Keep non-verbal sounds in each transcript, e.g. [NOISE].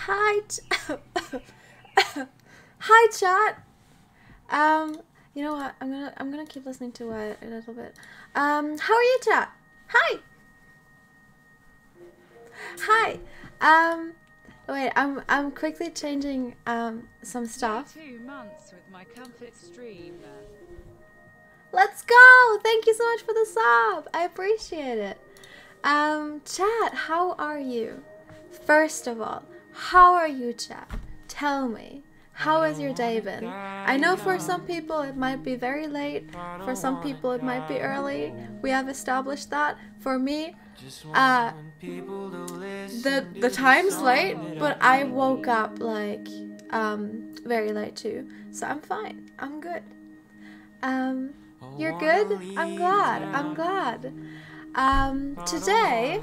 Hi, [COUGHS] hi, chat. Um, you know what? I'm gonna I'm gonna keep listening to it a little bit. Um, how are you, chat? Hi. Hi. Um, wait. I'm I'm quickly changing um some stuff. Two months with my comfort stream. Let's go! Thank you so much for the sub. I appreciate it. Um, chat, how are you? First of all, how are you, chat? Tell me. How has your day been? I know for some people it might be very late. For some people it might be early. We have established that. For me, uh, the the time's late, but I woke up like um very late too, so I'm fine. I'm good. Um, you're good. I'm glad. I'm glad. Um, today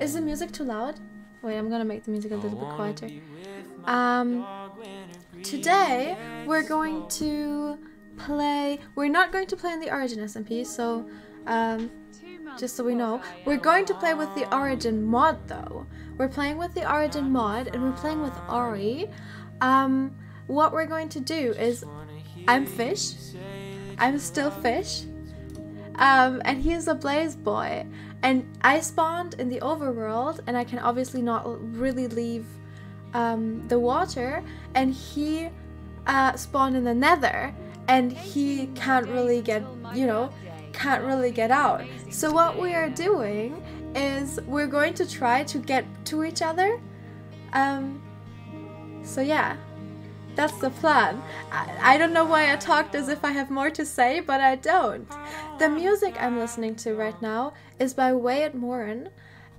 is the music too loud? Wait, I'm gonna make the music a little bit quieter. Um, today we're going to play. We're not going to play in the Origin SMP, so um, just so we know, we're going to play with the Origin mod though. We're playing with the Origin mod and we're playing with Ori. Um, what we're going to do is, I'm Fish. I'm still Fish. Um, and he is a Blaze boy. And I spawned in the overworld, and I can obviously not really leave um, the water. And he uh, spawned in the Nether, and he can't really get, you know, can't really get out. So what we are doing is we're going to try to get to each other. Um, so yeah, that's the plan. I, I don't know why I talked as if I have more to say, but I don't. The music I'm listening to right now is by Wyatt Moran,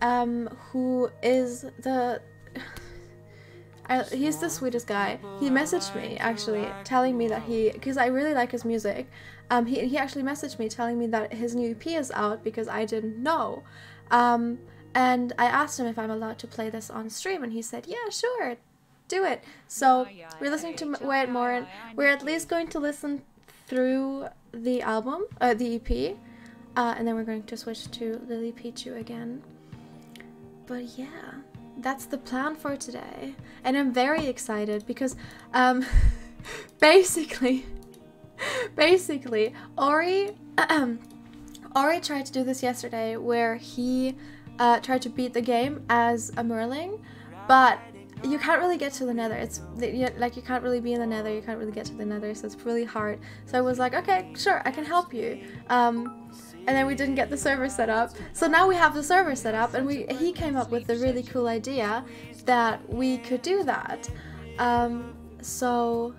um, who is the. [SIGHS] I, he's the sweetest guy. He messaged me actually, telling me that he, because I really like his music. Um, he he actually messaged me telling me that his new EP is out because I didn't know. Um, and I asked him if I'm allowed to play this on stream, and he said, "Yeah, sure, do it." So we're listening to Wyatt Moran. We're at least going to listen through the album, uh, the EP, uh, and then we're going to switch to LilyPichu again. But yeah, that's the plan for today, and I'm very excited because, um, [LAUGHS] basically, [LAUGHS] basically, Ori, [CLEARS THROAT] Ori tried to do this yesterday, where he uh, tried to beat the game as a Merling, but you can't really get to the nether. It's like you can't really be in the nether. You can't really get to the nether, so it's really hard. So I was like, okay, sure, I can help you. Um, and then we didn't get the server set up. So now we have the server set up, and we he came up with the really cool idea that we could do that. Um, so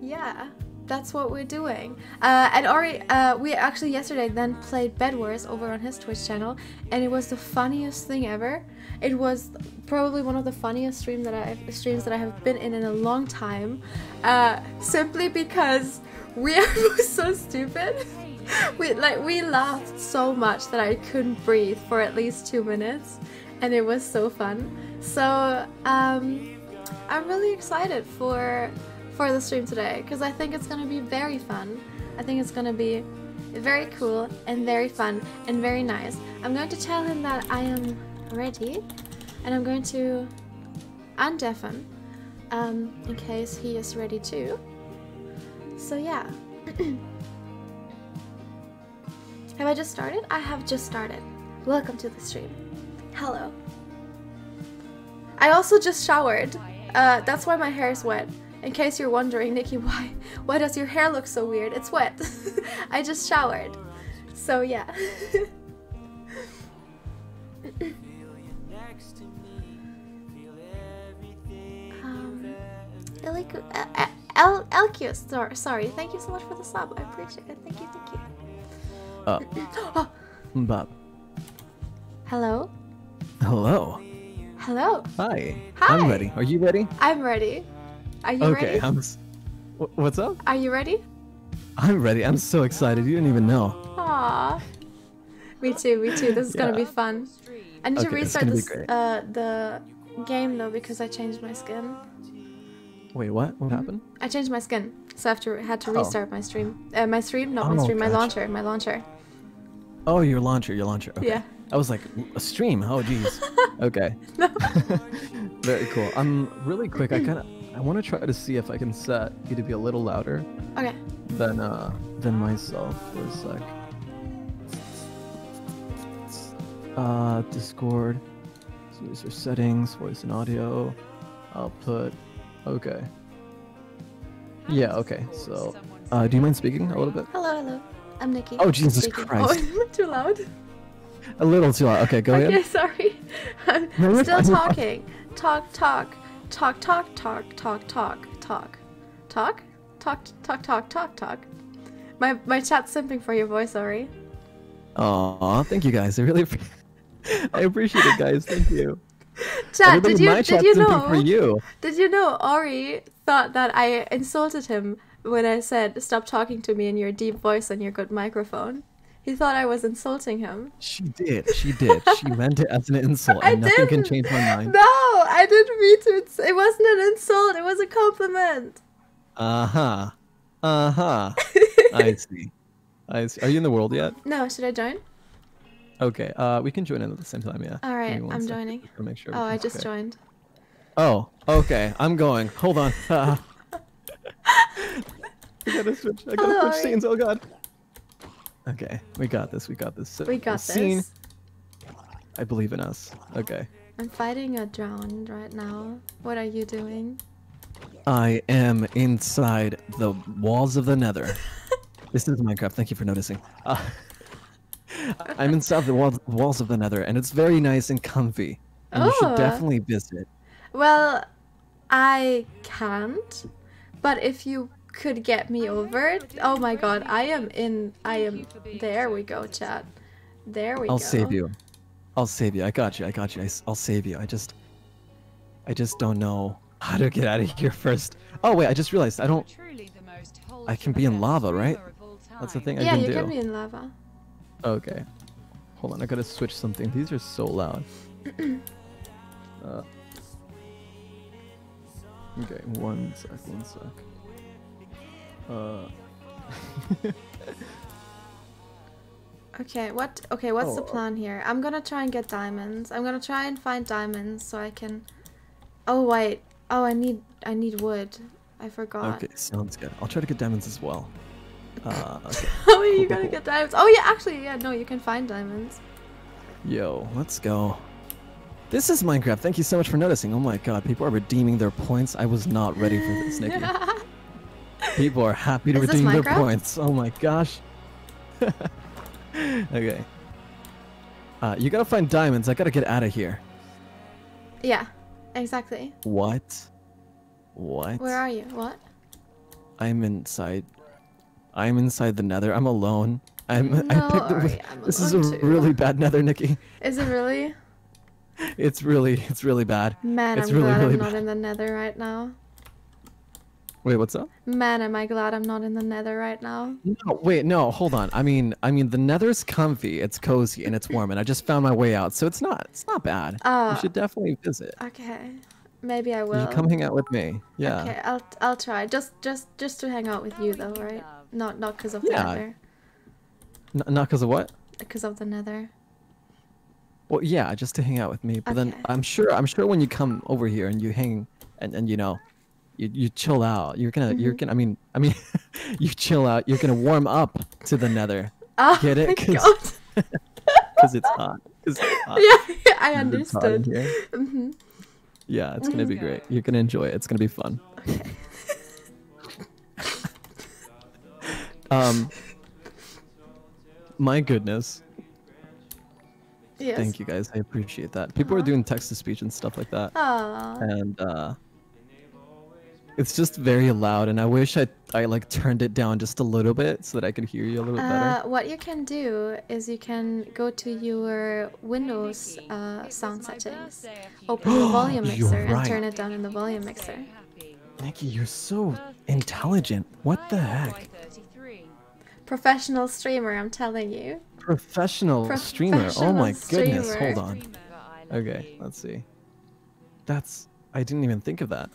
yeah, that's what we're doing. Uh, and Ori, uh, we actually yesterday then played Bed Wars over on his Twitch channel, and it was the funniest thing ever. It was probably one of the funniest stream that I streams that I have been in in a long time, uh, simply because we [LAUGHS] are so stupid. We like we laughed so much that I couldn't breathe for at least two minutes, and it was so fun. So um, I'm really excited for for the stream today because I think it's gonna be very fun. I think it's gonna be very cool and very fun and very nice. I'm going to tell him that I am ready, and I'm going to undeafen um, in case he is ready too. So yeah. [CLEARS THROAT] have I just started? I have just started. Welcome to the stream. Hello. I also just showered. Uh, that's why my hair is wet. In case you're wondering, Nikki, [LAUGHS] why why does your hair look so weird? It's wet. [LAUGHS] I just showered. So yeah. [LAUGHS] um, Iliku, uh, El Elkius, sorry, sorry. Thank you so much for the sub. I appreciate it. Thank you, thank you. Uh, [GASPS] Oh, Bob. hello, Hello. hello. Hi. Hi. I'm ready. Are you ready? I'm ready. Are you okay. ready? I'm. What's up? Are you ready? I'm ready. I'm so excited. You didn't even know. Aww. Me too, me too. This is gonna be fun. I need to Okay, it's restart this uh the game though because I changed my skin. Wait, what? What happened? I changed my skin, so I have to had to Oh. restart my stream. Uh, my stream, not my Oh, stream, my gotcha. launcher, my launcher. Oh, your launcher. Your launcher. Okay. Yeah. I was like, a stream? Oh, jeez. [LAUGHS] Okay. [LAUGHS] Very cool. Um, really quick, I [LAUGHS] kind of, I want to try to see if I can set you to be a little louder Okay. than uh than myself for a sec. Uh, Discord, so user settings, voice and audio, output. Okay. Yeah. Okay. So, uh, do you mind speaking a little bit? Hello, hello. I'm Nikki. Oh, Jesus Speaking. Christ. Oh, [LAUGHS] too loud. A little too loud. Okay, go okay, ahead. [LAUGHS] sorry. I'm No, still fine. [LAUGHS] talking. Talk, talk, talk, talk, talk, talk, talk, talk, talk, talk, talk, talk, talk, talk. My my chat's simping for your voice, sorry. Aw, thank you guys. I really, [LAUGHS] I appreciate it, guys. Thank you. [LAUGHS] Chat, did you did you know? for you? Did you know Ori thought that I insulted him when I said stop talking to me in your deep voice and your good microphone? He thought I was insulting him. She did. She did. She [LAUGHS] meant it as an insult, I and nothing can didn't. change my mind. No, I didn't mean to. It wasn't an insult. It was a compliment. Uh huh. Uh huh. [LAUGHS] I see. I see. Are you in the world yet? No, should I join? Okay. Uh, we can join in at the same time. Yeah. All right, Give me one I'm joining. just make sure. Oh, I just okay. joined. Oh, okay. I'm going. Hold on. [LAUGHS] I gotta switch. I gotta Hello, switch scenes. Oh god. Okay, we got this. We got this. So, We got scene. this. I believe in us. Okay. I'm fighting a drowned right now. What are you doing? I am inside the walls of the Nether. [LAUGHS] this is Minecraft. Thank you for noticing. Uh, [LAUGHS] I'm inside the wall- walls of the Nether, and it's very nice and comfy. And you Oh. should definitely visit. Well, I can't. But if you could get me over it, oh my god, I am in. I am. There we go, chat. There we go. I'll save you. I'll save you. I got you. I got you. I, will save you. I just, I just don't know how to get out of here first. Oh wait, I just realized I don't. I can be in lava, right? That's the thing I Yeah, can you do. can be in lava. Okay. Hold on, I gotta switch something. These are so loud. [CLEARS THROAT] uh, okay, one sec, one sec. Uh, [LAUGHS] Okay, what? Okay, what's the Oh. plan here? I'm gonna try and get diamonds. I'm gonna try and find diamonds so I can. Oh wait. Oh, I need. I need wood. I forgot. okay, sounds good. I'll try to get diamonds as well. [LAUGHS] Uh, okay. How [LAUGHS] are you Cool, gonna cool. get diamonds? Oh yeah, actually, yeah. No, you can find diamonds. Yo, let's go. This is Minecraft. Thank you so much for noticing. Oh my god, people are redeeming their points. I was not ready for this, Nikki. People are happy to Is redeem their points. Oh my gosh. [LAUGHS] okay. Uh, you gotta find diamonds. I gotta get out of here. yeah, exactly. What? What? Where are you? What? I'm inside. I'm inside the nether. I'm alone. I'm. [LAUGHS] No, I picked with, Ori, I'm this is a too. really bad nether, Nikki. Is it really? [LAUGHS] It's really, it's really bad. Man, It's I'm really, glad really I'm not bad. in the nether right now. Wait, what's up? Man, am I glad I'm not in the nether right now. No, wait, no, hold on. I mean, I mean, the nether's comfy, it's cozy, and it's warm, and I just found my way out, so it's not, it's not bad. Ah. you should definitely visit. Okay, maybe I will. come hang out with me. Yeah. Okay, I'll I'll try. Just just just to hang out with you though, right? Not not because of the nether. N- not because of what? Because of the nether. Well, yeah, just to hang out with me. But then I'm sure, I'm sure when you come over here and you hang, and and you know, you, you chill out. You're gonna, you're Mhm. gonna. I mean, I mean, [LAUGHS] you chill out. You're gonna warm up to the nether Oh Get it? my [LAUGHS] 'Cause- god. [LAUGHS] because it's hot. it's hot. yeah, I It's hot in understood. here. hmm Yeah, it's gonna be Mhm. great. You're gonna enjoy it. It's gonna be fun. Okay. Um, my goodness. Yes. Thank you guys. I appreciate that. People are Uh-huh. doing text to speech and stuff like that. Aw. And uh it's just very loud and I wish I I like turned it down just a little bit so that I could hear you a little bit Uh, better. what you can do is you can go to your Windows uh, sound settings, open the [GASPS] volume mixer, and turn it down in the volume mixer. Nikki, you're so intelligent. What the heck? Professional streamer, I'm telling you. Professional streamer. Oh my Professional goodness. streamer. Hold on. Okay, let's see. That's I didn't even think of that.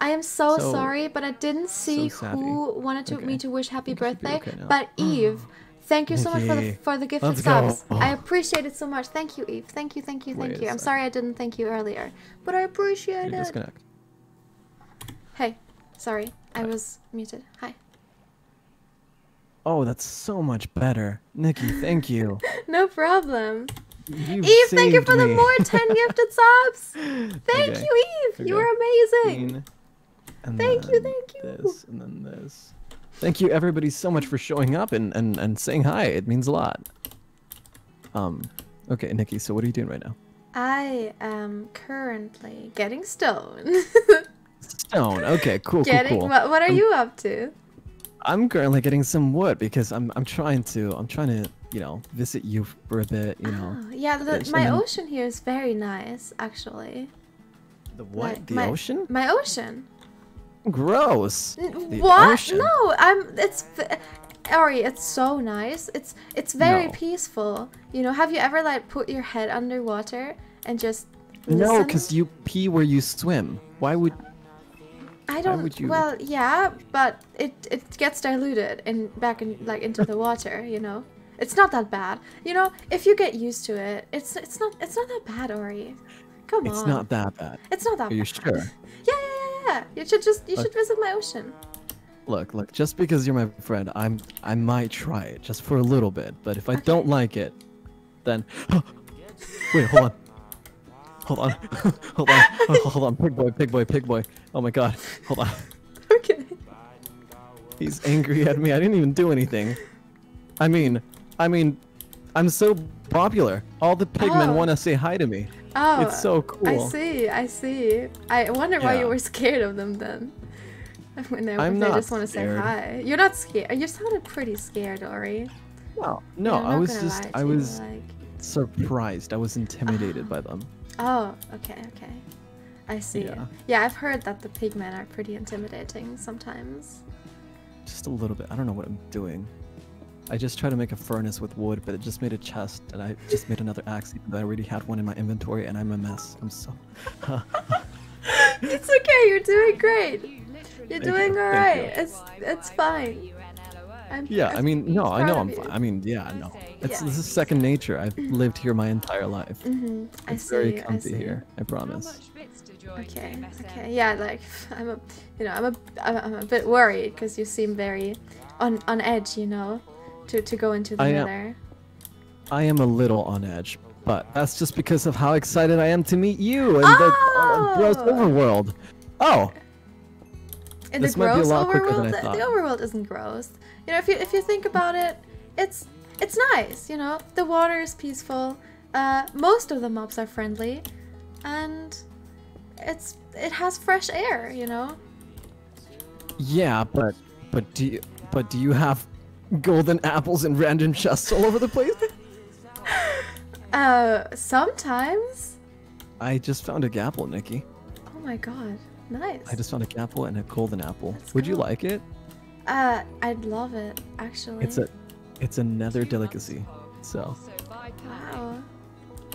I am so, So- sorry, but I didn't see savvy. who wanted to, me to wish happy think it should be birthday. okay but [GASPS] Eve Thank you so much for the for the gifted let's subs. I appreciate it so much. Thank you, Eve. Thank you, thank you, thank Wait you. I'm sorry I didn't thank you earlier, but I appreciate You it. disconnect. Hey, sorry, I was muted. Hi. Oh, that's so much better. Nikki, thank you. [LAUGHS] No problem. You Eve, thank you for the me. more 10 [LAUGHS] gifted subs. Thank Okay, you, Eve. You okay. were amazing. Green, and Thank you, then thank you. This and then this. Thank you everybody so much for showing up and, and, and saying hi. It means a lot. Um, okay, Nikki. So what are you doing right now? I am currently getting stone. Stone. Okay, [LAUGHS] cool, getting cool, cool. what what are I'm- you up to? I'm currently getting some wood because I'm I'm trying to I'm trying to you know visit you for a bit. You know Oh, yeah, the, my some- ocean here is very nice, actually. the what? Like, the my- ocean? My ocean. Gross. The what? ocean? No, I'm. It's. Ori, it's so nice. It's it's very No. peaceful. You know, have you ever like put your head underwater and just No, because you pee where you swim. Why would? I don't. would you- Well, yeah, but it it gets diluted and back in like into the water. You know, it's not that bad. You know, if you get used to it, it's it's not it's not that bad, Ori. Come It's on. It's not that bad. It's not that Are you bad. sure? Yeah, yeah, yeah. You should just you Okay. should visit my ocean. Look, look. Just because you're my friend, I'm I might try it just for a little bit. But if I don't like it, then [GASPS] wait, hold on. Hold on, [LAUGHS] hold on, oh, hold on, pig boy, pig boy, pig boy. Oh my god, hold on. [LAUGHS] Okay. He's angry at me. I didn't even do anything. I mean, I mean, I'm so popular. All the pigmen Oh. want to say hi to me. Oh, It's so cool. I see. I see. I wonder why you were scared of them then. [LAUGHS] When they, I'm they just want to say hi. You're not scared. You sounded pretty scared, Ori. No, no, I was just, I you, was like. surprised. I was intimidated by them. Oh, okay, okay. I see. Yeah. Yeah. I've heard that the pigmen are pretty intimidating sometimes. Just a little bit. I don't know what I'm doing. I just tried to make a furnace with wood, but it just made a chest, and I just made another axe, even though I already had one in my inventory, and I'm a mess. I'm so. it's okay. You're doing great. You're Thank doing you, all right. It's it's fine. I'm, Yeah, I I'm mean, no, I know I'm fine. I mean, yeah, no. It's Yeah. this is second nature. I've lived here my entire life. Mhm, I It's see. very I comfy see. here. I promise. much bits to join Okay. Okay. Yeah. Like I'm a, you know, I'm a, I'm a, I'm a bit worried because you seem very on on edge. You know, to to go into the I am- I am a little on edge, but that's just because of how excited I am to meet you and the uh, gross Oh! overworld. Oh, In This the might be a gross lot quicker than overworld, the, thought. the overworld isn't gross. You know, if you if you think about it, it's it's nice. You know, the water is peaceful. Uh, most of the mobs are friendly, and it's it has fresh air. You know. yeah, but but do you but do you have golden apples and random chests all over the place? [LAUGHS] Uh, sometimes. I just found a gapple, Nikki. Oh my god, nice. I just found a gapple and a golden apple. Let's Would you like it? Uh, I'd love it actually. It's a it's another delicacy. So wow.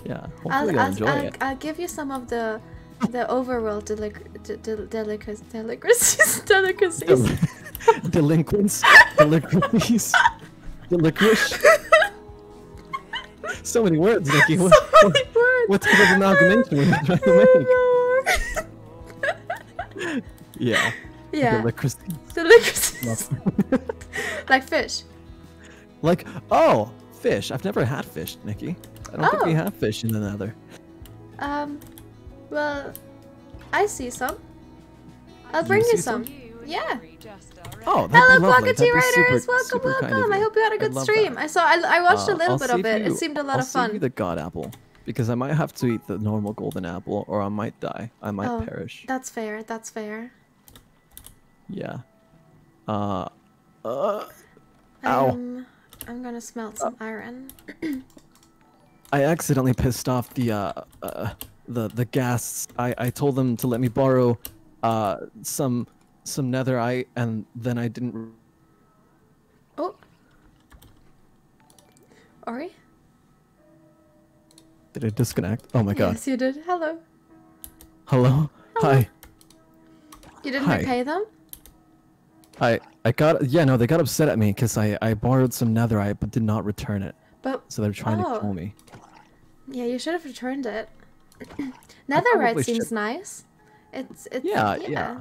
yeah, hopefully I'll, you'll I'll, enjoy I'll, it. I'll give you some of the the overworld delic- de- de- delicacies [LAUGHS] delicacies delicacies. [LAUGHS] Delinquents, delinquencies, deliquish. so many words, Nikki. What, So many words. what type of amalgamation were you trying to make? Yeah, [LAUGHS] yeah, delicacy. delicacies. [LAUGHS] like fish. like, oh, fish. I've never had fish, Nikki. I don't think we Oh. have fish in the nether. Um, well, I see some. I'll bring you see some. some? Yeah. Oh, Hello, be lovely. Blocka T That'd be Raiders. super, welcome, welcome. I hope you had a good love stream. that. I saw. I, I watched a Uh, little I'll bit of it. you- It seemed a lot I'll of fun. You the god apple because I might have to eat the normal golden apple, or I might die. I might Oh. perish. That's fair. That's fair. Yeah. Uh. Uh. Ow. Um, I'm gonna smelt some iron. I accidentally pissed off the uh, uh the the guests. I I told them to let me borrow uh some some netherite, and then I didn't. Oh. Ori? Did it disconnect? Oh my god. Yes, you did. Hello. Hello. Hello. Hi. You didn't Hi. repay them? I I got yeah no they got upset at me because I I borrowed some netherite but did not return it. But So they're trying Oh. to kill me. yeah, you should have returned it. [CLEARS THROAT] Netherite seems should. nice. It's it's Yeah, yeah.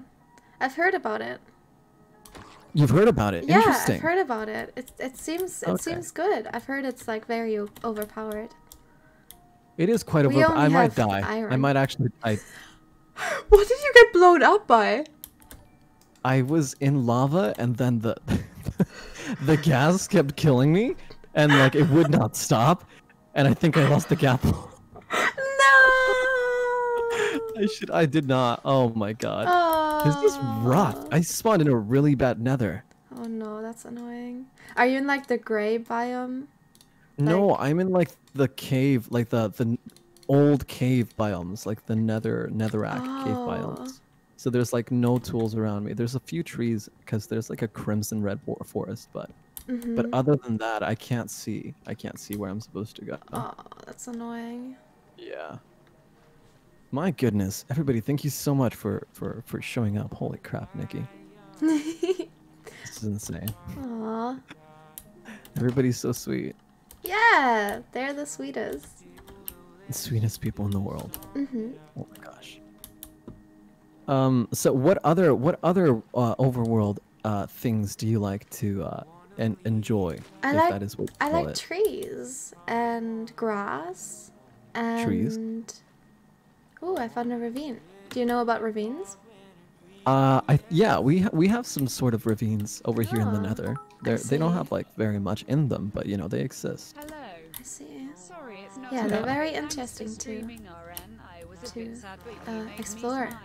I've heard about it. You've heard about it? Yeah, Interesting. I've heard about it. It it seems it Okay. seems good. I've heard it's like very overpowered. It is quite We over. I might die. I might actually. I [LAUGHS] What did you get blown up by? I was in lava and then the [LAUGHS] the ghast kept killing me and like it would not stop and I think I lost the gap. [LAUGHS] I should. I did not. Oh my god. Oh. This is rough. I spawned in a really bad nether. Oh no, that's annoying. Are you in like the gray biome? No, I'm in like the cave, like the the old cave biomes, like the nether netherrack cave Oh. biomes. So there's like no tools around me. There's a few trees because there's like a crimson red forest, but Mm-hmm. but other than that, I can't see. I can't see where I'm supposed to go. Oh, that's annoying. Yeah. My goodness, everybody! Thank you so much for for for showing up. Holy crap, Nikki, [LAUGHS] this is insane. Aw. Everybody's so sweet. Yeah, they're the sweetest. The sweetest people in the world. Mm-hmm. Oh my gosh. Um. So, what other what other uh, overworld uh things do you like to uh en- enjoy? I if like- that is what I like it. trees and grass and. Trees? Ooh, I found a ravine. Do you know about ravines? Uh, I yeah, we ha- we have some sort of ravines over here in the Ah, Nether. They they don't have like very much in them, but you know they exist. Hello. I see. Sorry, it's not. Yeah, they're me. very interesting too, streaming, RN. I was a to, bit sad, but you uh, explore. Ah!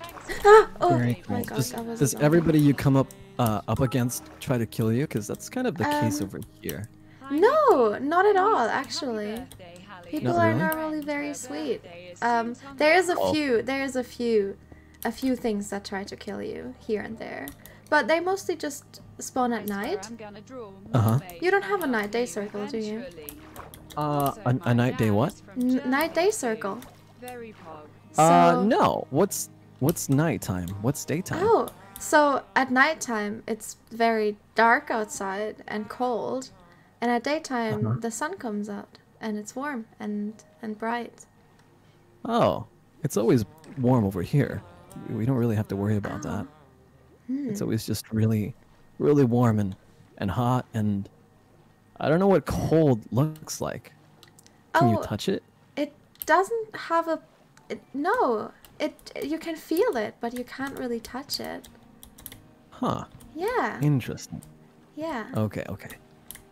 [GASPS] Oh Very my god, Does, that was does everybody you come up uh, up against try to kill you? Because that's kind of the case Um, over here. No, not at all, Happy actually. Birthday, People Not are normally very sweet. Um, there is a few, there is a few, a few things that try to kill you here and there, but they mostly just spawn at night. Uh-huh. You don't have a night-day circle, do you? Uh, a, a night day what? N- night-day circle. Very. Uh, no. What's what's nighttime? What's daytime? Oh, so at nighttime it's very dark outside and cold, and at daytime Uh-huh. the sun comes out and it's warm and and bright. Oh, it's always warm over here. We don't really have to worry about that. Hmm. It's always just really, really warm and and hot and I don't know what cold looks like. Can you Oh, touch it? It doesn't have a. It, no, it you can feel it, but you can't really touch it. Huh. Yeah, Interesting. yeah. Okay, okay.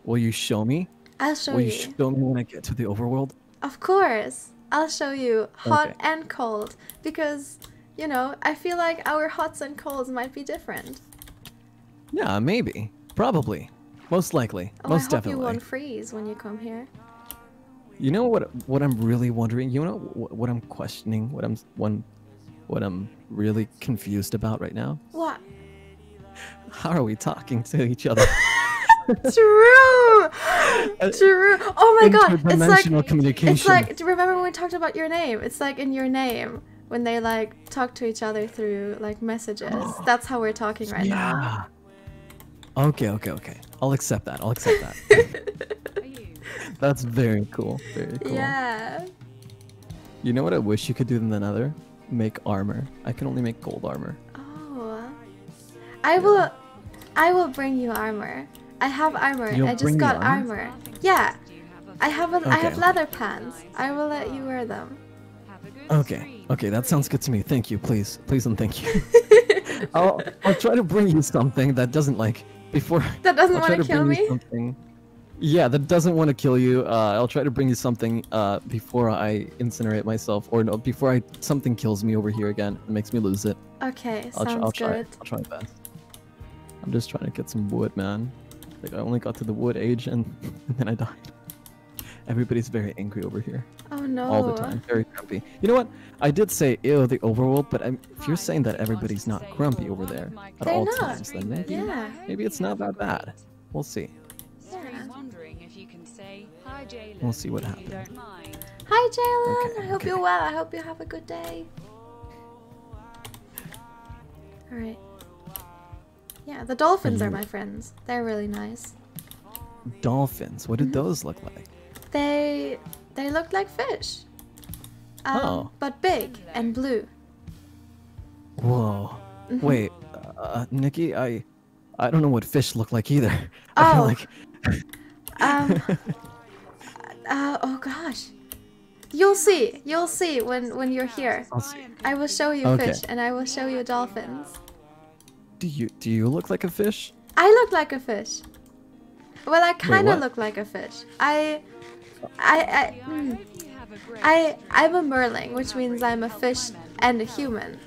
Will you show me? I'll show Will you. you show me when I get to the overworld? Of course, I'll show you hot Okay. and cold because you know I feel like our hots and colds might be different. Yeah, maybe. Probably. Most likely. Oh, Most I hope definitely. you won't freeze when you come here. You know what? What I'm really wondering. You know what, what I'm questioning. What I'm one. What I'm really confused about right now. What? How are we talking to each other? [LAUGHS] True. Uh, True. Oh my god, it's like communication. it's like. Do you remember when we talked about your name? It's like in your name when they like talk to each other through like messages. [GASPS] That's how we're talking right now. Okay, okay, okay. I'll accept that. I'll accept that. [LAUGHS] That's very cool. Very cool. Yeah. You know what I wish you could do in the Nether? Make armor. I can only make gold armor. Oh. I will. I will bring you armor. I have armor. You'll I just got armor? armor. Yeah. I have a I have a. I Okay, have leather pants. I will let you wear them. have a good Okay. Okay, that sounds good to me. Thank you. Please. Please and thank you. [LAUGHS] I'll I'll try to bring you something that doesn't like before [LAUGHS] That doesn't want to kill me. something. Yeah, that doesn't want to kill you. Uh, I'll try to bring you something uh, before I incinerate myself, or no, before I something kills me over here again and makes me lose it. Okay, I'll, sounds I'll try. good. I'll try my best. I'm just trying to get some wood, man. Like I only got to the wood age and, [LAUGHS] and then I died. Everybody's very angry over here Oh no. all the time, very grumpy. You know what? I did say ew the overworld, but I'm, if you're saying that everybody's not grumpy over there at They're all not. times, then maybe Yeah. maybe it's not that bad. We'll see. Stream wondering if you can say hi, Jalen. We'll see what happens. Don't mind. Hi, Jalen. Okay, I hope okay. you're well. I hope you have a good day. All right. Yeah, the dolphins are my friends. They're really nice. Dolphins. What did Mm-hmm. those look like? They they look like fish. Um, Oh. But big and blue. Whoa. Mm-hmm. Wait, uh, Nikki, I, I don't know what fish look like either. [LAUGHS] Oh. like [LAUGHS] Um, [LAUGHS] uh, oh gosh. You'll see. You'll see when when you're here. I'll see. I will show you Okay. fish and I will show you dolphins. Do you do you look like a fish? I look like a fish. Well, I kind of look like a fish. I, I, I, mm, hope you have a great I, I'm a merling, which means I'm a fish and a human.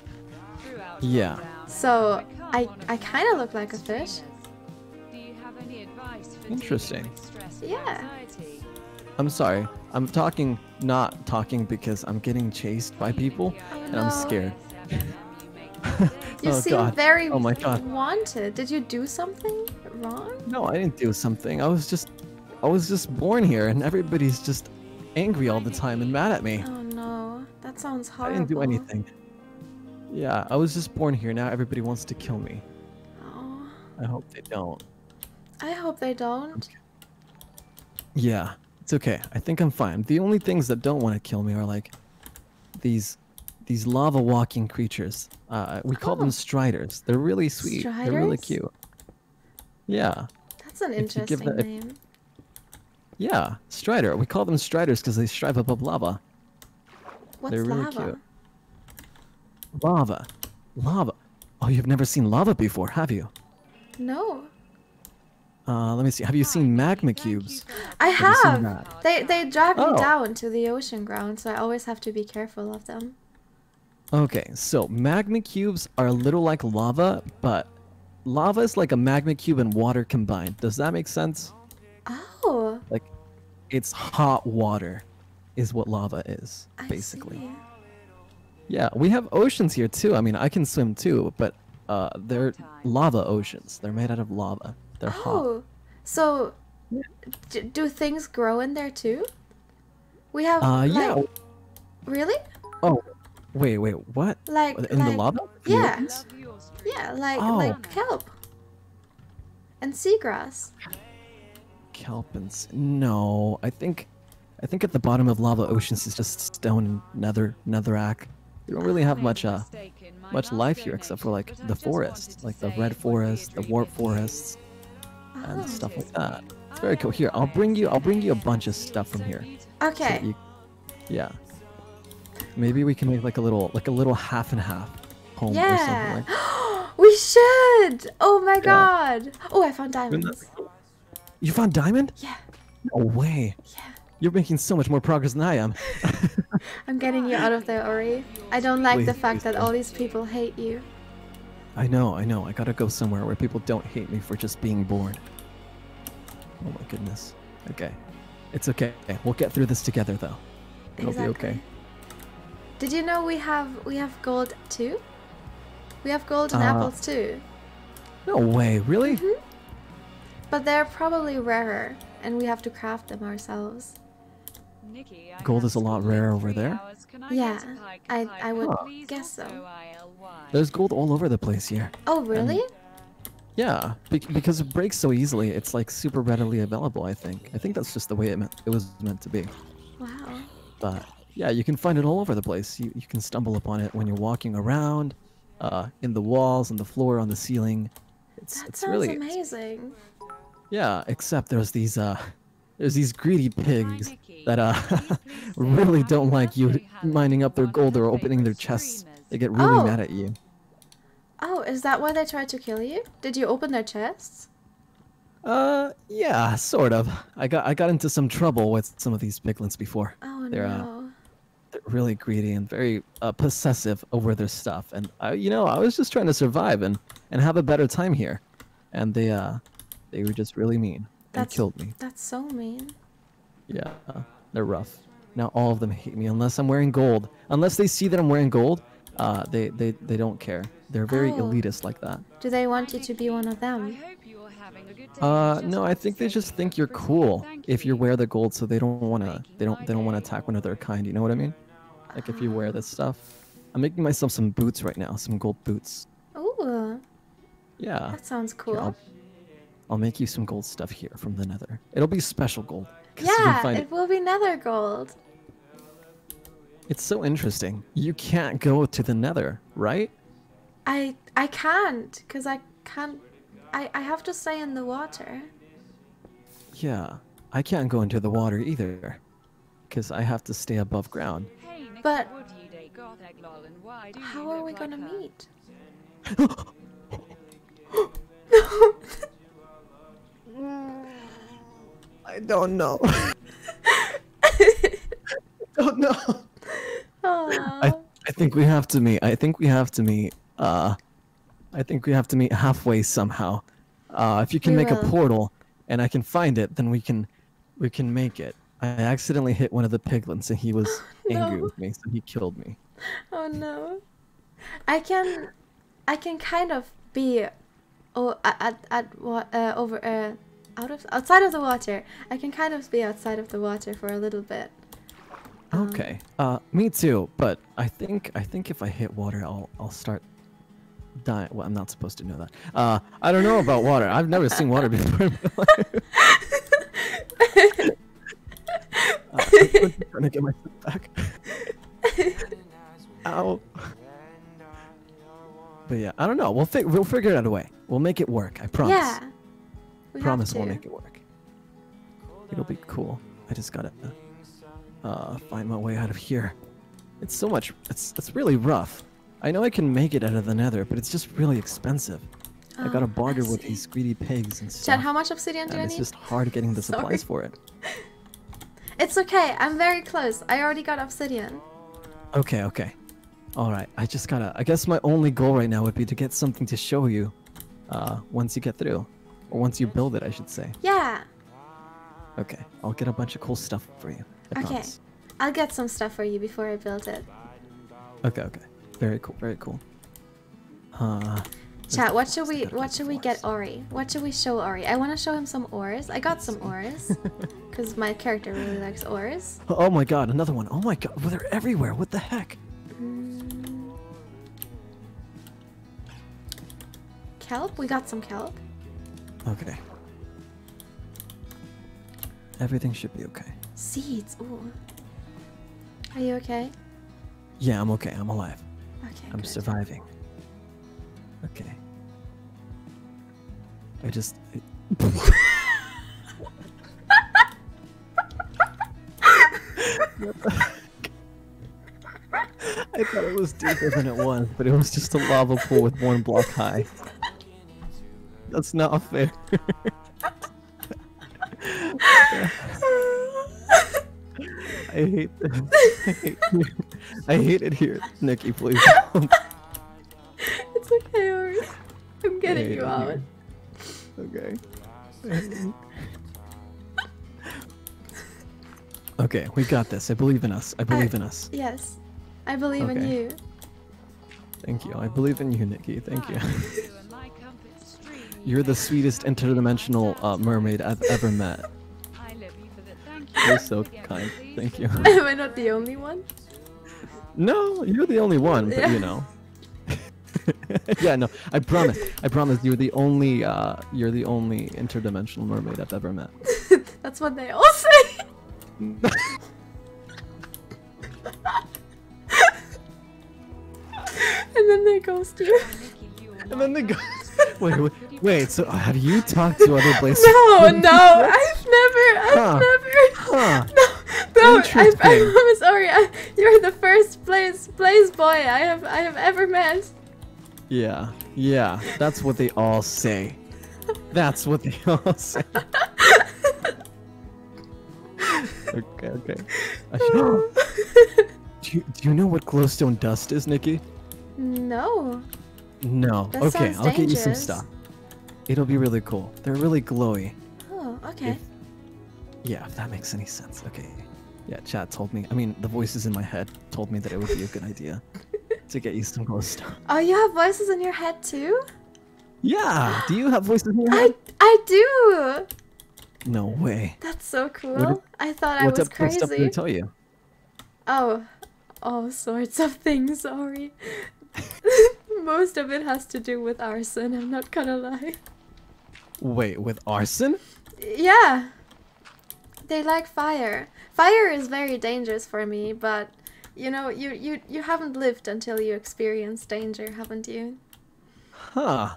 Yeah. So I, I kind of look like a fish. Do you have any advice for Interesting. dealing with stress and Yeah. I'm sorry. I'm talking, not talking because I'm getting chased by people, and I'm scared. [LAUGHS] [LAUGHS] You oh seem God. very Oh my God. wanted. Did you do something wrong? No, I didn't do something. I was just, I was just born here, and everybody's just angry all the time and mad at me. Oh no, that sounds hard. I didn't do anything. Yeah, I was just born here. Now everybody wants to kill me. Oh, I hope they don't. I hope they don't. Yeah, it's okay. I think I'm fine. The only things that don't want to kill me are like these these lava walking creatures. Uh, we call Oh. them striders. They're really sweet. They're really cute. Yeah, That's an If interesting that- if- name. yeah, strider. We call them striders because they strive above lava. What's they're really lava? cute. Lava, lava. Oh, you've never seen lava before, have you? No, Uh, let me see. Have you seen magma cubes? I seen have. They they drag Oh. me down to the ocean ground, so I always have to be careful of them. Okay, so magma cubes are a little like lava, but lava is like a magma cube and water combined. Does that make sense? Oh, Like, it's hot water, is what lava is, I basically. see. Yeah, we have oceans here too. I mean, I can swim too, but uh, they're lava oceans. They're made out of lava. They're hot. Oh, so d- do things grow in there too? We have. Uh, like, yeah. Really? Oh, wait, wait, what? Like In like, the lava? Yeah. Yes. Love your street. Yeah, like Oh. like kelp and seagrass. Kelp and no, I think, I think at the bottom of lava oceans is just stone and nether netherrack. You don't really have much uh mistake in my much life here except for like the but I just wanted forest, like the red it would be a forest, the warp forests, Oh. and stuff like that. It's very cool. Here, I'll bring you. I'll bring you a bunch of stuff from here. so Okay. you- yeah. Maybe we can make like a little, like a little half and half home or Yeah. something like. [GASPS] we should. Oh my god. Oh, I found Wouldn't diamonds. You found diamond? Yeah. No way. Yeah. You're making so much more progress than I am. [LAUGHS] I'm getting you out of there, Ori. I don't like the fact please that don't. all these people hate you. I know, I know. I gotta go somewhere where people don't hate me for just being born. Oh my goodness. Okay. It's okay. We'll get through this together though. It'll be okay. Did you know we have we have gold too? We have golden Uh, apples too, No way, really? Mm-hmm. but they're probably rarer, and we have to craft them ourselves. Nikki, Gold is a lot school in rare over there? I Yeah, get a pike I- I would Please guess so. There's gold all over the place here. Oh, really? Yeah, be- because it breaks so easily, it's like super readily available. I think. I think that's just the way it meant it was meant to be. Wow. But yeah, you can find it all over the place. You you can stumble upon it when you're walking around, uh, in the walls, on the floor, on the ceiling. It's That it's sounds really amazing. yeah. Except there's these uh, there's these greedy pigs that uh Can you please say [LAUGHS] really don't like you birthday mining up their gold or opening their chests. They get really Oh. mad at you. Oh, is that why they tried to kill you? Did you open their chests? Uh, yeah, sort of. I got I got into some trouble with some of these piglins before. Oh They're, uh, no. They're really greedy and very uh, possessive over their stuff. And I, you know, I was just trying to survive and and have a better time here, and they uh, they were just really mean and That's- killed me. That's so mean. Yeah, uh, they're rough. Now all of them hate me unless I'm wearing gold. Unless they see that I'm wearing gold, uh, they they they don't care. They're very Oh. elitist like that. Do they want you to be one of them? hope you're having a good day. Uh, no, I think they just think you you're cool if you you. wear the gold, so they don't wanna they don't they don't wanna attack one of their kind. You know what I mean? Like if you wear this stuff. I'm making myself some boots right now, some gold boots. Ooh. Yeah. That sounds Here, cool. I'll, I'll make you some gold stuff here from the nether. It'll be special gold. Yeah, find it will be nether gold. It's so interesting. You can't go to the nether, right? I I can't because I can't. I I have to stay in the water. Yeah. I can't go into the water either. Because I have to stay above ground. Hey, Nicky, But- would you date goth egg lol and why do How are we gonna meet? [GASPS] I don't know. [LAUGHS] don't know. I, I think we have to meet. I think we have to meet. Uh, I think we have to meet halfway somehow. Uh, if you can We make a portal and I can find it, then we can, we can make it. I accidentally hit one of the piglins and he was [LAUGHS] angry with me, so he killed me. Oh no. I can I can kind of be oh at at, uh, over uh out of outside of the water. I can kind of be outside of the water for a little bit. Um, Okay. Uh, me too. But I think I think if I hit water, I'll I'll start dying. Well, I'm not supposed to know that. Uh, I don't know about water. I've never seen water [LAUGHS] before. [LAUGHS] my. Uh, I'm trying to get myself back. [LAUGHS] Ow. But yeah, I don't know. We'll fig- we'll figure it out a way. We'll make it work. I promise. Yeah. We promise we'll make it work. It'll be cool. I just gotta uh, find my way out of here. It's so much. It's it's really rough. I know I can make it out of the Nether, but it's just really expensive. I gotta Oh, barter with these greedy pigs and stuff. Chad, how much obsidian do I it's just hard getting the [LAUGHS] Sorry. supplies for it. [LAUGHS] It's okay. I'm very close. I already got obsidian. Okay, okay. All right. I just gotta. I guess my only goal right now would be to get something to show you, uh, once you get through, or once you build it, I should say. Yeah. Okay. I'll get a bunch of cool stuff for you. I Okay. promise. I'll get some stuff for you before I build it. Okay, okay. Very cool, very cool. Uh, Chat, what should we what should we get. Ori? What should we show Ori? I want to show him some ores. I got some ores [LAUGHS] because my character really [LAUGHS] likes ores. oh my god, another one. Oh my god, well, they're everywhere. What the heck? Mm. Kelp? We got some kelp. Okay. Everything should be okay. Seeds. Ooh. Are you okay? Yeah, I'm okay. I'm alive. Okay. I'm good. surviving. Okay. I just. I thought it was deeper than it was, but it was just a lava pool with one block high. That's not fair. I hate this. I hate it here. Nikki, please. Don't. it's okay, Ori. I'm getting hate you out. Okay. [LAUGHS] okay, we got this. I believe in us. I believe in us. Yes. I believe in Okay. you. Thank you. I believe in you, Nikki. Thank you. You and my comfort stream. You're the sweetest interdimensional uh, mermaid I've ever met. Thank you. You're so kind. Thank you. [LAUGHS] Am I not the only one? No, you're the only one, but Yeah. you know. [LAUGHS] yeah, no. I promise. I promise. You're the only. Uh, you're the only interdimensional mermaid I've ever met. [LAUGHS] That's what they all say. [LAUGHS] and then they ghost you. You And then my they go. Wait, wait, wait. So have you talked to other places? No, no, I've never, I've Huh. never. Huh. No, no, I, I Interesting. promise, Ori, I, you're the first place Blaze boy I have, I have ever met. Yeah, yeah. That's what they all say. That's what they [LAUGHS] all say. okay, okay. Should- [LAUGHS] do, you, do you know what glowstone dust is, Nikki? no. No. That okay, I'll get you some stuff. It'll be really cool. They're really glowy. Oh, okay. If- Yeah, if that makes any sense. Okay. Yeah, chat told me. I mean, the voices in my head told me that it would be a good idea [LAUGHS] [LAUGHS] to get you some glowstone. Oh, you have voices in your head too? Yeah. Do you have voices in your I, head? I I do. No way. That's so cool. did- I thought I what was type of stuff did crazy. they tell you? Oh, all sorts of things. Sorry. [LAUGHS] Most of it has to do with arson. I'm not gonna lie. Wait, with arson? Yeah. They like fire. Fire is very dangerous for me, but you know, you you you haven't lived until you experience danger, haven't you? Huh.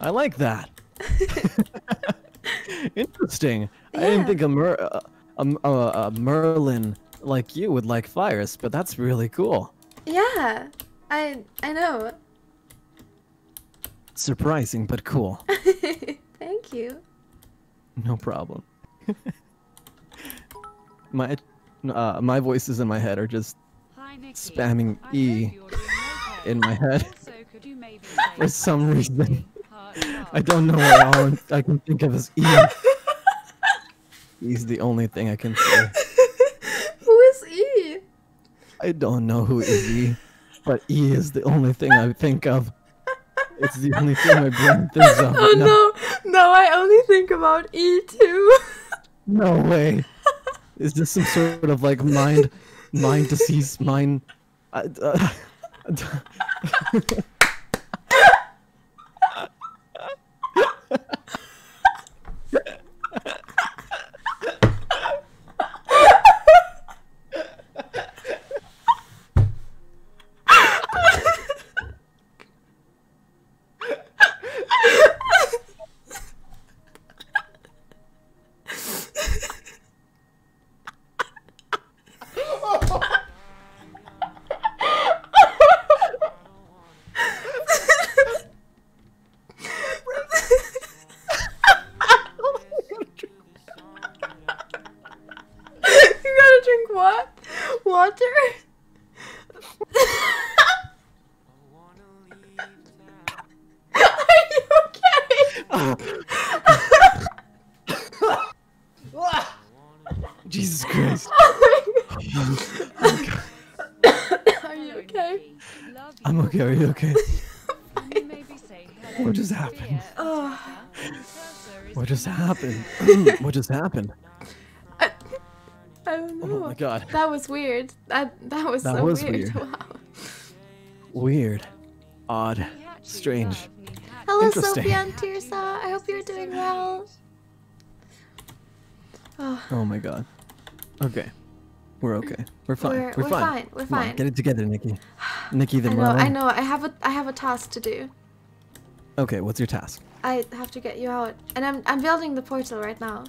I like that. [LAUGHS] Interesting. I didn't think a, mer- uh, a, a, a Merling like you would like fires, but that's really cool. Yeah. I I know. Surprising, but cool. [LAUGHS] Thank you. No problem. [LAUGHS] my uh, my voices in my head are just. Spamming E you're doing okay. in my head. Also, could you maybe For some reason. I don't know what all I can think of as E. He's the only thing I can say. Who is E? I don't know who is E, but E is the only thing I think of. It's the only thing my brain thinks of. Oh no. No, I only think about E too. No way. Is this some sort of like mind, mind disease, mind? [LAUGHS] [LAUGHS] what just happened? I, I don't know. Oh my god. That was weird. That that was That so was weird. weird. [LAUGHS] Wow. Weird. Odd. Strange. love me hat- Hello. Sophia and Tirsa. I hope you're doing well. Oh, Oh my god. Okay. We're okay. We're fine. We're- We're, we're fine. fine, we're Come on, fine. get it together, Nikki. Nikki the I know. I know. I have a I have a task to do. Okay, what's your task? I have to get you out, and I'm I'm building the portal right now.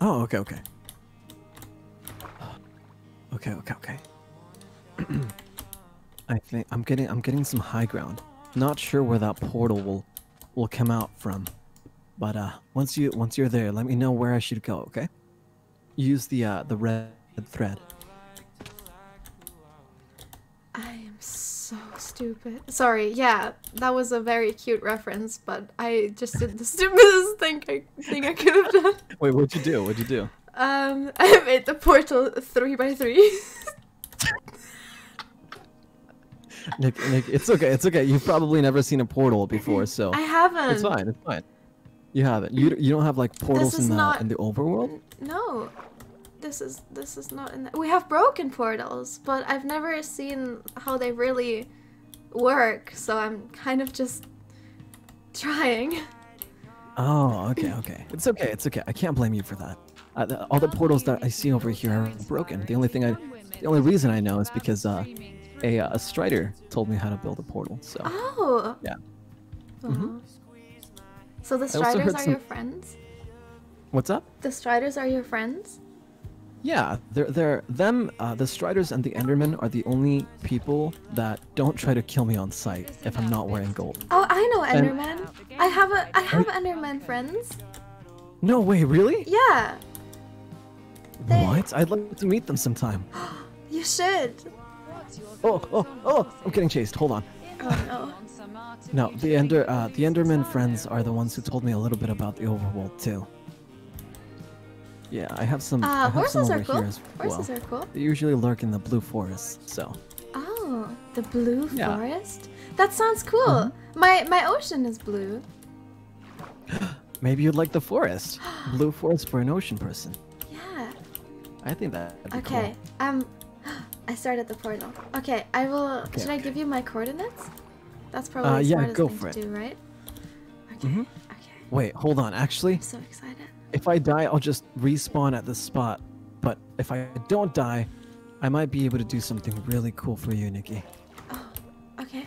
Oh, okay, okay. Okay, okay, okay. [CLEARS THROAT] I think I'm getting I'm getting some high ground. Not sure where that portal will will come out from. But uh once you once you're there, let me know where I should go, okay? Use the uh the red thread. I so stupid. Sorry. Yeah, that was a very cute reference, but I just did the [LAUGHS] stupidest thing I thing I could have done. Wait, what'd you do? What'd you do? Um, [LAUGHS] I made the portal three by three. [LAUGHS] Nick, Nick, it's okay, it's okay. You've probably never seen a portal before, so I haven't. it's fine, it's fine. You haven't. You you don't have like portals in the not- in the overworld? No, this is this is not in. The, we have broken portals, but I've never seen how they really work. So I'm kind of just trying. Oh, okay, okay. It's okay, it's okay. I can't blame you for that. Uh, the, all the portals that I see over here are broken. The only thing I, the only reason I know is because uh, a uh, a Strider told me how to build a portal. So Oh. Yeah. Aw. Mhm. So the Striders are some- your friends. what's up? The Striders are your friends. Yeah, they're they're them. Uh, the Striders and the Endermen are the only people that don't try to kill me on sight if I'm not wearing gold. Oh, I know And- Enderman. I have a I have Enderman friends. No way, really? Yeah, They- What? I'd like to meet them sometime. [GASPS] you should. Oh, oh, oh! I'm getting chased. Hold on. Oh No, the Ender, uh, the Enderman friends are the ones who told me a little bit about the overworld too. Yeah, I have some. Uh, have some horses over are cool. here as well. Horses are cool. They usually lurk in the blue forest, so. Oh, the blue Yeah. forest. That sounds cool. My my ocean is blue. [GASPS] Maybe you'd like the forest. [GASPS] blue forest for an ocean person. Yeah. I think that'd be Okay. Um, [GASPS] I started the portal. Okay, I will. Okay, should I give you my coordinates? That's probably Uh, the yeah, smartest go thing for to it. do, right? Okay. Mhm. Okay. Wait, hold on. Actually, I'm so excited. If I die, I'll just respawn at this spot. But if I don't die, I might be able to do something really cool for you, Nikki. Oh, okay.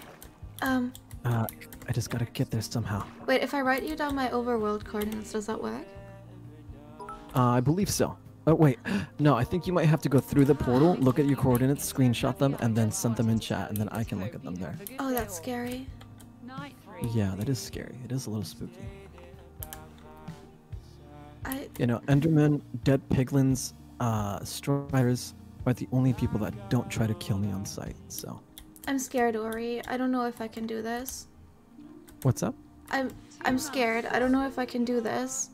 Um, Uh, I just gotta get there somehow. wait, if I write you down my overworld coordinates, does that work? Uh, I believe so. Oh wait, [GASPS] no, I think you might have to go through the portal, look at your coordinates, screenshot them, and then send them in chat, and then I can look at them there. Oh, that's scary. Yeah, that is scary. It is a little spooky. I, You know, Endermen, dead piglins, uh, striders are the only people that don't try to kill me on sight. So, I'm scared, Ori. I don't know if I can do this. what's up? I'm, I'm scared. I don't know if I can do this.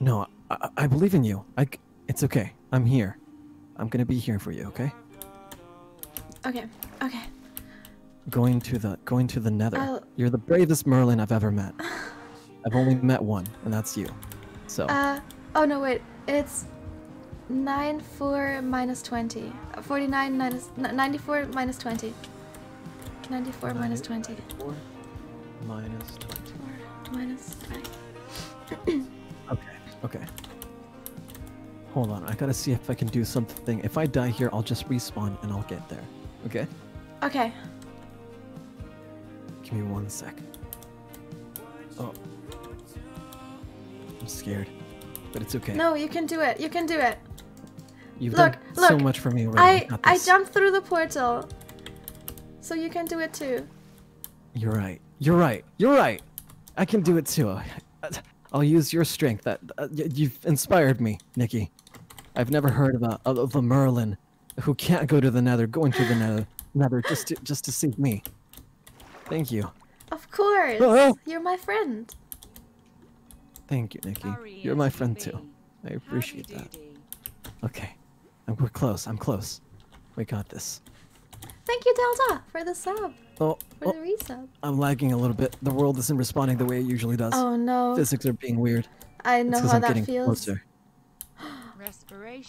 No, I, I- believe in you. I, it's okay. I'm here. I'm gonna be here for you. Okay? Okay, okay. Going to the going to the Nether. I'll- You're the bravest Merling I've ever met. [LAUGHS] I've only met one, and that's you. So. Uh, oh no, wait. It's 9, 4 minus 20. Uh, 49 minus, n- 94 minus 20. 94 minus 20. 94 minus 20. minus 20. [CLEARS THROAT] Okay, okay. Hold on, I gotta see if I can do something. If I die here, I'll just respawn and I'll get there. Okay? Okay. Give me one sec. Oh. I'm scared. But it's okay. No, you can do it. You can do it. You've look, done so much for me already. I I jumped through the portal. So you can do it too. You're right. You're right. You're right. I can do it too. I'll use your strength. That uh, you've inspired me, Nikki. I've never heard of a of a Merling who can't go to the Nether, going to the Nether, [SIGHS] Nether just to, just to save me. Thank you. Of course. Oh. You're my friend. Thank you, Nikki. You're my friend too. I appreciate that. Okay. I'm, we're close. I'm close. We got this. Thank you, Delta, for the sub. Oh, For oh, the resub. I'm lagging a little bit. The world isn't responding the way it usually does. Oh no. Physics are being weird. I know because how I'm that getting feels. closer.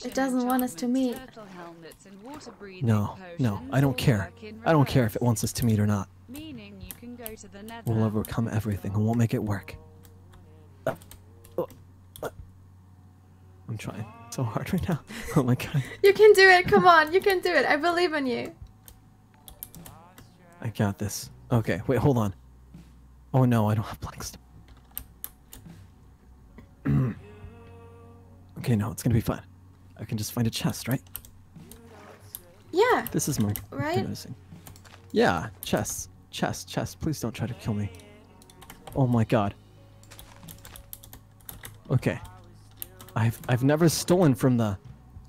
It doesn't want us to meet. and water-breathing No, no, I don't care. I don't care if it wants us to meet or not. Meaning you can go to the. We'll overcome everything and we'll make it work. I'm trying so hard right now. [LAUGHS] Oh my god. You can do it. Come on. You can do it. I believe in you. I got this. Okay, wait, hold on. Oh no, I don't have black stuff. [CLEARS THROAT] okay, no, it's gonna be fine. I can just find a chest, right? Yeah. This is my Right? noticing. Yeah, chests. Chest, chest. Please don't try to kill me. Oh my god. Okay. I've I've never stolen from the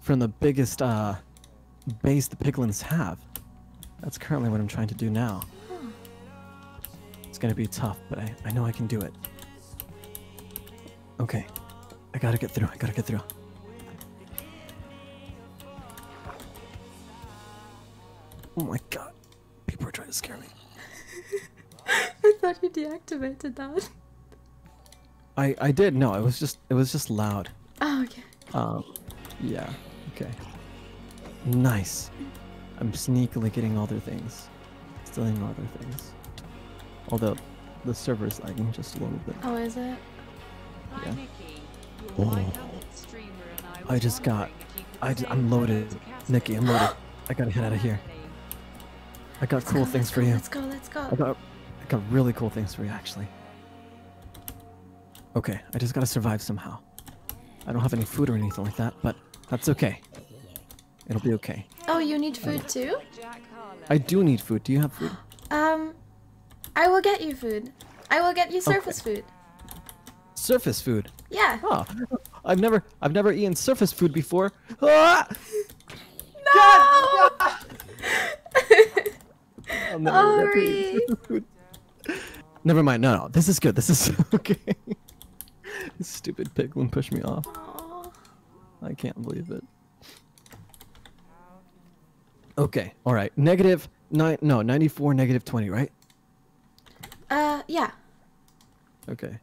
from the biggest uh base the piglins have. That's currently what I'm trying to do now. It's gonna be tough, but I, I know I can do it. Okay. I gotta get through. I gotta get through. Oh my god. People are trying to scare me. [LAUGHS] I thought you deactivated that. I I did. No, it was just it was just loud. Oh, okay. Um, yeah. Okay. Nice. I'm sneakily getting all their things, stealing all their things. Although the server's lagging just a little bit. Oh, is it? Hi, Yeah. Nikki. Oh. white-helmet streamer and I I just got- wondering if you could I j- say I'm loaded. Nikki, I'm loaded. I gotta get out of here. I got cool Go, things let's for go, you. Let's go. Let's go. I got I got really cool things for you actually. Okay, I just gotta survive somehow. I don't have any food or anything like that, but that's okay. It'll be okay. Oh, you need food too? I do need food. Do you have food? [GASPS] Um, I will get you food. I will get you surface food. Surface food. Yeah. Oh, I've never I've never eaten surface food before. Ah! No! [LAUGHS] I'll never get to eat Ori. surface food. Never mind. No, no. This is good. This is [LAUGHS] okay. [LAUGHS] stupid piglin pushed me off. I can't believe it. Okay. All right. Negative nine. No, ninety-four. Negative twenty. Right. Uh, yeah. Okay.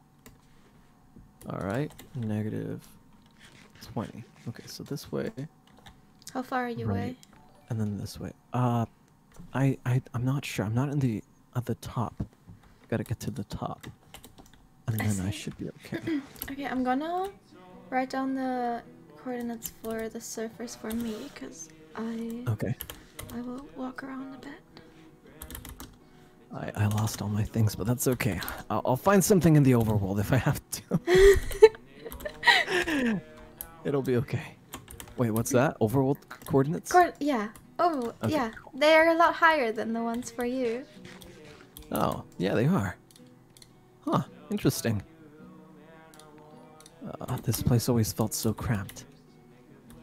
All right. Negative twenty. Okay. So this way, How far are you Right. away? and then this way. Uh, I I I'm not sure. I'm not in the at the top. Gotta get to the top. And I then I see. should be okay. [LAUGHS] Okay, I'm gonna write down the coordinates for the surface for me because I Okay. I will walk around a bit. I, I lost all my things, but that's okay. I'll, I'll find something in the overworld if I have to. [LAUGHS] It'll be okay. Wait, what's that? Overworld coordinates? Coord yeah. Oh, Okay, yeah. They're a lot higher than the ones for you. Oh, yeah, they are. Huh, interesting. Uh, this place always felt so cramped.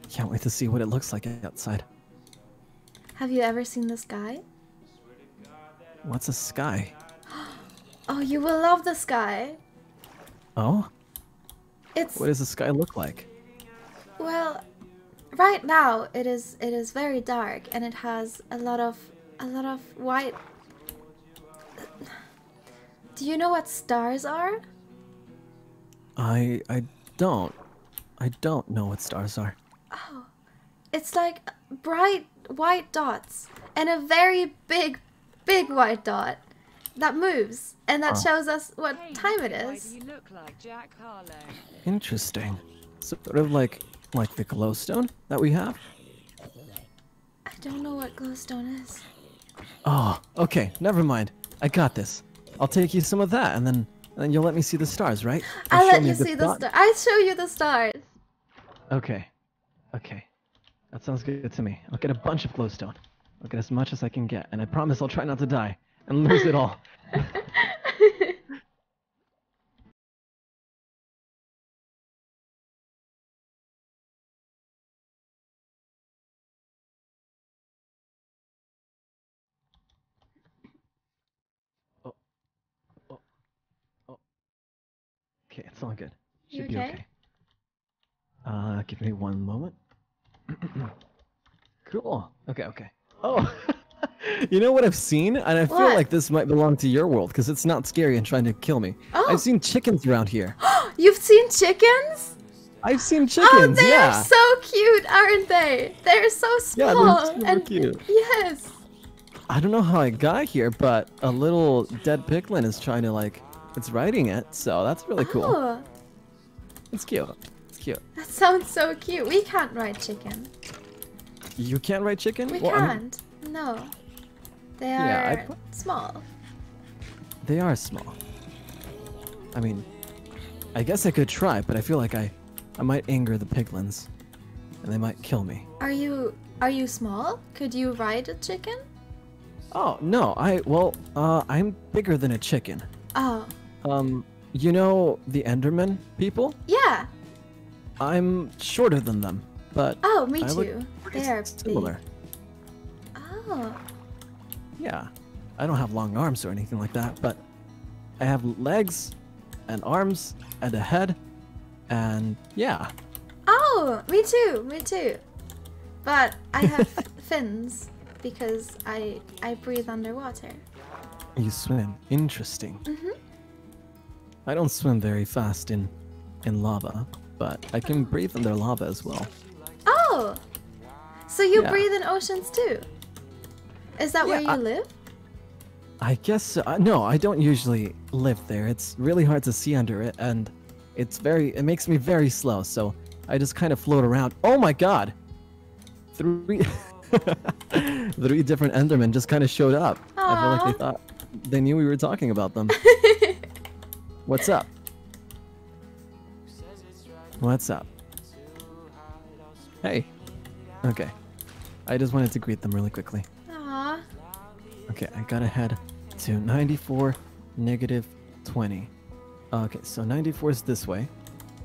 Can't wait to see what it looks like outside. Have you ever seen the sky? What's a sky? [GASPS] Oh, you will love the sky. Oh? It's What does the sky look like? well, right now it is it is very dark and it has a lot of a lot of white. Do you know what stars are? I I don't. I don't know what stars are. Oh, it's like bright white dots and a very big, big white dot that moves and that Oh. shows us what Hey, time it Why is. do you look like Jack Harlow? Interesting. Sort of like like the glowstone that we have. I don't know what glowstone is. Oh, okay. Never mind. I got this. I'll take you some of that, and then and then you'll let me see the stars, right? I'll let you see the stars. I show you the stars. Okay. Okay. That sounds good to me. I'll get a bunch of glowstone. I'll get as much as I can get, and I promise I'll try not to die and lose it all. [LAUGHS] Okay, it's all good. You Should be okay? okay. Uh, give me one moment. [CLEARS THROAT] cool. Okay, okay. Oh, [LAUGHS] you know what I've seen? And I feel like this might belong to your world because it's not scary and trying to kill me. Oh. I've seen chickens around here. [GASPS] You've seen chickens? I've seen chickens. oh, they yeah. are so cute, aren't they? They're so small Yeah, they're and cute. Yes. I don't know how I got here, but a little dead piglet is trying to like, it's riding it, so that's really cool. Oh, It's cute. It's cute. that sounds so cute. We can't ride chicken. You can't ride chicken? We Well, I mean, can't. No. They Yeah, I are small. They are small. I mean, I guess I could try, but I feel like I, I might anger the piglins, and they might kill me. Are you are you small? Could you ride a chicken? Oh no, I well, uh, I'm bigger than a chicken. Oh, Um, you know the Enderman people? yeah. I'm shorter than them, but Oh, me too. They are similar. big. Oh, Yeah, I don't have long arms or anything like that, but I have legs, and arms, and a head, and yeah. oh, me too. Me too. But I have [LAUGHS] fins because I I breathe underwater. You swim. Interesting. Mhm. I don't swim very fast in in lava, but I can breathe under lava as well. Oh, so you Yeah. breathe in oceans too? Is that where you I- live? I guess so. uh, no, I don't usually live there. It's really hard to see under it and it's very it makes me very slow, so I just kind of float around. Oh my god. Three [LAUGHS] Three different Endermen just kind of showed up. I feel like they thought they knew we were talking about them. [LAUGHS] What's up? What's up? Hey. Okay. I just wanted to greet them really quickly. Aw. Okay, I gotta head to 94, negative 20. Okay, so 94 is this way,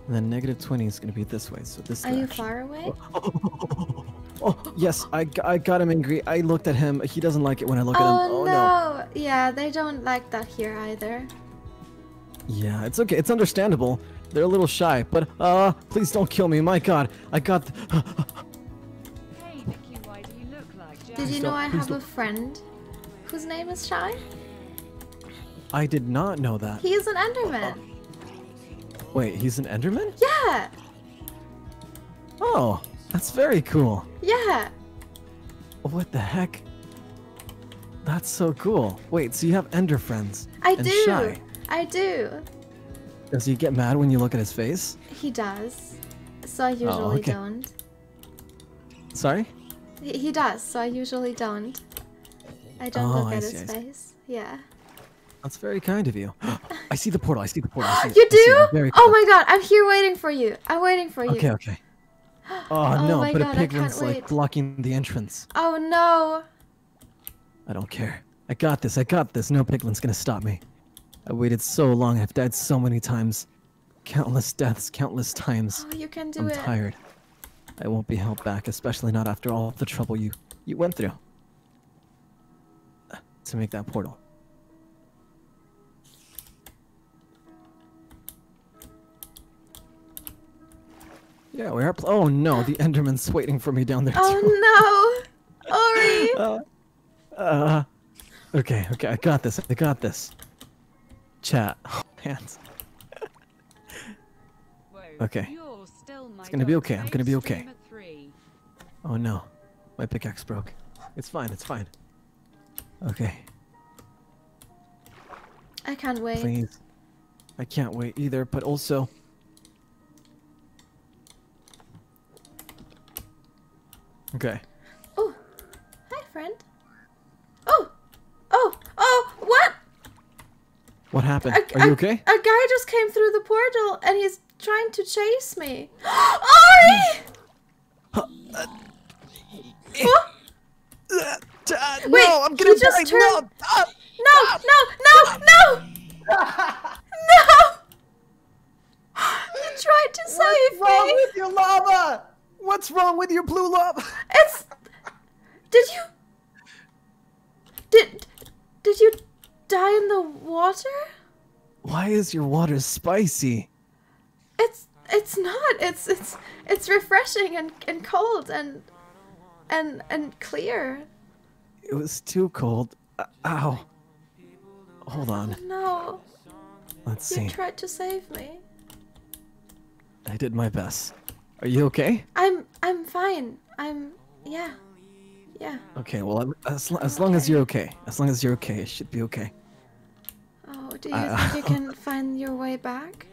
and then negative 20 is gonna be this way, so this Are you far away? [LAUGHS] Oh, yes, I, I got him angry. I looked at him. He doesn't like it when I look at him. Oh, Oh, no. Yeah, they don't like that here either. Yeah, it's okay. It's understandable. They're a little shy, but uh, please don't kill me. My God, I got. Hey, Nikki, why do you look like Jack? Did you know I have a don't. friend whose name is Shy? I did not know that. He is an Enderman. Wait, he's an Enderman? Yeah, Oh, that's very cool. yeah. What the heck? That's so cool. Wait, so you have ender friends? I and do. Shy. I do. Does he get mad when you look at his face? He does. So I oh, usually okay. don't. Sorry? He, he does, so I usually don't. I don't Oh, look I at see, his I see. face. Yeah. That's very kind of you. [GASPS] I see the portal. I see the portal. See [GASPS] You it, do? Very Oh my god, I'm here waiting for you. I'm waiting for you. Okay, okay. Oh, [GASPS] Oh no, oh but God, a I piglin's like wait. blocking the entrance. Oh no. I don't care. I got this. I got this. No piglin's gonna stop me. I waited so long. I've died so many times. Countless deaths, countless times. Oh, you can do I'm it. tired. I won't be held back, especially not after all the trouble you you went through to make that portal. Yeah, we are. Pl- oh no, the [GASPS] Enderman's waiting for me down there too. Oh no. Ori. [LAUGHS] Uh, uh, okay, okay, I got this. I got this. Chat. [LAUGHS] Oh, hands. Okay. You're still my It's gonna be okay, I'm gonna be okay. stream at three. Oh no, my pickaxe broke. It's fine. It's fine. Okay, I can't wait. please. I can't wait either, but also. Okay. Oh. Hi, friend. Oh. Oh. Oh. What? What happened? A- Are you a- okay? A guy just came through the portal and he's trying to chase me. [GASPS] Ori! [GASPS] What? Dad, Wait, no, I'm gonna just die. No, ah, No, no, no, no! [GASPS] No! You tried to save me. What's wrong with your lava? What's wrong with your blue lava? It's. Did you? Did did you die in the water? Why is your water spicy? It's it's not. It's it's it's refreshing and, and cold and and and clear. It was too cold. Uh, ow. Hold on. No, Let's you see. tried to save me. I did my best. Are you okay? I'm I'm fine. I'm yeah. Yeah. Okay, well, as, as long as you're okay. As long as you're okay, it should be okay. Oh, do you I- think you can [LAUGHS] find your way back?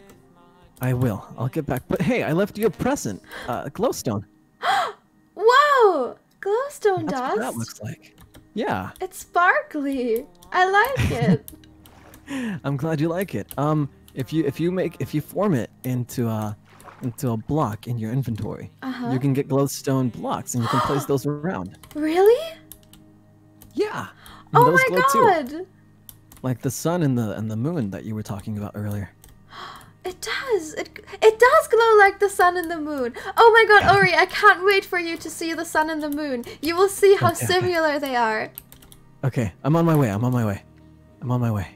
I will. I'll get back. But hey, I left you a present. Uh, a glowstone. [GASPS] Whoa! Glowstone That's what that looks like. Yeah, It's sparkly. I like [LAUGHS] it. I'm glad you like it. Um, if you if you make if you form it into a into a block in your inventory, Uh-huh. you can get glowstone blocks and you can place [GASPS] those around. really? Yeah. Oh my glow too. god! Like the sun and the and the moon that you were talking about earlier. [GASPS] It does. It it does glow like the sun and the moon. Oh my god, Ori, I can't wait for you to see the sun and the moon. You will see how Okay. similar they are. Okay, I'm on my way. I'm on my way. I'm on my way.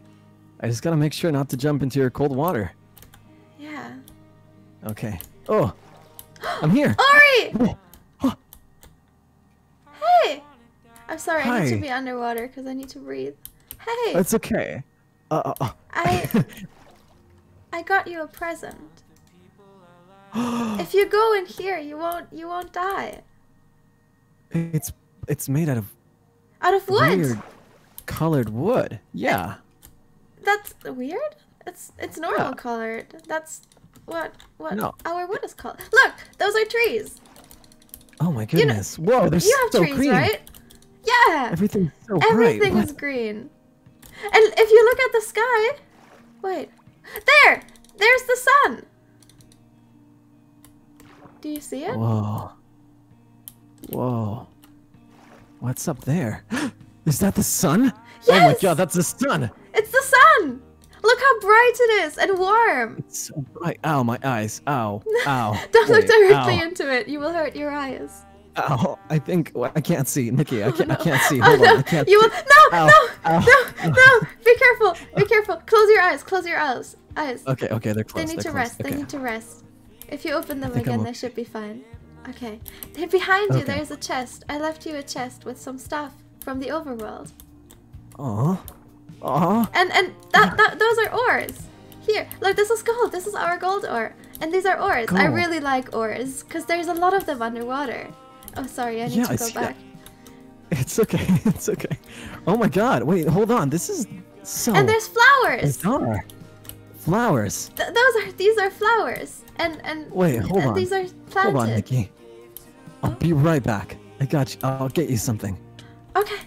I just gotta make sure not to jump into your cold water. Okay. Oh, I'm here. Ori! Oh, Hey! I'm sorry, I need to be underwater because I need to breathe. Hey! It's okay. Uh, uh, uh. I [LAUGHS] I got you a present. [GASPS] if you go in here, you won't you won't die. it's it's made out of Out of wood. weird colored wood. Yeah. That's weird. It's it's normal Yeah. colored. That's what what No. our wood is called. Look, those are trees. Oh my know- goodness. Whoa, they're You have so trees, green. right? Yeah. Everything's so Everything bright. is green. And if you look at the sky, wait, there, there's the sun. Do you see it? Whoa. Whoa. What's up there? [GASPS] Is that the sun? Yes! Oh my god, that's the sun! It's the sun. Look how bright it is and warm. It's so bright. Ow, my eyes. Ow. [LAUGHS] Ow. Don't look directly ow. into it. You will hurt your eyes. Ow. I think well, I can't see. Nikki, I [LAUGHS] oh, can't I no. can't see. Oh, Hold no. on. I can't You will see. no Ow. no Ow. no no. [LAUGHS] Be careful. Be careful. Close your eyes. Close your eyes. Eyes. Okay, okay, they're They closed. need they're to closed. rest. Okay. They need to rest. If you open them again, they should be fine. Okay. Then behind you, Okay. there's a chest. I left you a chest with some stuff from the overworld. Aw. Aw. And and that, that those are ores. Here, look, this is gold. This is our gold ore. And these are ores. I really like ores because there's a lot of them underwater. Oh, sorry, I need Yeah, to go see that. back. [LAUGHS] It's okay. [LAUGHS] It's okay. Oh my god. Wait, hold on. This is so And there's flowers. bizarre. Flowers. Th- those are these are flowers. And and Wait, hold and on. these are planted. Hold on, Nikki. I'll be right back. I got you. I'll get you something. Okay.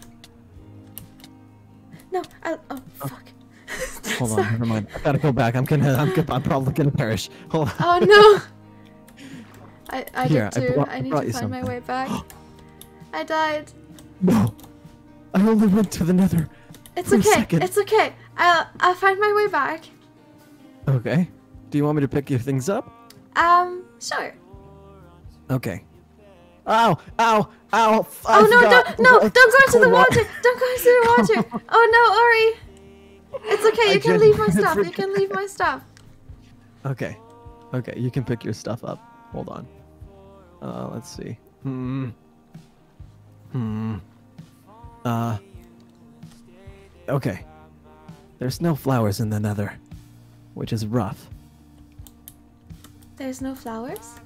No, I oh fuck. [LAUGHS] Hold on. Never mind. I gotta go back. I'm gonna. I'm, gonna, I'm probably gonna perish. Hold on. Oh no. [LAUGHS] I I Here, did too. brought- I, I need to find my way back. [GASPS] I died. No. I only went to the nether. It's okay. It's okay. I'll I'll find my way back. Okay. Do you want me to pick your things up? Um, sure. Okay. Ow! Ow! Ow! oh no! Don't no! Don't go into the water! Don't go into the water! oh no, Ori! It's okay. You can leave my stuff. You can leave my stuff. Okay. Okay, you can pick your stuff up. Hold on. Uh, let's see. Hmm. Hmm. Uh. Okay. There's no flowers in the nether, which is rough. There's no flowers.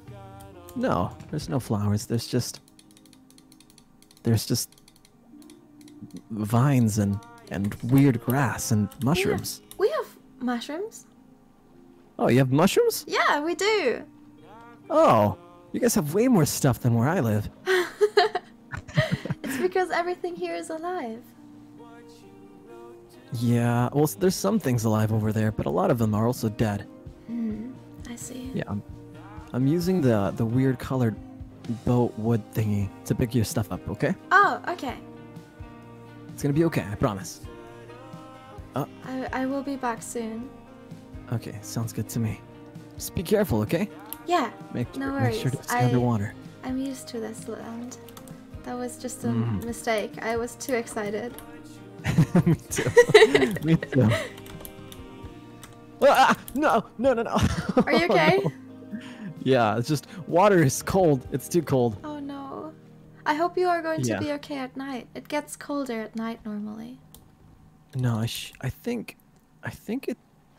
No, there's no flowers. There's just. There's just. vines and and weird grass and mushrooms. We have mushrooms. Oh, you have mushrooms? Yeah, we do. Oh, you guys have way more stuff than where I live. [LAUGHS] It's because everything here is alive. Yeah, well, there's some things alive over there, but a lot of them are also dead. Hmm. I see. Yeah, I'm, using the the weird colored boat wood thingy to pick your stuff up. Okay, Oh, okay. it's gonna be okay. I promise. I I will be back soon. Okay, sounds good to me. Just be careful, okay? Yeah, Make, No make sure worries, to stay I- underwater. I'm used to this land. That was just a Mm. mistake. I was too excited. [LAUGHS] [LAUGHS] Me too. [LAUGHS] Me too. Ah, no, no, no, no. Are you Oh, okay? no. Yeah, it's just water is cold. It's too cold. Oh no. I hope you are going Yeah. to be okay at night. It gets colder at night normally. No, I, sh- I think, I think it,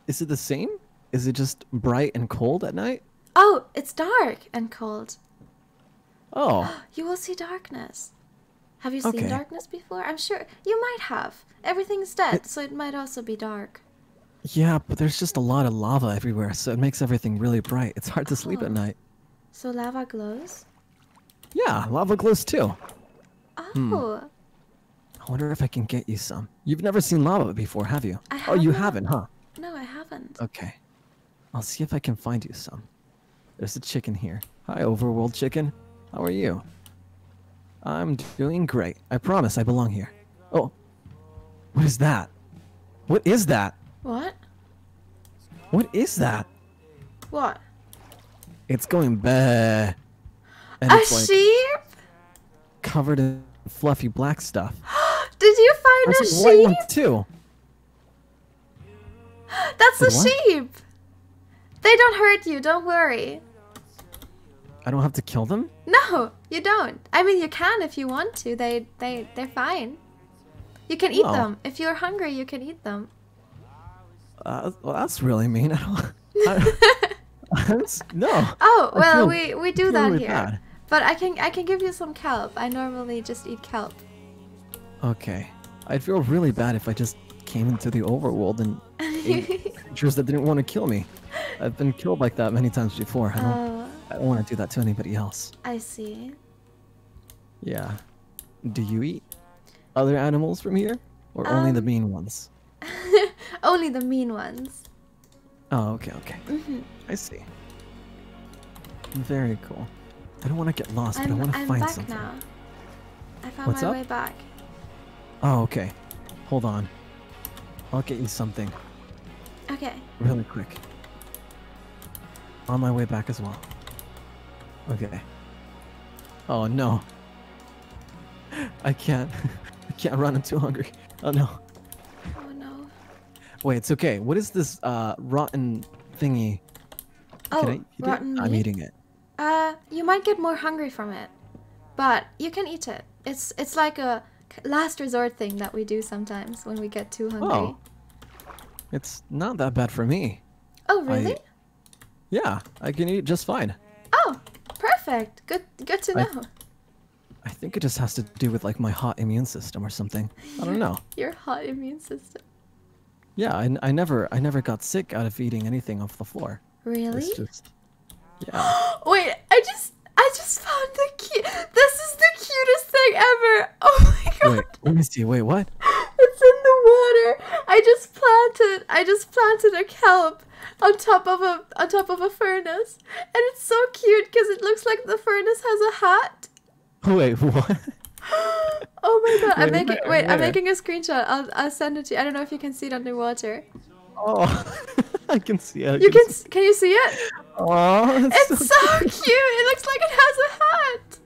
is it the same? Is it just bright and cold at night? Oh, it's dark and cold. Oh, [GASPS] You will see darkness. Have you seen Okay. darkness before? I'm sure you might have. Everything's dead, so it might also be dark. Yeah, but there's just a lot of lava everywhere, so it makes everything really bright. It's hard to sleep at Oh. night. So lava glows? Yeah, lava glows too. Oh, Hmm. I wonder if I can get you some. You've never seen lava before, have you? I oh, you haven't, huh? no, I haven't. Okay. I'll see if I can find you some. There's a chicken here. Hi, overworld chicken. How are you? I'm doing great. I promise I belong here. Oh, what is that? What is that? What? What is that? What? It's going. And A it's like sheep? covered in fluffy black stuff. [GASPS] Did you find There's a a white one too. That's a what? sheep. They don't hurt you. Don't worry. I don't have to kill them? No, you don't. I mean, you can if you want to. They they they're fine. You can eat Oh. them. If you're hungry, you can eat them. Uh, well, that's really mean. [LAUGHS] I don't. I, [LAUGHS] no. Oh I well, feel- we we do that really here. bad. But I can I can give you some kelp. I normally just eat kelp. Okay. I'd feel really bad if I just came into the overworld and ate [LAUGHS] creatures that didn't want to kill me. I've been killed like that many times before. I don't, Oh, I don't want to do that to anybody else. I see. Yeah. Do you eat other animals from here? Or only the Um, mean ones? [LAUGHS] Only the mean ones. Oh, okay, okay. hmm I see. Very cool. I don't want to get lost, but I want to find back something. now. I found What's my up? way back. Oh, okay. Hold on. I'll get you something Okay. really quick. On my way back as well. Okay. Oh no. [LAUGHS] I can't. [LAUGHS] I can't run. I'm too hungry. Oh no. Wait, it's okay. What is this uh rotten thingy? Oh, I eat it? rotten I'm eating it. Uh, you might get more hungry from it, but you can eat it. It's it's like a last resort thing that we do sometimes when we get too hungry. Oh. It's not that bad for me. Oh, really? Yeah, I can eat just fine. Oh, perfect. Good good to I- know. I think it just has to do with like my hot immune system or something. I don't know. [LAUGHS] Your hot immune system. Yeah, I, I never I never got sick out of eating anything off the floor. Really? Just yeah. [GASPS] Wait, I just I just found the cute. This is the cutest thing ever. [LAUGHS] Oh my god. Wait, let me see. Wait, what? [LAUGHS] It's in the water. I just planted. I just planted a kelp on top of a on top of a furnace, and it's so cute because it looks like the furnace has a hat. [LAUGHS] Wait, what? [GASPS] Oh my god! I'm Wait, making where- wait. I'm making a screenshot. I'll I'll send it to you. I don't know if you can see it underwater. Oh, [LAUGHS] I can see it. I You can see- can you see it? Oh, [LAUGHS] It's so so cute. It looks like it has a hat.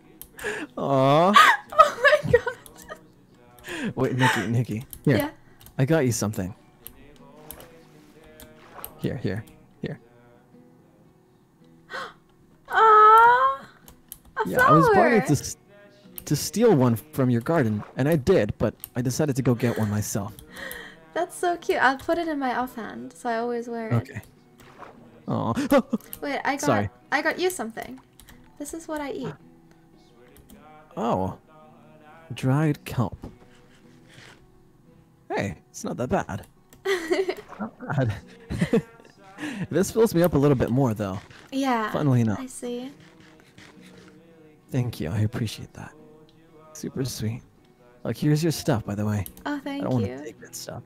Aw. [LAUGHS] Oh my god. Wait, Nikki, Nikki. Here. Yeah. I got you something. Here, here, here. [GASPS] Aww. Yeah, I was planning flower. to s- to steal one from your garden, and I did, but I decided to go get one myself. That's so cute. I'll put it in my offhand, so I always wear it. Okay. Oh. [LAUGHS] Wait, I got Sorry. I got you something. This is what I eat. oh. Dried kelp. Hey, it's not that bad. [LAUGHS] not bad. [LAUGHS] this fills me up a little bit more, though. Yeah. Funnily enough. I see. Thank you. I appreciate that. Super sweet. Look, here's your stuff, by the way. Oh, thank you. I don't want to take that stuff.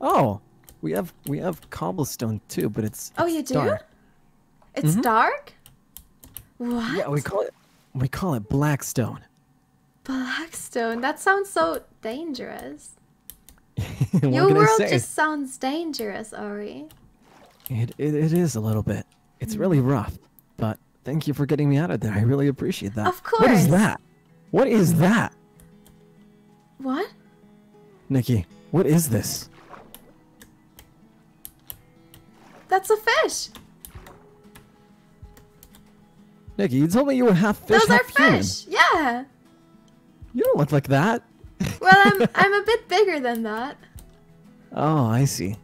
Oh, we have we have cobblestone too, but it's, Oh, it's you do? dark. It's Mhm. dark? What? Yeah, we call it we call it blackstone. Blackstone. That sounds so dangerous. [LAUGHS] Your world just sounds dangerous, Ori. It, it it is a little bit. It's really rough, but thank you for getting me out of there. I really appreciate that. Of course. What is that? What is that, What? Nikki? What is this? That's a fish. Nikki, you told me you were half fish, Those are human. fish. Yeah. You don't look like that. [LAUGHS] Well, I'm I'm a bit bigger than that. Oh, I see.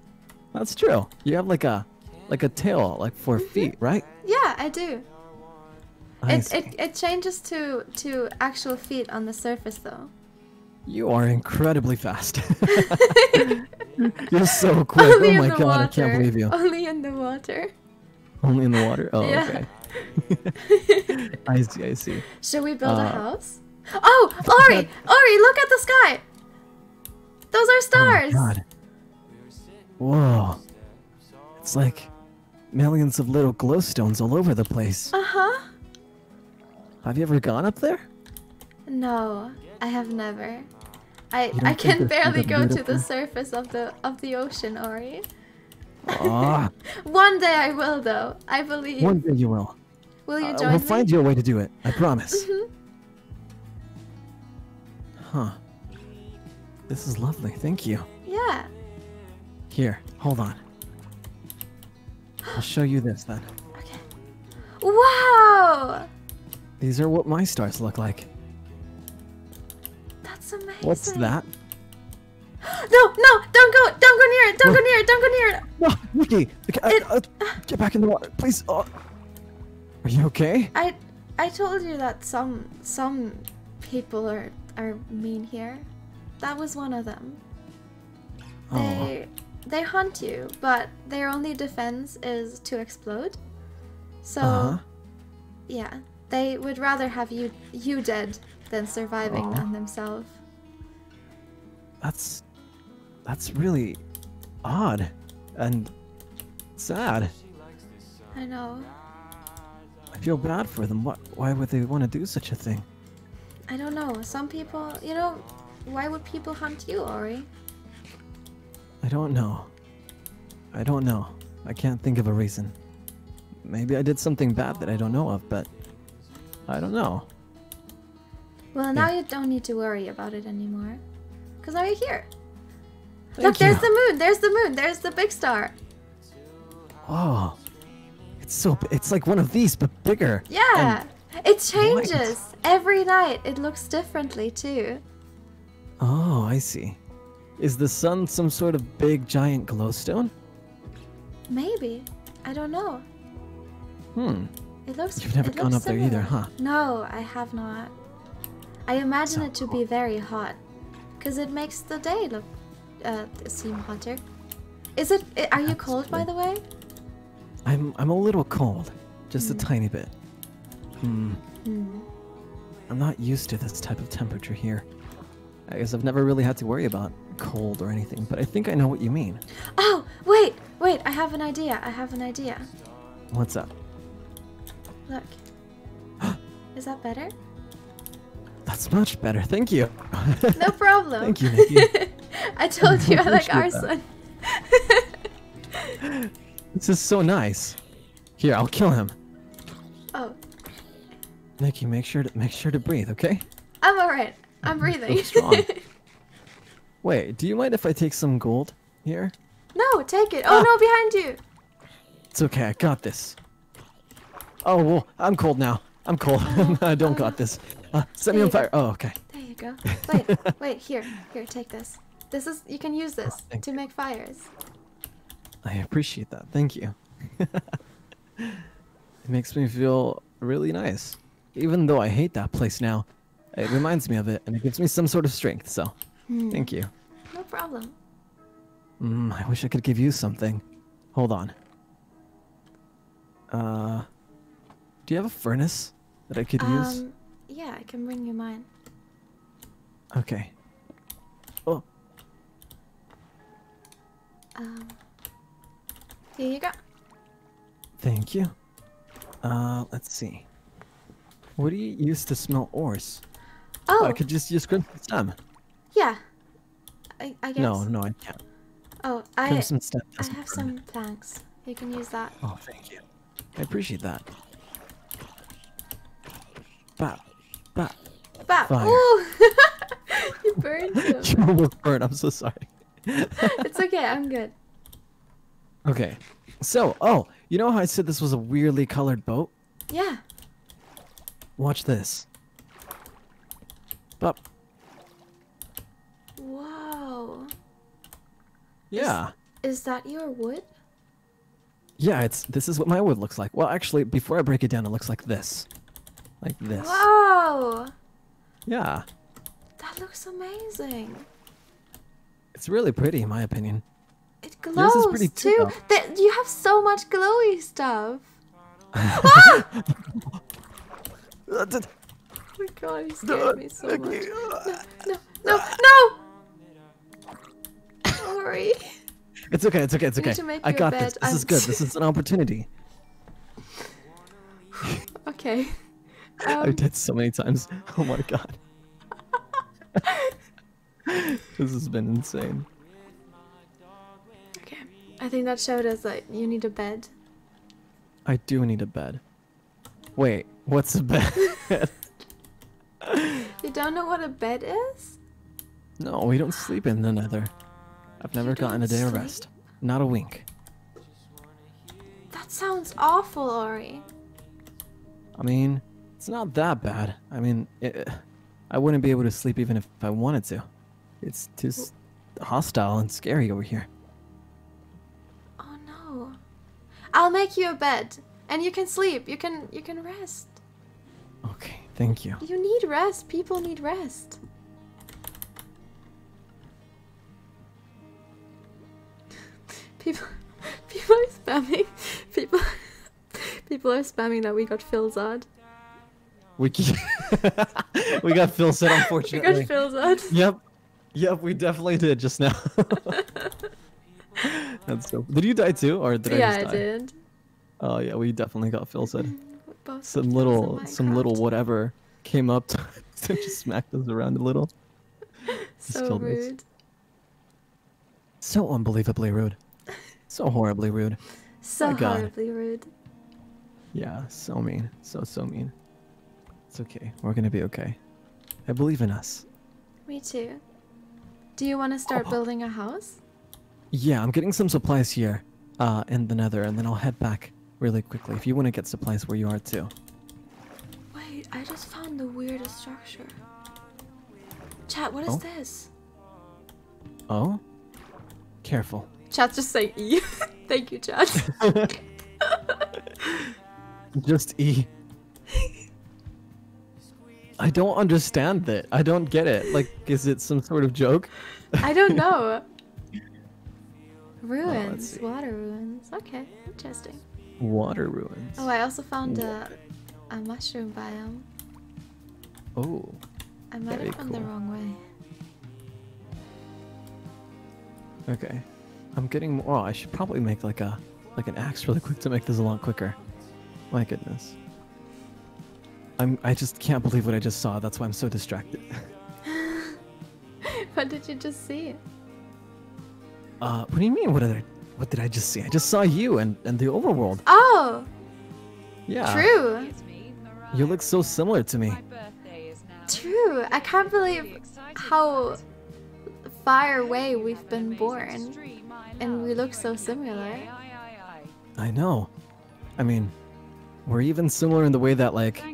That's true. You have like a like a tail, like 4 Mm-hmm. feet, right? Yeah, I do. It, it it changes to to actual feet on the surface though. You are incredibly fast. [LAUGHS] You're so quick. Only oh my god, water. I can't believe you. Only in the water. Only in the water? Oh, Yeah. okay. [LAUGHS] I see, I see. Should we build a Uh, house? Oh, Ori! Ori, look at the sky! Those are stars! Oh my god. Whoa. It's like millions of little glowstones all over the place. Uh-huh. Have you ever gone up there? No, I have never. I I can barely go to the surface of the of the ocean, Ori. Ah, [LAUGHS] One day I will though. I believe. one day you will. will you Uh, join we'll me? find you a way to do it. I promise. Mhm. Huh. This is lovely. Thank you. Yeah. Here, hold on. I'll show you this then. [GASPS] Okay. Wow! These are what my stars look like. That's amazing. What's that? [GASPS] No, no! Don't go! Don't go near it! Don't go near it! Don't go near it! No, Nikki! okay, uh, It- uh, get back in the water, please. Oh. Are you okay? I I told you that some some people are are mean here. That was one of them. Oh, They they hunt you, but their only defense is to explode. So uh-huh. yeah, they would rather have you you dead than surviving on themselves. That's that's really odd and sad. I know. I feel bad for them. What? Why would they want to do such a thing? I don't know. Some people, you know, why would people hunt you, Ori? I don't know. I don't know. I can't think of a reason. Maybe I did something bad that I don't know of, but I don't know. Well, now Yeah. you don't need to worry about it anymore. Cause now you're here. Thank Look, there's the moon. There's the moon. There's the big star. Oh, it's so. It's like one of these, but bigger. Yeah. And- It changes every night. It looks differently too. oh, I see. Is the sun some sort of big giant glowstone? Maybe. I don't know. Hmm. It looks. You've never gone up there either, huh? No, I have not. I imagine So it to be very hot, because it makes the day look uh, seem hotter. Is it? Are you cold, by the way? I'm I'm a little cold, just a tiny bit. Hmm. Hmm. I'm not used to this type of temperature here. I guess I've never really had to worry about cold or anything, but I think I know what you mean. Oh, wait, wait! I have an idea. I have an idea. What's up? Look. [GASPS] Is that better? That's much better. Thank you. [LAUGHS] No problem. Thank you, Nikki. [LAUGHS] I told [LAUGHS] you I like arson. This is so nice. Here, I'll kill him. Oh, Nikki, make sure to make sure to breathe, okay? I'm alright. I'm breathing. strong. Wait, do you mind if I take some gold here? no, take it. Oh Ah. no, behind you. It's okay, I got this. Oh, well, I'm cold now. I'm cold. [LAUGHS] I don't got this. Uh, set me on you fire. Oh, okay. There you go. Wait, [LAUGHS] wait. Here, here. Take this. This is. You can use this thank to make fires. I appreciate that. Thank you. [LAUGHS] it makes me feel really nice. Even though I hate that place now, it reminds me of it and it gives me some sort of strength, so thank you. No problem. Mm, I wish I could give you something. Hold on. Uh, do you have a furnace that I could use? Um, yeah, I can bring you mine. Okay. Oh, Um, here you go. thank you. Uh, let's see. What do you use to smell ores? Oh, I could just use crimson stem. yeah. I, I guess. No, no, I can't. Oh, I Crimson stem I have some planks. You can use that. Oh, thank you. I appreciate that. Bap, bap. Bap. You burned [LAUGHS] him. You almost burned. I'm so sorry. [LAUGHS] it's okay. I'm good. Okay. So, oh, you know how I said this was a weirdly colored boat? Yeah. Watch this. Bap. Whoa. Yeah. Is that your wood? Yeah, it's this is what my wood looks like. Well, actually, before I break it down, it looks like this. Like this. Whoa! Yeah. That looks amazing. It's really pretty in my opinion. It Yours glows is pretty too, too. You have so much glowy stuff. [LAUGHS] [LAUGHS] D- Oh my god, you scared me so much. uh, No, no, no! Sorry. [LAUGHS] It's okay, it's okay, it's okay. I got bed. this. This I'm is good. This is an opportunity. Okay. I've Um, died so many times. [LAUGHS] Oh my god. [LAUGHS] this has been insane. okay. I think that showed us that you need a bed. I do need a bed. Wait, what's a bed? [LAUGHS] You don't know what a bed is? no, we don't sleep in the nether. I've never gotten a day of rest. Not a wink. That sounds awful, Ori. I mean, it's not that bad. I mean, it, I wouldn't be able to sleep even if I wanted to. It's just hostile and scary over here. Oh no. I'll make you a bed. And you can sleep. You can you can rest. Okay, thank you. You need rest. People need rest. [LAUGHS] People [LAUGHS] people are spamming. People [LAUGHS] people are spamming that we got Philza'd. We [LAUGHS] we got Philza'd We unfortunately. got Philza'd. Yep. Yep, we definitely did just now. [LAUGHS] That's so. Did you die too, or did I yeah, just I did. Oh yeah, we definitely got Philza'd. Some little, some little whatever came up [LAUGHS] to and just smacked us around a little. So killed us. rude. So unbelievably rude. So horribly rude. So horribly rude. Yeah, so mean. So so mean. It's okay. We're gonna be okay. I believe in us. Me too. Do you want to start Oh. building a house? Yeah, I'm getting some supplies here, uh, in the Nether, and then I'll head back really quickly. If you want to get supplies where you are too. Wait, I just found the weirdest structure. Chat, what is Oh? this? Oh, careful. Chat, just say E. [LAUGHS] Thank you, chat. [LAUGHS] Just E. I don't understand it. I don't get it. Like, is it some sort of joke? I don't know. [LAUGHS] Ruins, Oh, water ruins. Okay, interesting. Water ruins. Oh, I also found a, a mushroom biome. Oh. I might have gone the wrong way. Okay. I'm getting more. Oh, I should probably make like a like an axe really quick to make this a lot quicker. My goodness. I'm I just can't believe what I just saw. That's why I'm so distracted. [LAUGHS] what did you just see? Uh, what do you mean? What did I what did I just see? I just saw you and and the overworld. Oh, Yeah. true. It's me, Mariah. You look so similar to me. My birthday is now. True. I can't believe how far away we've been born. and we look so similar. I know. I mean, we're even similar in the way that like Thank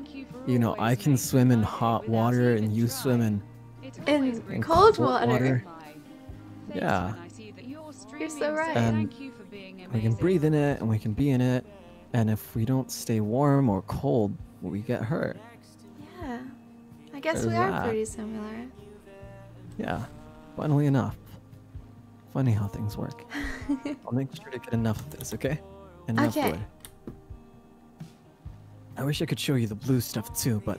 you know I can swim in hot water and you swim trying. in In always brings cold water. water. Yeah. when I see that you're You're so right. And thank you for being we can breathe in it and we can be in it and if we don't stay warm or cold we get hurt Yeah. I guess There's we are that. pretty similar. yeah funnily enough funny how things work [LAUGHS] i'll make sure to get enough of this okay enough Okay. wood i wish i could show you the blue stuff too but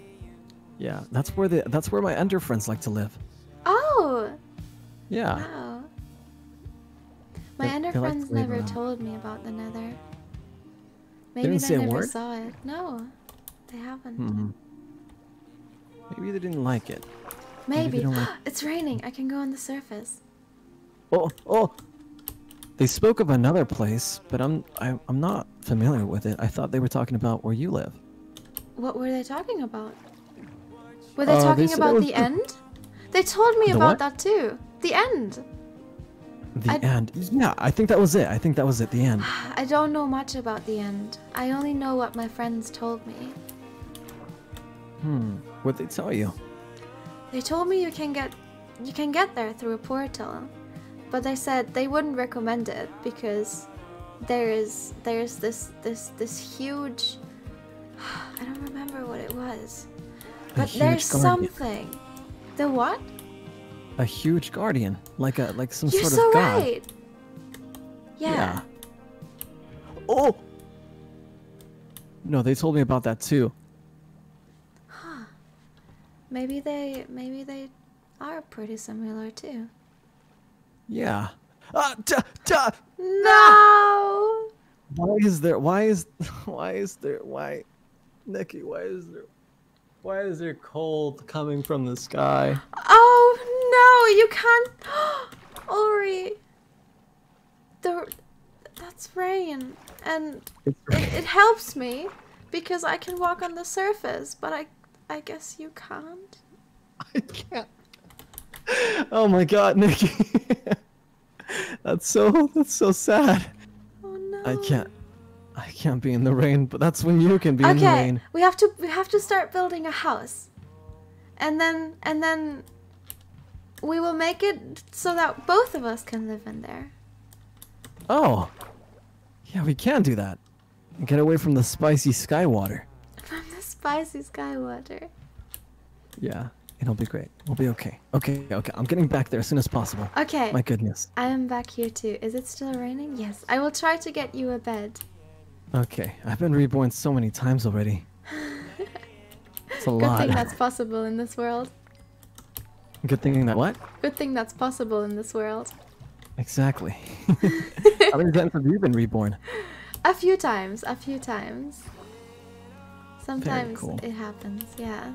yeah that's where the that's where my ender friends like to live Oh, yeah wow. My They- Ender they like friends live never told me about the Nether. Maybe they a never word? saw it. No, they haven't. hmm maybe they didn't like it maybe Maybe. like- [GASPS] it's raining. I can go on the surface. Oh, oh. They spoke of another place, but I'm I, I'm not familiar with it. I thought they were talking about where you live. What were they talking about? Were they Uh, talking it about the end? They told me The about what? that too. The end. The I- end. Yeah, I think that was it. I think that was it. The end. [SIGHS] I don't know much about the end. I only know what my friends told me. Hmm. What'd they tell you? They told me you can get you can get there through a portal. But they said they wouldn't recommend it because there is there's this this this huge [SIGHS] I don't remember what it was. But there's guardian. something. The what? A huge guardian, like a like some You're sort so of god. right. Yeah. Oh. No, they told me about that too. Huh. Maybe they maybe they are pretty similar too. Yeah. Ah, da, da. No. Why is there? Why is? [LAUGHS] Why is there? Why, Nikki? Why is there? Why is there cold coming from the sky? Oh no, you can't [GASPS] Ori. The that's rain and It's it, it helps me because I can walk on the surface, but I I guess you can't. I can't. Oh my god, Nikki. [LAUGHS] that's so that's so sad. Oh no. I can't I can't be in the rain, but that's when you can be in the rain. Okay, we have to we have to start building a house. And then and then we will make it so that both of us can live in there. Oh. Yeah, we can do that. Get away from the spicy sky water. From the spicy sky water. Yeah, it'll be great. We'll be okay. Okay, okay. I'm getting back there as soon as possible. Okay. My goodness. I am back here too. Is it still raining? Yes. I will try to get you a bed. Okay, I've been reborn so many times already. It's a Good lot. thing that's possible in this world. Good thing that what? Good thing that's possible in this world. Exactly. [LAUGHS] How many times have you been reborn? A few times, a few times. Sometimes cool. it happens, yeah.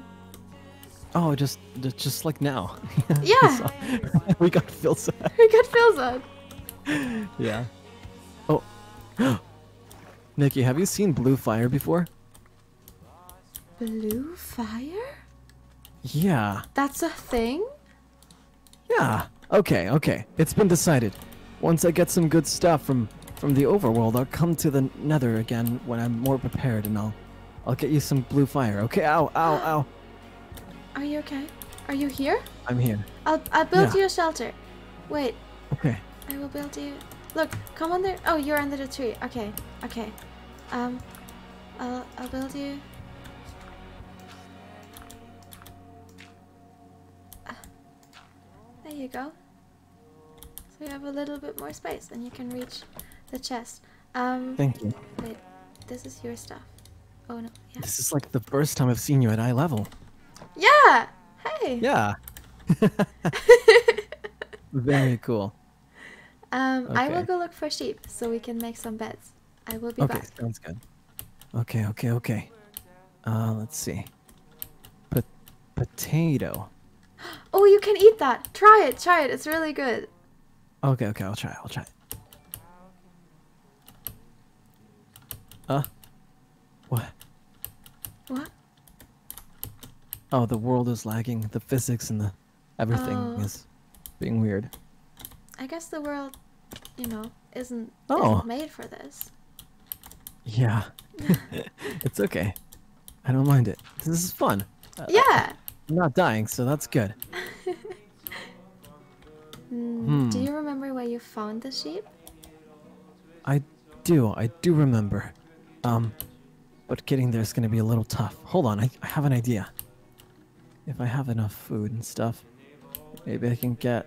Oh, just just, like now. [LAUGHS] Yeah. [LAUGHS] We got Phil's. We got that. yeah. Oh. [GASPS] Nikki, have you seen blue fire before? Blue fire? Yeah. That's a thing? Yeah. Okay, okay. It's been decided. Once I get some good stuff from from the overworld, I'll come to the nether again when I'm more prepared and I'll I'll get you some blue fire. Okay? Ow, ow, [GASPS] ow. Are you okay? Are you here? I'm here. I'll I'll build Yeah. you a shelter. Wait, Okay. I will build you. Look, come under. Oh, you're under the tree. Okay, okay. Um, I'll, I'll build you. Ah, there you go. So you have a little bit more space and you can reach the chest. Um, Thank you. Wait, this is your stuff. Oh no, yeah. This is like the first time I've seen you at eye level. Yeah! Hey! Yeah. [LAUGHS] Very cool. Um, okay. I will go look for sheep so we can make some beds. I will be Okay, back. sounds good. Okay, okay, okay. Uh, let's see. Pot potato. [GASPS] Oh, you can eat that! Try it, try it, it's really good. Okay, okay, I'll try. I'll try. Uh. What? What? Oh, the world is lagging. The physics and the everything Oh. is being weird. I guess the world, you know, isn't, Oh. isn't made for this. Yeah. [LAUGHS] it's okay. I don't mind it. This is fun. Uh, Yeah! I'm not dying, so that's good. [LAUGHS] Mm, Do Hmm. you remember where you found the sheep? I do. I do remember. Um, but getting there is going to be a little tough. Hold on. I, I have an idea. If I have enough food and stuff, maybe I can get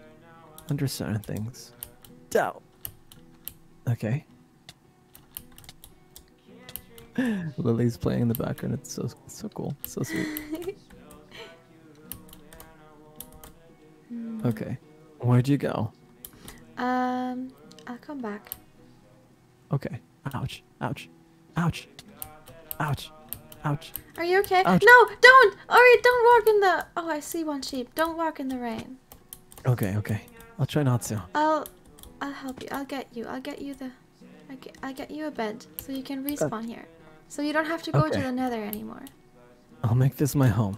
under certain things. Doubt. Okay. [LAUGHS] Lily's playing in the background. It's so so cool. So sweet. [LAUGHS] Okay. Where'd you go? Um, I'll come back. Okay. Ouch. Ouch. Ouch. Ouch. Ouch. Are you okay? Ouch. No, don't! Alright, don't walk in the. Oh, I see one sheep. Don't walk in the rain. Okay, okay. I'll try not to. I'll, I'll help you. I'll get you. I'll get you the, I get, I'll get you a bed so you can respawn here, so you don't have to go to the Nether anymore. I'll make this my home.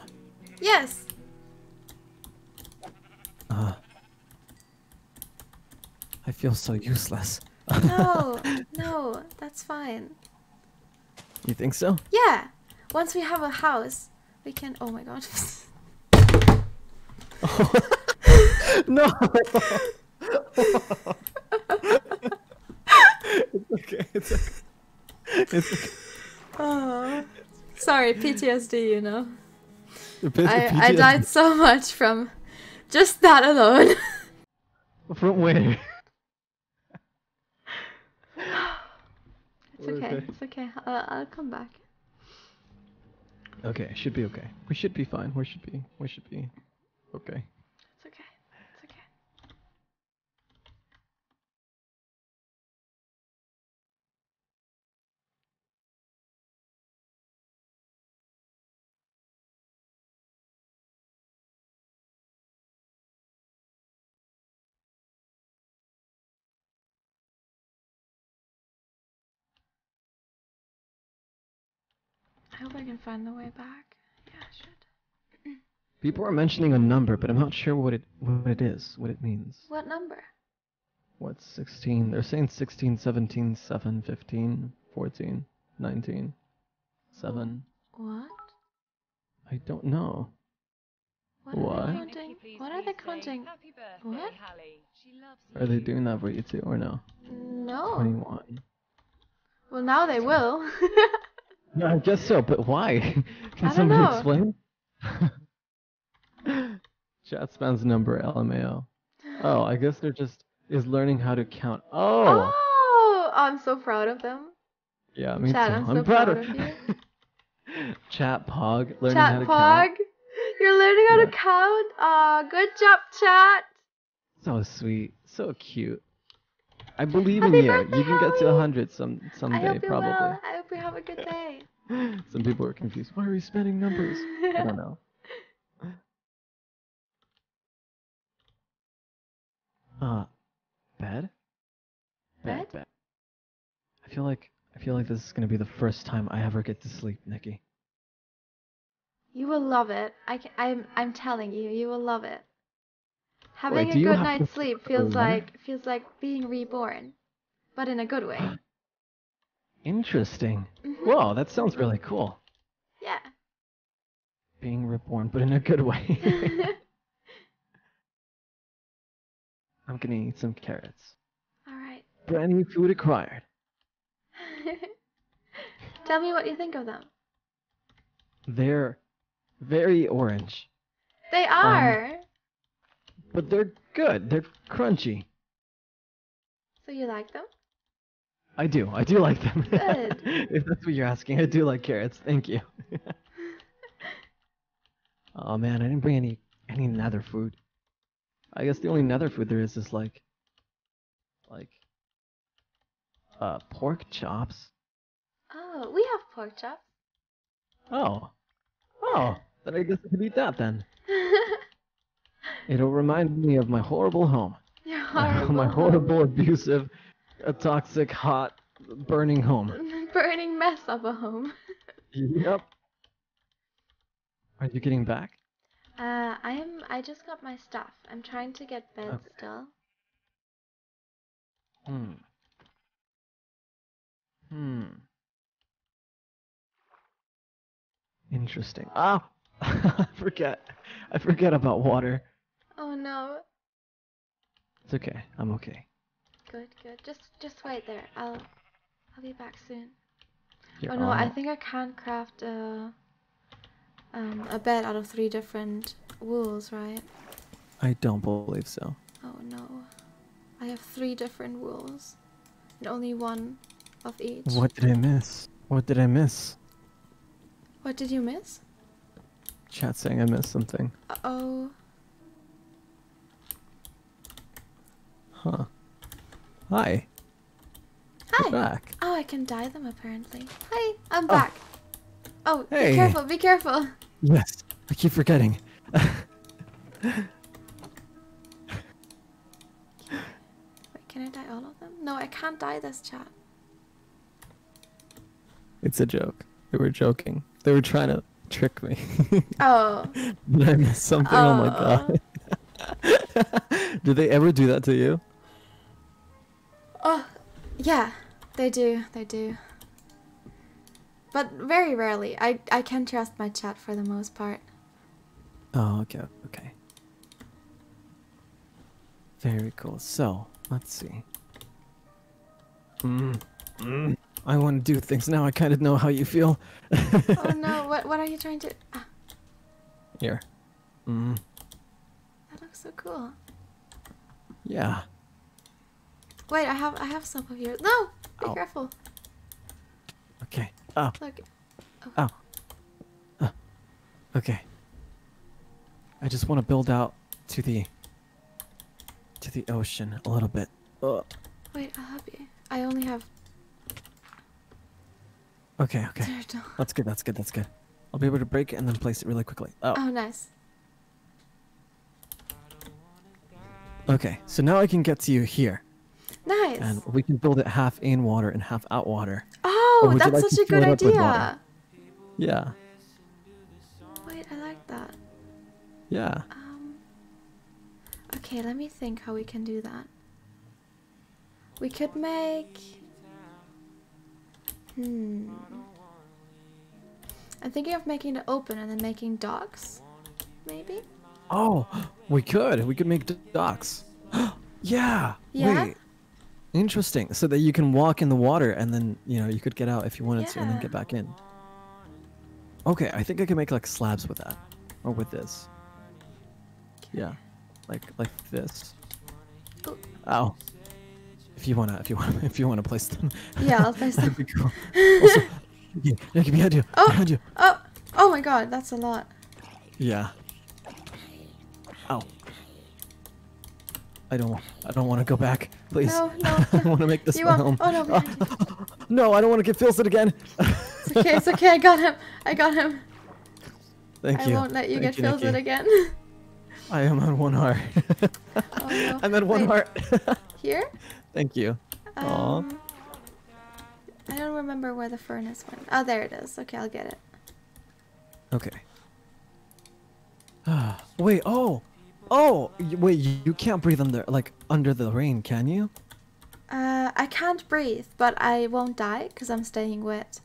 Yes. Uh, I feel so useless. No, [LAUGHS] no, that's fine. You think so? Yeah. Once we have a house, we can. Oh my god. [LAUGHS] no. [LAUGHS] it's okay. It's okay. It's okay. Oh. Sorry, PTSD. You know. I I died so much from just that alone. [LAUGHS] From where? [SIGHS] it's okay. It's okay. I'll, I'll come back. Okay, should be okay. We should be fine. We should be. We should be. Okay. I hope I can find the way back. Yeah, I should. People are mentioning a number, but I'm not sure what it what it is, what it means. What number? What's 16? They're saying 16, 17, 7, 15, 14, 19, 7. What? I don't know. What What? are they counting? What are they counting? Happy birthday, What? Hallie. She loves Are they doing that for you too, or no? No. 21. Well, now they will. [LAUGHS] No, I guess so, but why? [LAUGHS] Can somebody know. explain? [LAUGHS] Chat spams number LMAO. Oh, I guess they're just is learning how to count. Oh, Oh, I'm so proud of them. yeah, me Chat, too. I'm I'm, so proud, proud of you. [LAUGHS] Chat Pog learning how chat to Pog, count. you're learning how Yeah. to count. Aw, good job, chat. So sweet, so cute. I believe Happy in you. birthday, you can get to a hundred some I someday, hope you probably. will. I hope you have a good [LAUGHS] day. Some people are confused. Why are we spending numbers? I don't know. [LAUGHS] Uh, bed? Bed? bed. I feel like I feel like this is gonna be the first time I ever get to sleep, Nikki. You will love it. I can, I'm I'm telling you, you will love it. Having do a good night's sleep feels like feels like being reborn, but in a good way. [GASPS] Interesting. Mhm. Whoa, that sounds really cool. Yeah. Being reborn, but in a good way. [LAUGHS] I'm gonna eat some carrots. All right. Brand new food acquired. [LAUGHS] Tell me what you think of them. They're very orange, They are. But they're good. They're crunchy. So you like them? I do. I do like them. Good. [LAUGHS] if that's what you're asking, I do like carrots. Thank you. [LAUGHS] oh man, I didn't bring any any nether food. I guess the only nether food there is is like like uh pork chops. Oh, we have pork chops. Oh. Oh, then I guess I could eat that then. [LAUGHS] It'll remind me of my horrible home. Horrible. [LAUGHS] my horrible, abusive, uh, toxic, hot, burning home. [LAUGHS] burning mess of a home. [LAUGHS] Yep. Are you getting back? Uh, I am. I just got my stuff. I'm trying to get bed Okay. still. Hmm. Hmm. Interesting. Ah, I forget. I forget about water. Oh no. It's okay. I'm okay. Good, good. Just, just wait there. I'll, I'll be back soon. You're oh no, I think I can't craft a, um, a bed out of three different wools, right? I don't believe so. Oh no. I have three different wools, and only one of each. What did I miss? What did I miss? What did you miss? Chat saying I missed something. Uh oh. Huh. Hi. Hi. You're back. Oh, I can dye them apparently. Hi, I'm Oh. back. Oh, Hey. be careful, be careful. Yes. I keep forgetting. [LAUGHS] Wait, can I dye all of them? No, I can't dye this chat. It's a joke. They were joking. They were trying to trick me. [LAUGHS] Oh. Did I miss something? Oh my Oh. god. [LAUGHS] Did they ever do that to you? Oh, yeah, they do, they do. But very rarely. I, I can trust my chat for the most part. Oh, okay, okay. Very cool. So, let's see. Mm, mm, I want to do things now. I kind of know how you feel. Oh no, [LAUGHS] what, what are you trying to... Ah, Here. Mm, that looks so cool. yeah. Wait, I have I have some of yours. No! Be Ow. careful. Okay. Oh, Look. Oh. Oh. Okay. I just want to build out to the to the ocean a little bit. Ugh. Wait, I'll help you. I only have Okay, okay. turtle. That's good. That's good. That's good. I'll be able to break it and then place it really quickly. Oh, Oh, nice. okay. So now I can get to you here, Nice. and we can build it half in water and half out water. oh, that's like such a good it up with water? idea. Yeah, Wait, I like that. yeah. Um. Okay, let me think how we can do that. We could make. Hmm. I'm thinking of making it open and then making docks. Maybe? Oh, we could. We could make docks. [GASPS] yeah. Yeah? Wait. Interesting. So that you can walk in the water and then you know you could get out if you wanted to and then get back in. Okay, I think I can make like slabs with that, or with this. Yeah, like like this. Oh. Ow. If you wanna, if you wanna, [LAUGHS] if you wanna place them. Yeah, I'll place [LAUGHS] them. cool. Also, [LAUGHS] yeah, yeah, behind you. Oh. Behind you. Oh! Oh my god, that's a lot. Yeah. Ow. I don't. I don't want to go back. Please. No, no. [LAUGHS] I want to make this You my home. oh, no, behind [LAUGHS] no, I don't want to get filtered again. It's okay, it's okay, I got him. I got him. Thank I you. I won't let you Thank get filled Nikki. again. I am on one heart. [LAUGHS] Oh, no. I'm at one Wait. heart. Here? Thank you. Um, I don't remember where the furnace went. Oh, there it is. Okay, I'll get it. Okay. [SIGHS] wait. Oh. Oh. Wait. You, can't breathe under like under the rain, can you? Uh, I can't breathe, but I won't die because I'm staying wet.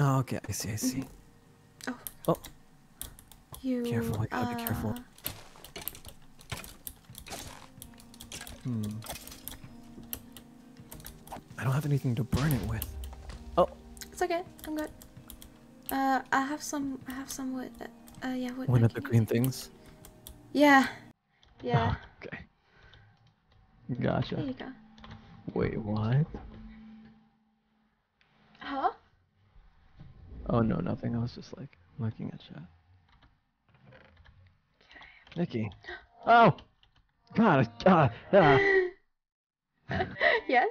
Oh, okay. I see. I see. Oh. Oh. You. Careful, I gotta be careful. uh, Hmm. I don't have anything to burn it with. Oh. It's okay. I'm good. Uh, I have some. I have some wood. Uh, yeah, wood. One of the green things. Yeah. Yeah. Okay. Gotcha. There you go. Wait, what? Huh? Oh no, nothing. I was just like looking at chat. Okay. Nikki. [GASPS] Oh! God, God, ah. [LAUGHS] yes?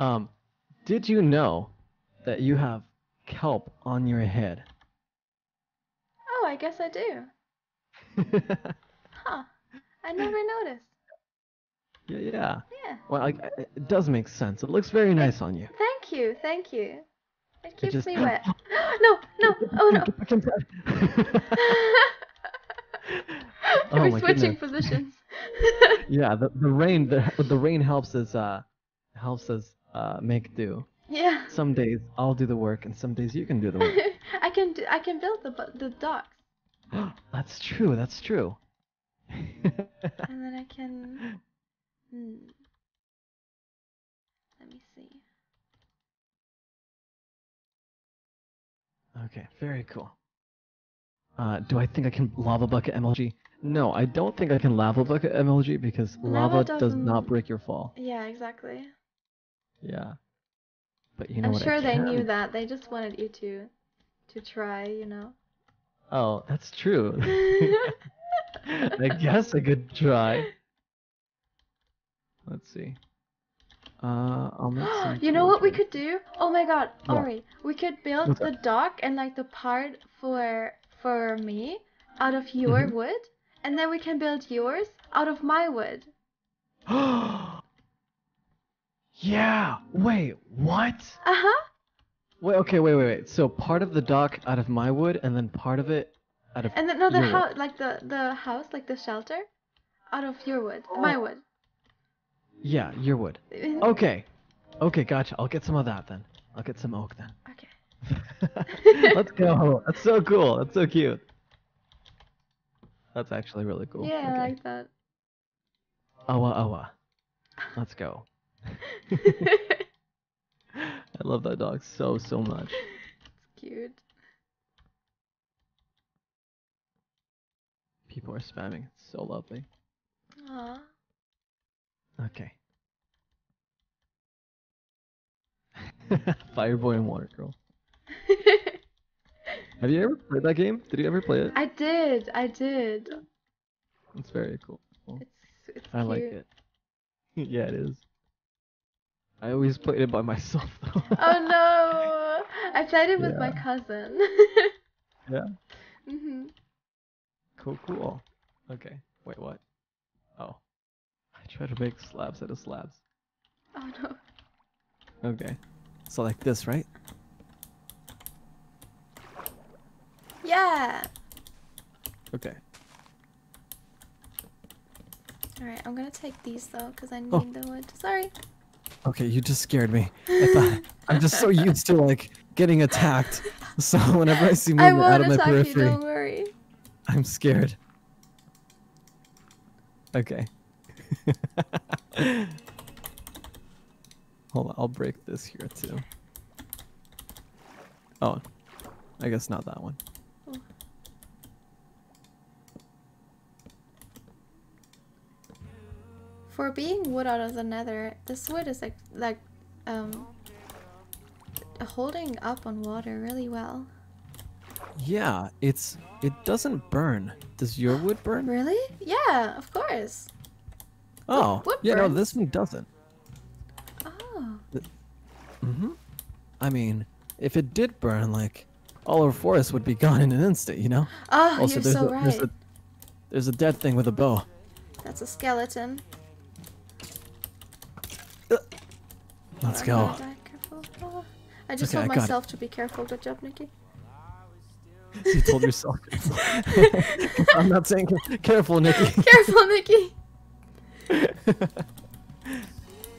Um, did you know that you have kelp on your head? Oh, I guess I do. Huh. I never noticed. yeah, yeah. Yeah. Well, I- it does make sense. It looks very nice on you. Thank you, thank you. It keeps just- me [LAUGHS] wet. [GASPS] no, no, oh no. Back inside. [LAUGHS] Oh switching goodness. positions. [LAUGHS] yeah, the, the rain the, the rain helps us uh helps us uh make do. yeah. Some days I'll do the work, and some days you can do the work. I can do, I can build the the docks, [GASPS] that's true. That's true. [LAUGHS] and then I can. Hmm. Let me see. okay, very cool. Uh, do I think I can lava bucket MLG? No, I don't think I can lava bucket MLG because Lava lava, does not break your fall. Yeah, exactly. Yeah. But you know I'm what? I sure they knew that. They just wanted you to, to try. You know. Oh, that's true. [LAUGHS] [LAUGHS] I guess I could try. Let's see. Uh, I'll make some. [GASPS] you know what we could do? Oh my god, What? Ori, we could build What's the dock and like the part for for me out of your Mhm. wood, and then we can build yours out of my wood. [GASPS] yeah. Wait. What? Uh huh. Wait. Okay. Wait. Wait. Wait. So part of the dock out of my wood, and then part of it out of. And then no, the your wood. house, like the the house, like the shelter, out of your wood, oh. my Oh. wood. Yeah, your wood. okay. Okay. Okay. Gotcha. I'll get some of that then. I'll get some oak then. Okay. [LAUGHS] Let's go. That's so cool. That's so cute. That's actually really cool. Yeah, I like that. Awa awa. Let's go. [LAUGHS] [LAUGHS] I love that dog so so much. [LAUGHS] It's cute. People are spamming. It's so lovely. Aw. Okay. [LAUGHS] Fireboy and Water Girl. [LAUGHS] Have you ever played that game? Did you ever play it? I did. I did. It's very cool. It's it's I like it. yeah, it is. I always played it by myself [LAUGHS] though. Oh no! I played it with my cousin. [LAUGHS] Yeah. mhm. Cool, cool. Okay. Wait, what? Oh. I tried to make slabs out of slabs. Oh no. Okay. So like this, right? Yeah. Okay. All right. I'm gonna take these though, cause I need Oh. the wood. Sorry. Okay, you just scared me. I thought I'm just so used to like getting attacked. So [LAUGHS] whenever I see I movement won't out of my attack you. Don't worry. I'm scared. Okay. [LAUGHS] Hold on, I'll break this here too. Oh, I guess not that one. For being wood out of the nether, this wood is like like um holding up on water really well. Yeah, it's it doesn't burn. Does your wood burn? Really? Yeah, of course. Oh, wood yeah, no, this one doesn't. Oh. Mm-hmm. I mean, if it did burn, like all our forest would be gone in an instant, you know. Oh, also, you're there's so a, right. there's a there's a dead thing with a bow. That's a skeleton. Let's go. no, die, careful. I just Okay, told I got it. myself to be careful. Good job, Nikki. [LAUGHS] You told yourself. [LAUGHS] I'm not saying careful, Nikki. [LAUGHS] Careful, Nikki.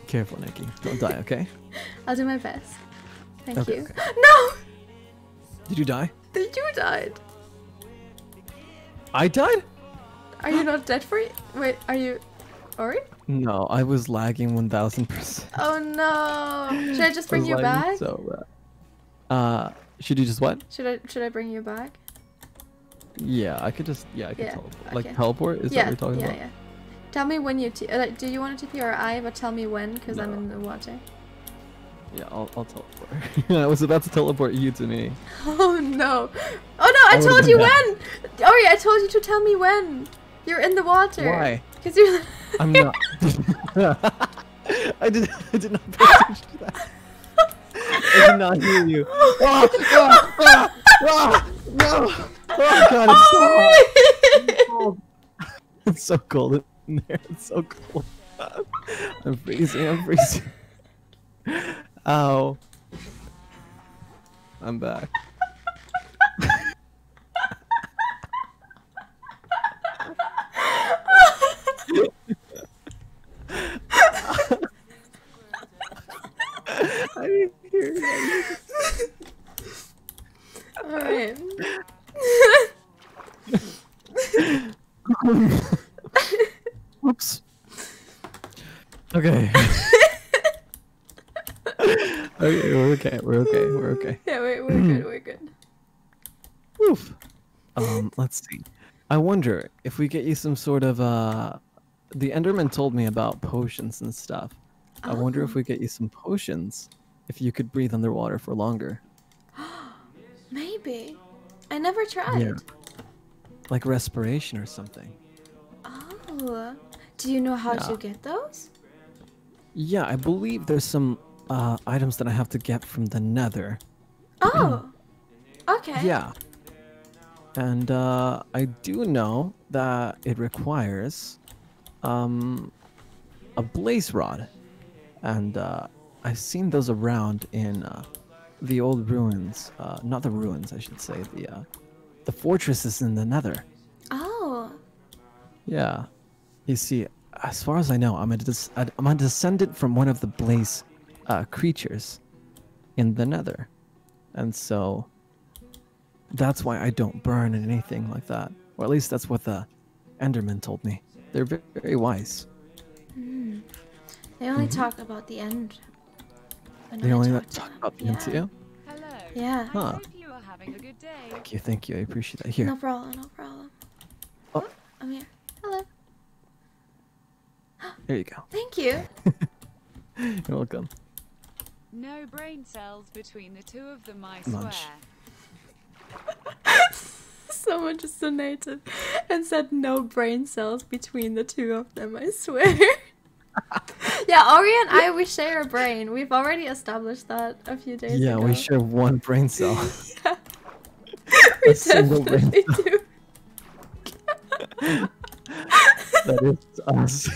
careful, Nikki. Don't die, okay? I'll do my best. Thank Okay, you. okay. [GASPS] No! Did you die? Did you died? I died? Are you not dead for it? Wait, are you Ori? No, I was lagging 1000%. Oh no! Should I just I bring was you back? So bad. Uh, should you just what? Should I should I bring you back? Yeah, I could just yeah, I could Yeah, teleport. Like teleport is yeah, what we're talking about? yeah, about. yeah. Tell me when you. T- like, do you want to TP or I? But tell me when, because I'm in the water. Yeah, I'll, I'll teleport. [LAUGHS] I was about to teleport you to me. [LAUGHS] Oh no! Oh no! I I told you when. Ori, I told you to tell me when. You're in the water. Why? Because you're. [LAUGHS] I'm not. [LAUGHS] I did. I did not pay attention to that. I did not hear you. [LAUGHS] Ah, ah, ah, ah, no! Oh god, it's so hot. It's cold. It's so cold in there. It's so cold. I'm freezing. I'm freezing. Ow. I'm back. I didn't hear you. Alright. Oops. Okay. okay, we're okay. We're okay. We're okay. yeah, we're, we're good. We're good. Woof. Um, let's see. I wonder if we get you some sort of uh the Enderman told me about potions and stuff. I wonder if Oh. we get you some potions if you could breathe underwater for longer. [GASPS] Maybe. I never tried. Yeah. Like respiration or something. Oh. Do you know how to get those? Yeah, I believe there's some uh items that I have to get from the Nether. Oh. Okay. Yeah. And uh, I do know that it requires um, a blaze rod. And uh, I've seen those around in uh, the old ruins. Uh, not the ruins, I should say. The, uh, the fortresses in the nether. Oh. Yeah. You see, as far as I know, I'm a, I'm a descendant from one of the blaze uh, creatures in the nether. And so that's why I don't burn and anything like that. Or at least that's what the Enderman told me. They're very, very wise. Mm. They only mm-hmm. talk about the end. when. They I only talk to talk about the yeah. MTO. Hello. Yeah. Huh. I hope you are having a good day. Thank you, thank you. I appreciate that. Here. No problem. No problem. Oh. Oh, I'm here. Hello. [GASPS] There you go. Thank you. [LAUGHS] You're welcome. No brain cells between the two of them, I Munch. swear. [LAUGHS] [LAUGHS] Someone just donated and said no brain cells between the two of them, I swear. [LAUGHS] yeah, Ori and I, we share a brain. We've already established that a few days Yeah, ago. Yeah, we share one brain cell. [LAUGHS] Yeah. we A single brain definitely do. that is us.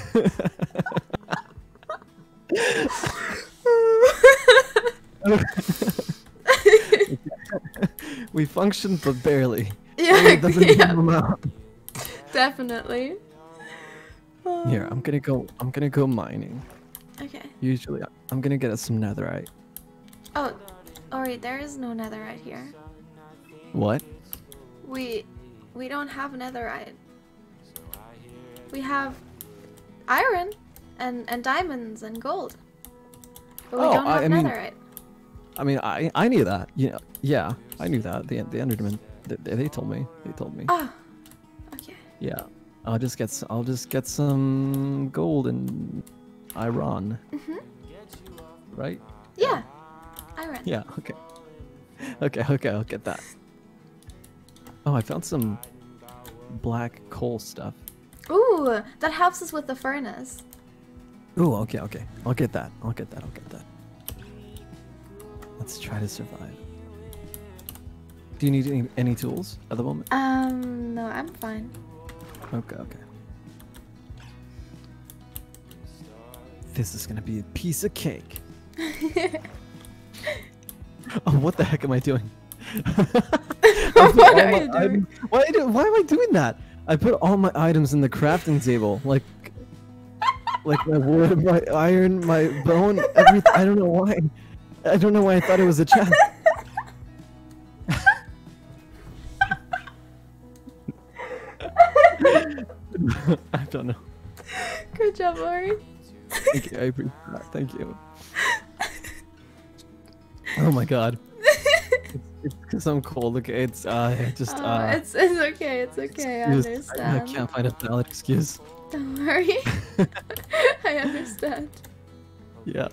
we function, but barely. [LAUGHS] yeah, It doesn't yeah, amount. definitely. [LAUGHS] Here, I'm gonna go. I'm gonna go mining. Okay. Usually, I'm gonna get us some netherite. Oh, oh alright. There is no netherite here. What? We we don't have netherite. We have iron and and diamonds and gold. But we Oh, don't I- have I mean- netherite. I mean, I I knew that. Yeah, yeah, I knew that. The the Enderman, they, they told me. They told me. Oh. Okay. Yeah, I'll just get. s- I'll just get some gold and iron. Mhm. Right? Yeah. Iron. Yeah. Okay. Okay. Okay. I'll get that. Oh, I found some black coal stuff. Ooh, that helps us with the furnace. Ooh. Okay. Okay. I'll get that. I'll get that. I'll get that. Let's try to survive. Do you need any, any tools at the moment? Um, no, I'm fine. Okay. Okay. This is gonna be a piece of cake. [LAUGHS] Oh, what the heck am I doing? [LAUGHS] What are you doing? items- Why, do, why am I doing that? I put all my items in the crafting table, like, like my wood, my iron, my bone, everything. I don't know why. I don't know why I thought it was a chest. [LAUGHS] I don't know. Good job, Ori. Thank you. I appreciate that. Thank you. Oh my god. It's because I'm cold. Okay, it's uh, just Oh, uh. it's it's okay. It's okay. I excuse- I, I can't find a valid excuse. Don't worry. [LAUGHS] [LAUGHS] I understand. Yeah.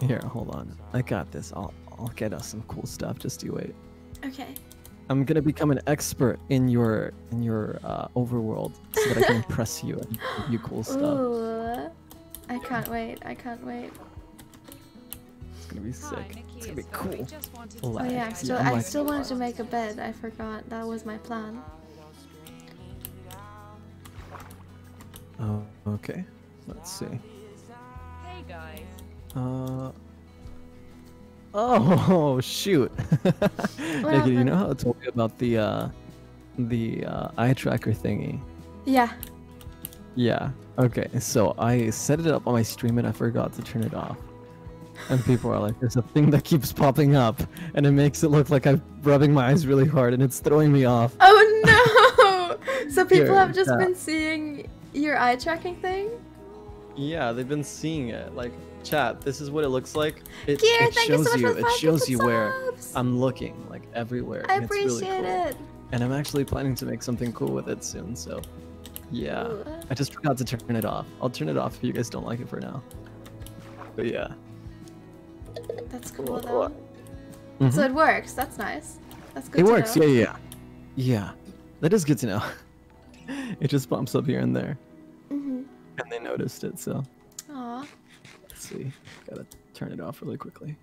Here, hold on. I got this. I'll I'll get us some cool stuff. Just you wait. Okay. I'm gonna become an expert in your in your uh, overworld so that I can [LAUGHS] impress you and give you cool stuff. Ooh. I can't wait. I can't wait. It's gonna be sick. It's gonna be cool. Oh, to Oh Like, yeah, I still I'm I like- still wanted to make a bed. I forgot. That was my plan. Oh, okay. Let's see. Hey guys. Uh. Oh [LAUGHS] shoot! [LAUGHS] Nikki, you know how I told you about the uh, the uh, eye tracker thingy? Yeah. Yeah. Okay. So I set it up on my stream and I forgot to turn it off. And people are like, "There's a thing that keeps popping up, and it makes it look like I'm rubbing my eyes really hard, and it's throwing me off." Oh no! [LAUGHS] So people Here, have just yeah. been seeing your eye tracking thing. Yeah, they've been seeing it. Like, chat. This is what it looks like. It, Kier, it thank you so shows much you. for the It shows gifted you where. I'm looking, like everywhere. I and it's really appreciate cool. it. And I'm actually planning to make something cool with it soon. So, yeah. Ooh. I just forgot to turn it off. I'll turn it off if you guys don't like it for now. But yeah. That's cool What- though. what? So Mhm. it works. That's nice. That's good. It to works. know. Yeah, yeah, yeah. Yeah. That is good to know. [LAUGHS] it just bumps up here and there, Mhm. and they noticed it. So Aw. Let's see. Gotta turn it off really quickly.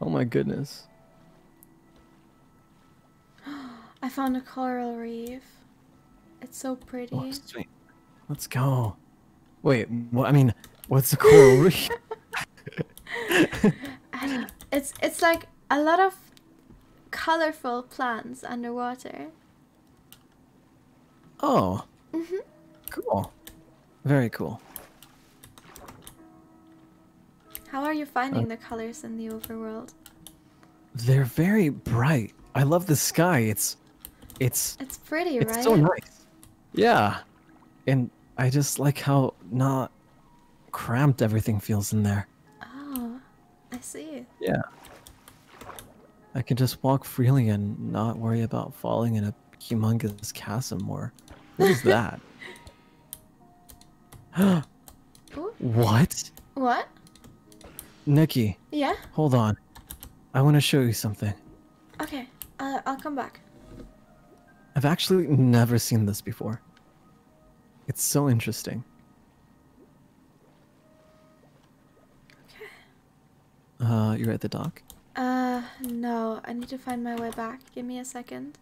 Oh my goodness. [GASPS] I found a coral reef. It's so pretty. Oh, sweet. Let's go. Wait, what? I mean, what's a coral [LAUGHS] reef? [LAUGHS] It's it's like a lot of colorful plants underwater. Oh, Mhm. Cool. Very cool. How are you Uh, finding the colors in the overworld? They're very bright. I love the sky. It's, it's, It's pretty, it's right? It's so nice. Yeah, and I just like how not cramped everything feels in there. Oh, I see. Yeah. I can just walk freely and not worry about falling in a humongous chasm or [LAUGHS] what is that? What? what? Nikki, Yeah. hold on. I want to show you something. Okay. Uh, I'll come back. I've actually never seen this before. It's so interesting. Okay. Uh, you're at the dock? Uh, no. I need to find my way back. Give me a second.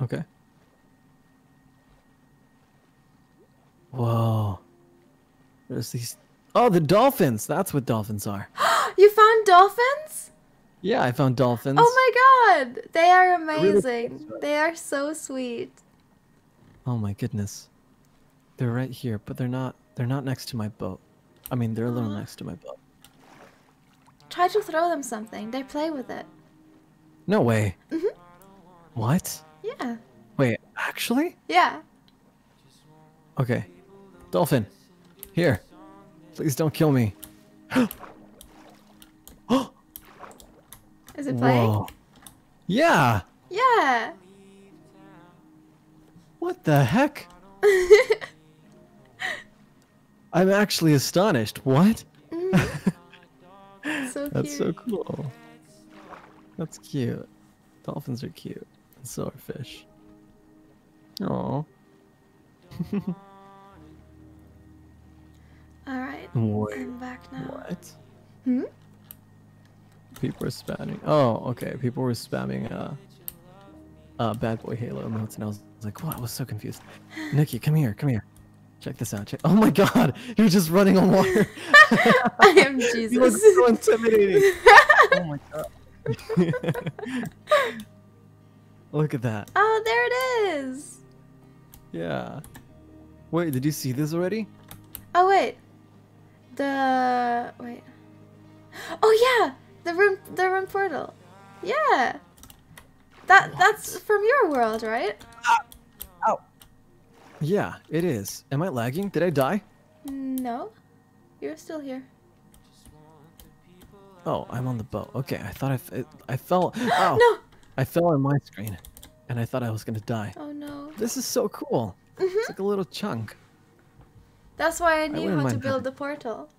Okay. Whoa. There's these. Oh, the dolphins! That's what dolphins are. [GASPS] You found dolphins? Yeah, I found dolphins. Oh my god! They are amazing. They are so sweet. Oh my goodness. They're right here, but they're not. They're not next to my boat. I mean, they're a little [GASPS] next to my boat. Try to throw them something. They play with it. No way. Mhm. What? Yeah. Wait, actually? Yeah. Okay. Dolphin. Here. Please don't kill me. Is it playing? Whoa. Yeah. Yeah. What the heck? [LAUGHS] I'm actually astonished. What? Mm. [LAUGHS] So [LAUGHS] That's so cool. That's cute. Dolphins are cute. And so are fish. Aww. All right. Wait, I'm back now. what? Hmm? People were spamming. Oh, okay. People were spamming uh, uh, BadBoyHalo emotes, and I was like, "What?" I was so confused. [GASPS] Nikki, come here, come here. Check this out. Check. Oh my God, you're just running on water. [LAUGHS] I am [LAUGHS] Jesus. you look so intimidating. [LAUGHS] oh my God. look at that. oh, there it is. Yeah. Wait, did you see this already? Oh wait. The wait. Oh yeah, the room, the room portal. Yeah. That that's from your world, right? Ah. Oh Yeah, it is. Am I lagging? Did I die? No, you're still here. Oh, I'm on the boat. Okay, I thought I, I fell. [GASPS] Oh, No. I fell on my screen, and I thought I was gonna die. Oh no. This is so cool. Mm-hmm. It's like a little chunk. That's why I knew wouldn't how to build having- the portal.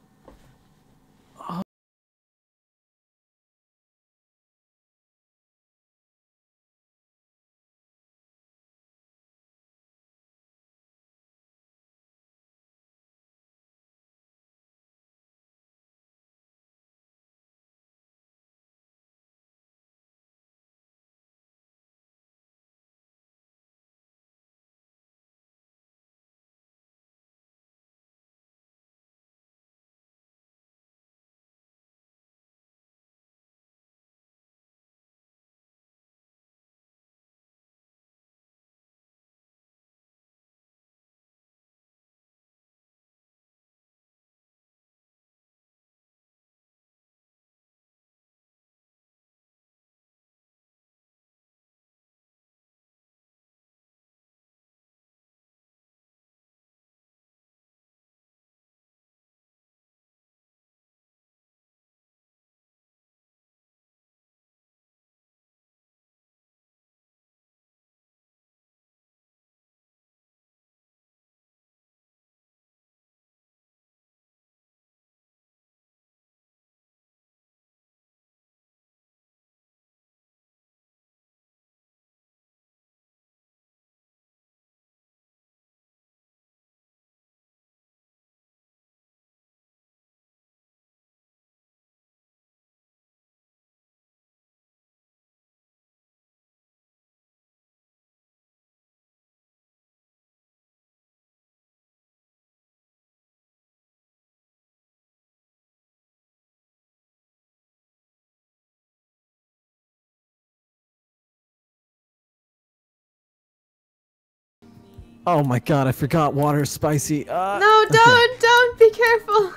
Oh my god, I forgot water is spicy. Uh, No, don't, don't. Be careful.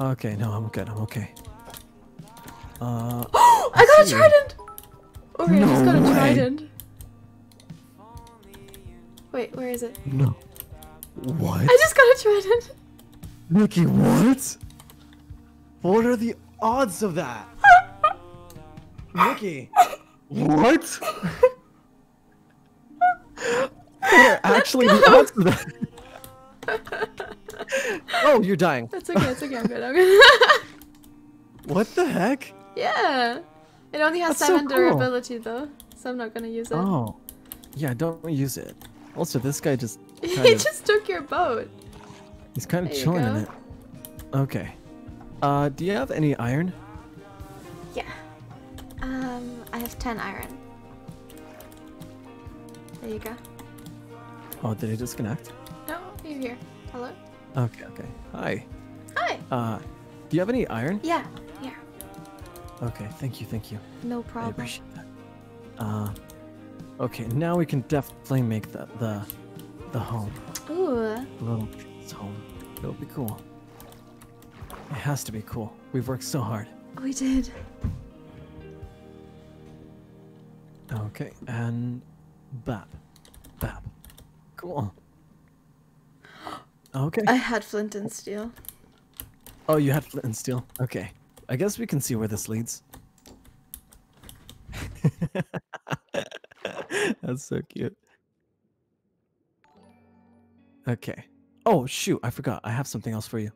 Okay, no, I'm good. I'm okay. Uh, [GASPS] I got a trident. Okay, I just No got a way. trident. Wait, where is it? no. What? I just got a trident. Nikki, what? What are the odds of that? [LAUGHS] Nikki, what? [LAUGHS] actually the of that? oh, you're dying. That's okay. It's okay. I'm good. I'm good. [LAUGHS] What the heck? yeah. It only has That's so seven cool. durability though, so I'm not gonna use it. Oh, yeah, don't use it. Also, this guy just [LAUGHS] he of, just took your boat. he's kind of There chilling in it. Okay. Uh, do you have any iron? Yeah. Um, I have ten iron. There you go. Oh, did it disconnect? No, you're here. Hello. Okay, okay. Hi. Hi. Uh, do you have any iron? Yeah. Yeah. Okay, thank you, thank you. No problem. I appreciate that. Uh, okay, now we can definitely make the the the home, Ooh. the little home. It'll be cool. It has to be cool. We've worked so hard. We did. Okay, and Bap, Bap, cool. [GASPS] Okay. I had flint and steel. Oh, you had flint and steel. Okay, I guess we can see where this leads. [LAUGHS] That's so cute. Okay. Oh shoot, I forgot. I have something else for you.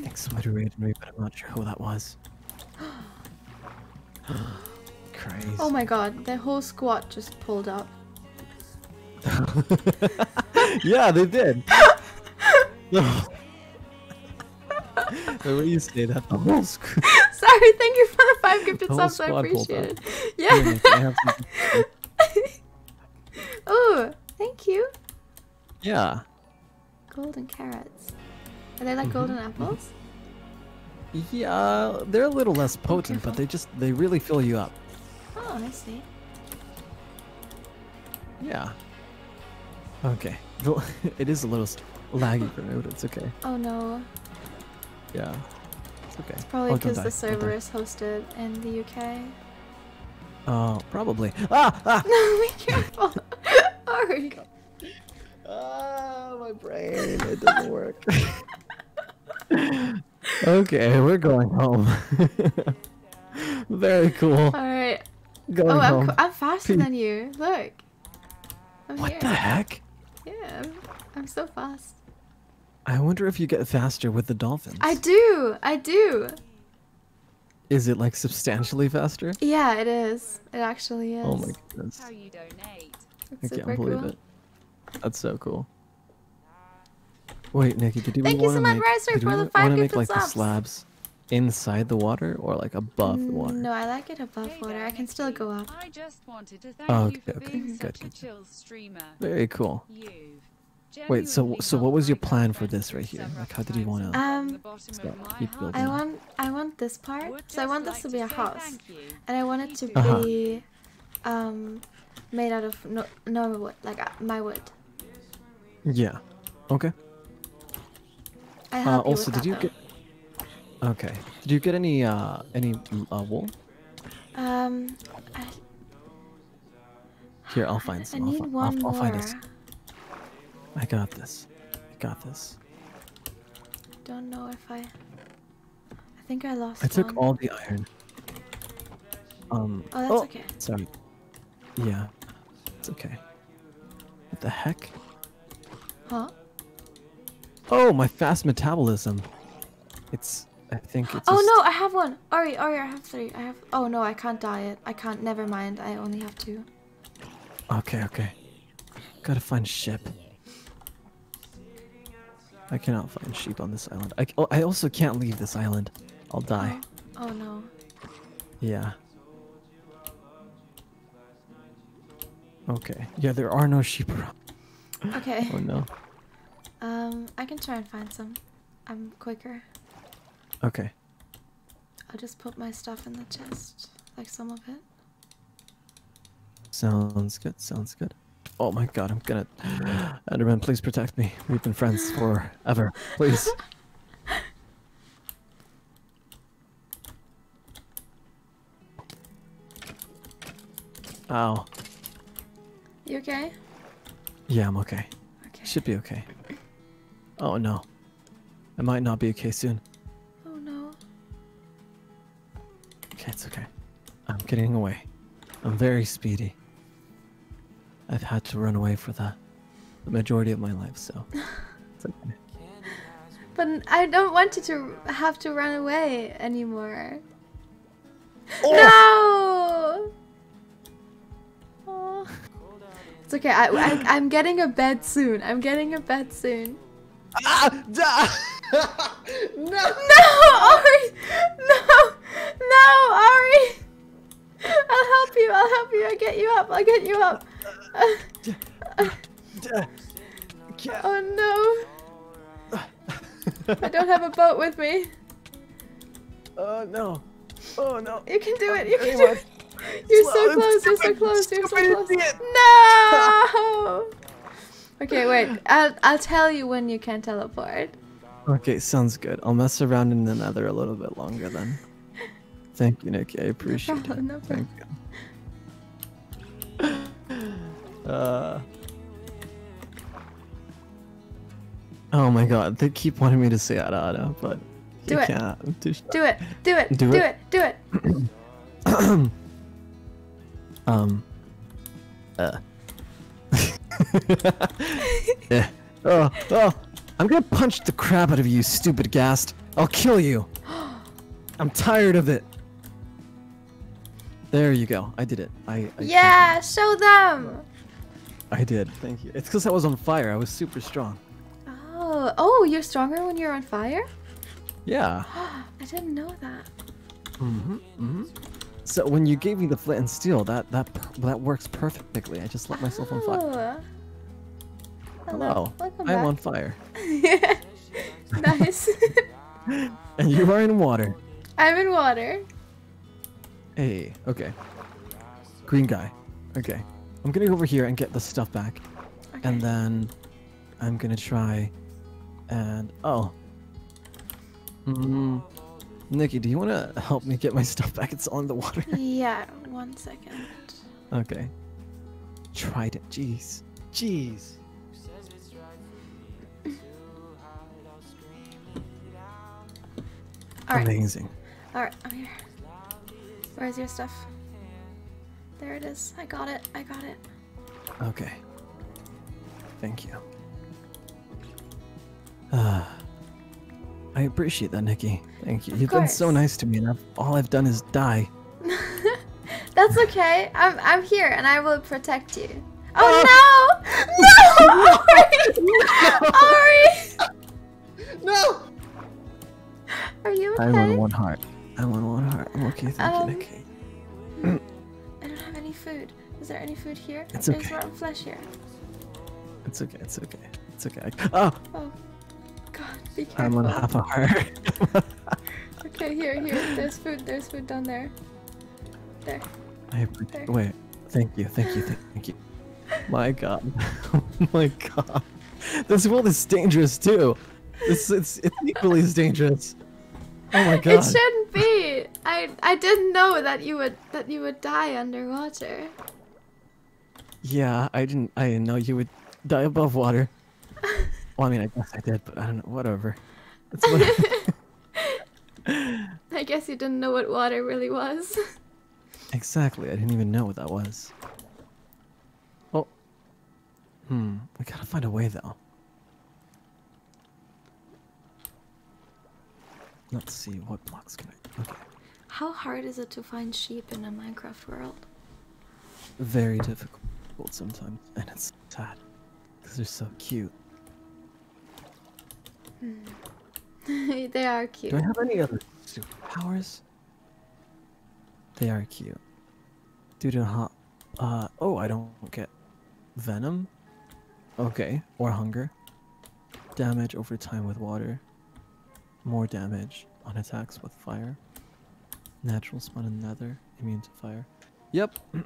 I think somebody raided me, but I'm not sure who that was. [GASPS] Crazy. Oh my god, the whole squad just pulled up. [LAUGHS] yeah, they did. [LAUGHS] the way you say that, the whole screw. [LAUGHS] Sorry, thank you for the five gifted The subs. I appreciate it. Yeah. Nick, I have something- oh, thank you. yeah. Golden carrots. Are they like Mhm, golden apples? Yeah, they're a little less potent, but they just they really fill you up. Oh, I see. Yeah. Okay. [LAUGHS] It is a little laggy for me, but it's okay. Oh no. Yeah. It's okay. It's probably Oh, because die, the server is hosted in the UK. Oh, probably. Ah! Ah! [LAUGHS] No, be careful. [LAUGHS] Ori. Ah, my brain. It doesn't work. [LAUGHS] okay, we're going home. [LAUGHS] Very cool. Alright. Going Oh, I'm, home. co- I'm faster Pete. than you. Look. I'm what here. the heck? Yeah, I'm, I'm so fast. I wonder if you get faster with the dolphins. I do. I do. Is it like substantially faster? Yeah, it is. It actually oh is. Oh my goodness. How you donate. It's I can't believe cool. it. That's so cool. Wait, Nikki, did you Thank you want so to much, make, Ricer, did for you the wa- five wanna make gifted like the slabs inside the water or like above the water? Mm, No, I like it above Hey water. there, I can still go up. I just wanted to thank Oh, you for okay, okay, being good, such good. a chill streamer. Very cool. Wait, so so what was your plan for this right here? Like, how did you want to? Um, the bottom Stop, of my keep building. I want I want this part. So I want this like to be a house. And I want it to Uh-huh. be um made out of no normal wood, like uh, my wood. Yeah. Okay. I Uh, also, did you get? Okay. Did you get any uh any mm, uh, wool? Um, I, Here, I'll find [SIGHS] I some. I'll, need fi- one I'll, I'll more. find this. I got this. I got this. Don't know if I. I think I lost. I took one. all the iron. Um. Oh, that's okay. Sorry. Yeah. It's okay. What the heck? Huh? Oh, my fast metabolism. It's. I think it's. Oh just- no, I have one. Ori, Ori, I have three. I have. Oh no, I can't diet. I can't. Never mind. I only have two. Okay, okay. Gotta find ship. I cannot find sheep on this island. I, oh, I also can't leave this island. I'll die. Oh, oh no. Yeah. Okay. Yeah, there are no sheep around. Okay. Oh no. Um, I can try and find some. I'm quicker. Okay. I'll just put my stuff in the chest, like some of it. Sounds good. Sounds good. Oh my god, I'm gonna. [GASPS] Enderman, please protect me. We've been friends [LAUGHS] forever. Please. [LAUGHS] Ow. You okay? Yeah, I'm okay. Okay. Should be okay. Oh no. I might not be okay soon. Oh no. Okay, it's okay. I'm getting away. I'm very speedy. I've had to run away for the, the majority of my life, so [LAUGHS] it's okay. But I don't want you to have to run away anymore. Oh! No! Oh. It's okay. I, I I'm getting a bed soon. I'm getting a bed soon. Ah! Da! no! No, Ori! No! No, Ori! I'll help you. I'll help you. I'll get you up. I'll get you up. Oh no! I don't have a boat with me. Oh no! Oh no! You can do it. you can do it. You're so close. You're so close. You're so close. No! Okay, wait. I'll I'll tell you when you can teleport. Okay, sounds good. I'll mess around in the nether a little bit longer then. Thank you, Nikki. I appreciate problem, [LAUGHS] it. no Thank you. Uh. Oh my god, they keep wanting me to say Arara, but Do it. can't. I'm. Do it. Do it. Do it, Do it? it. Do it. [CLEARS THROAT] um. Uh. Yeah. [LAUGHS] Oh, oh. I'm gonna punch the crap out of you, stupid ghast. I'll kill you. [GASPS] I'm tired of it. There you go. I did it. I, I Yeah, show them. I did. Thank you. It's because I was on fire. I was super strong. Oh, oh, you're stronger when you're on fire? Yeah. [GASPS] I didn't know that. Mm-hmm. Mm-hmm. So when you gave me the flint and steel, that that that works perfectly. I just let myself on fire. Oh. Hello. I'm back. on fire, [LAUGHS] nice. [LAUGHS] and you are in water. I'm in water. Hey. Okay. Green guy. Okay. I'm gonna go over here and get the stuff back, Okay. and then I'm gonna try and oh. Mm, Nikki, do you want to help me get my stuff back? It's on the water. yeah, one second. Okay. Tried it. Jeez. Jeez. All right. Amazing. All right, I'm here. Where's your stuff? There it is. I got it. I got it. Okay. Thank you. [SIGHS] [SIGHS] Ah. I appreciate that, Nikki. Thank you. Of You've been so nice to me, and I've, all I've done is die. [LAUGHS] That's okay. I'm I'm here and I will protect you. Oh [LAUGHS] no! No! [LAUGHS] Ori! No! Are you okay? On okay? one heart. I'm on one heart. I'm okay, thank Um, you, Nikki. I don't have any food. Is there any food here? It's There's okay. rotten flesh here. It's okay, it's okay. It's okay. Oh, Oh, God, be careful. I'm on half a heart. [LAUGHS] Okay, here, here. There's food. There's food down there. There. I There. Wait. Thank you, thank you, thank you. My god. [LAUGHS] oh my god. This world is dangerous too. This it's, it's equally as dangerous. Oh my god. It shouldn't be. I I didn't know that you would that you would die underwater. Yeah, I didn't. I didn't know you would die above water. [LAUGHS] Well, I mean, I guess I did, but I don't know. Whatever. It's whatever. [LAUGHS] [LAUGHS] I guess you didn't know what water really was. exactly. I didn't even know what that was. Oh. Hmm. We gotta find a way though. Let's see. What blocks can I? Okay. How hard is it to find sheep in a Minecraft world? Very difficult sometimes, and it's sad because they're so cute. [LAUGHS] they are cute. Do. I have any other superpowers? They are cute. Due to hot. Uh oh, I don't get venom. Okay, or hunger. Damage over time with water. More damage on attacks with fire. Natural spawn in nether, immune to fire. Yep, [CLEARS THROAT]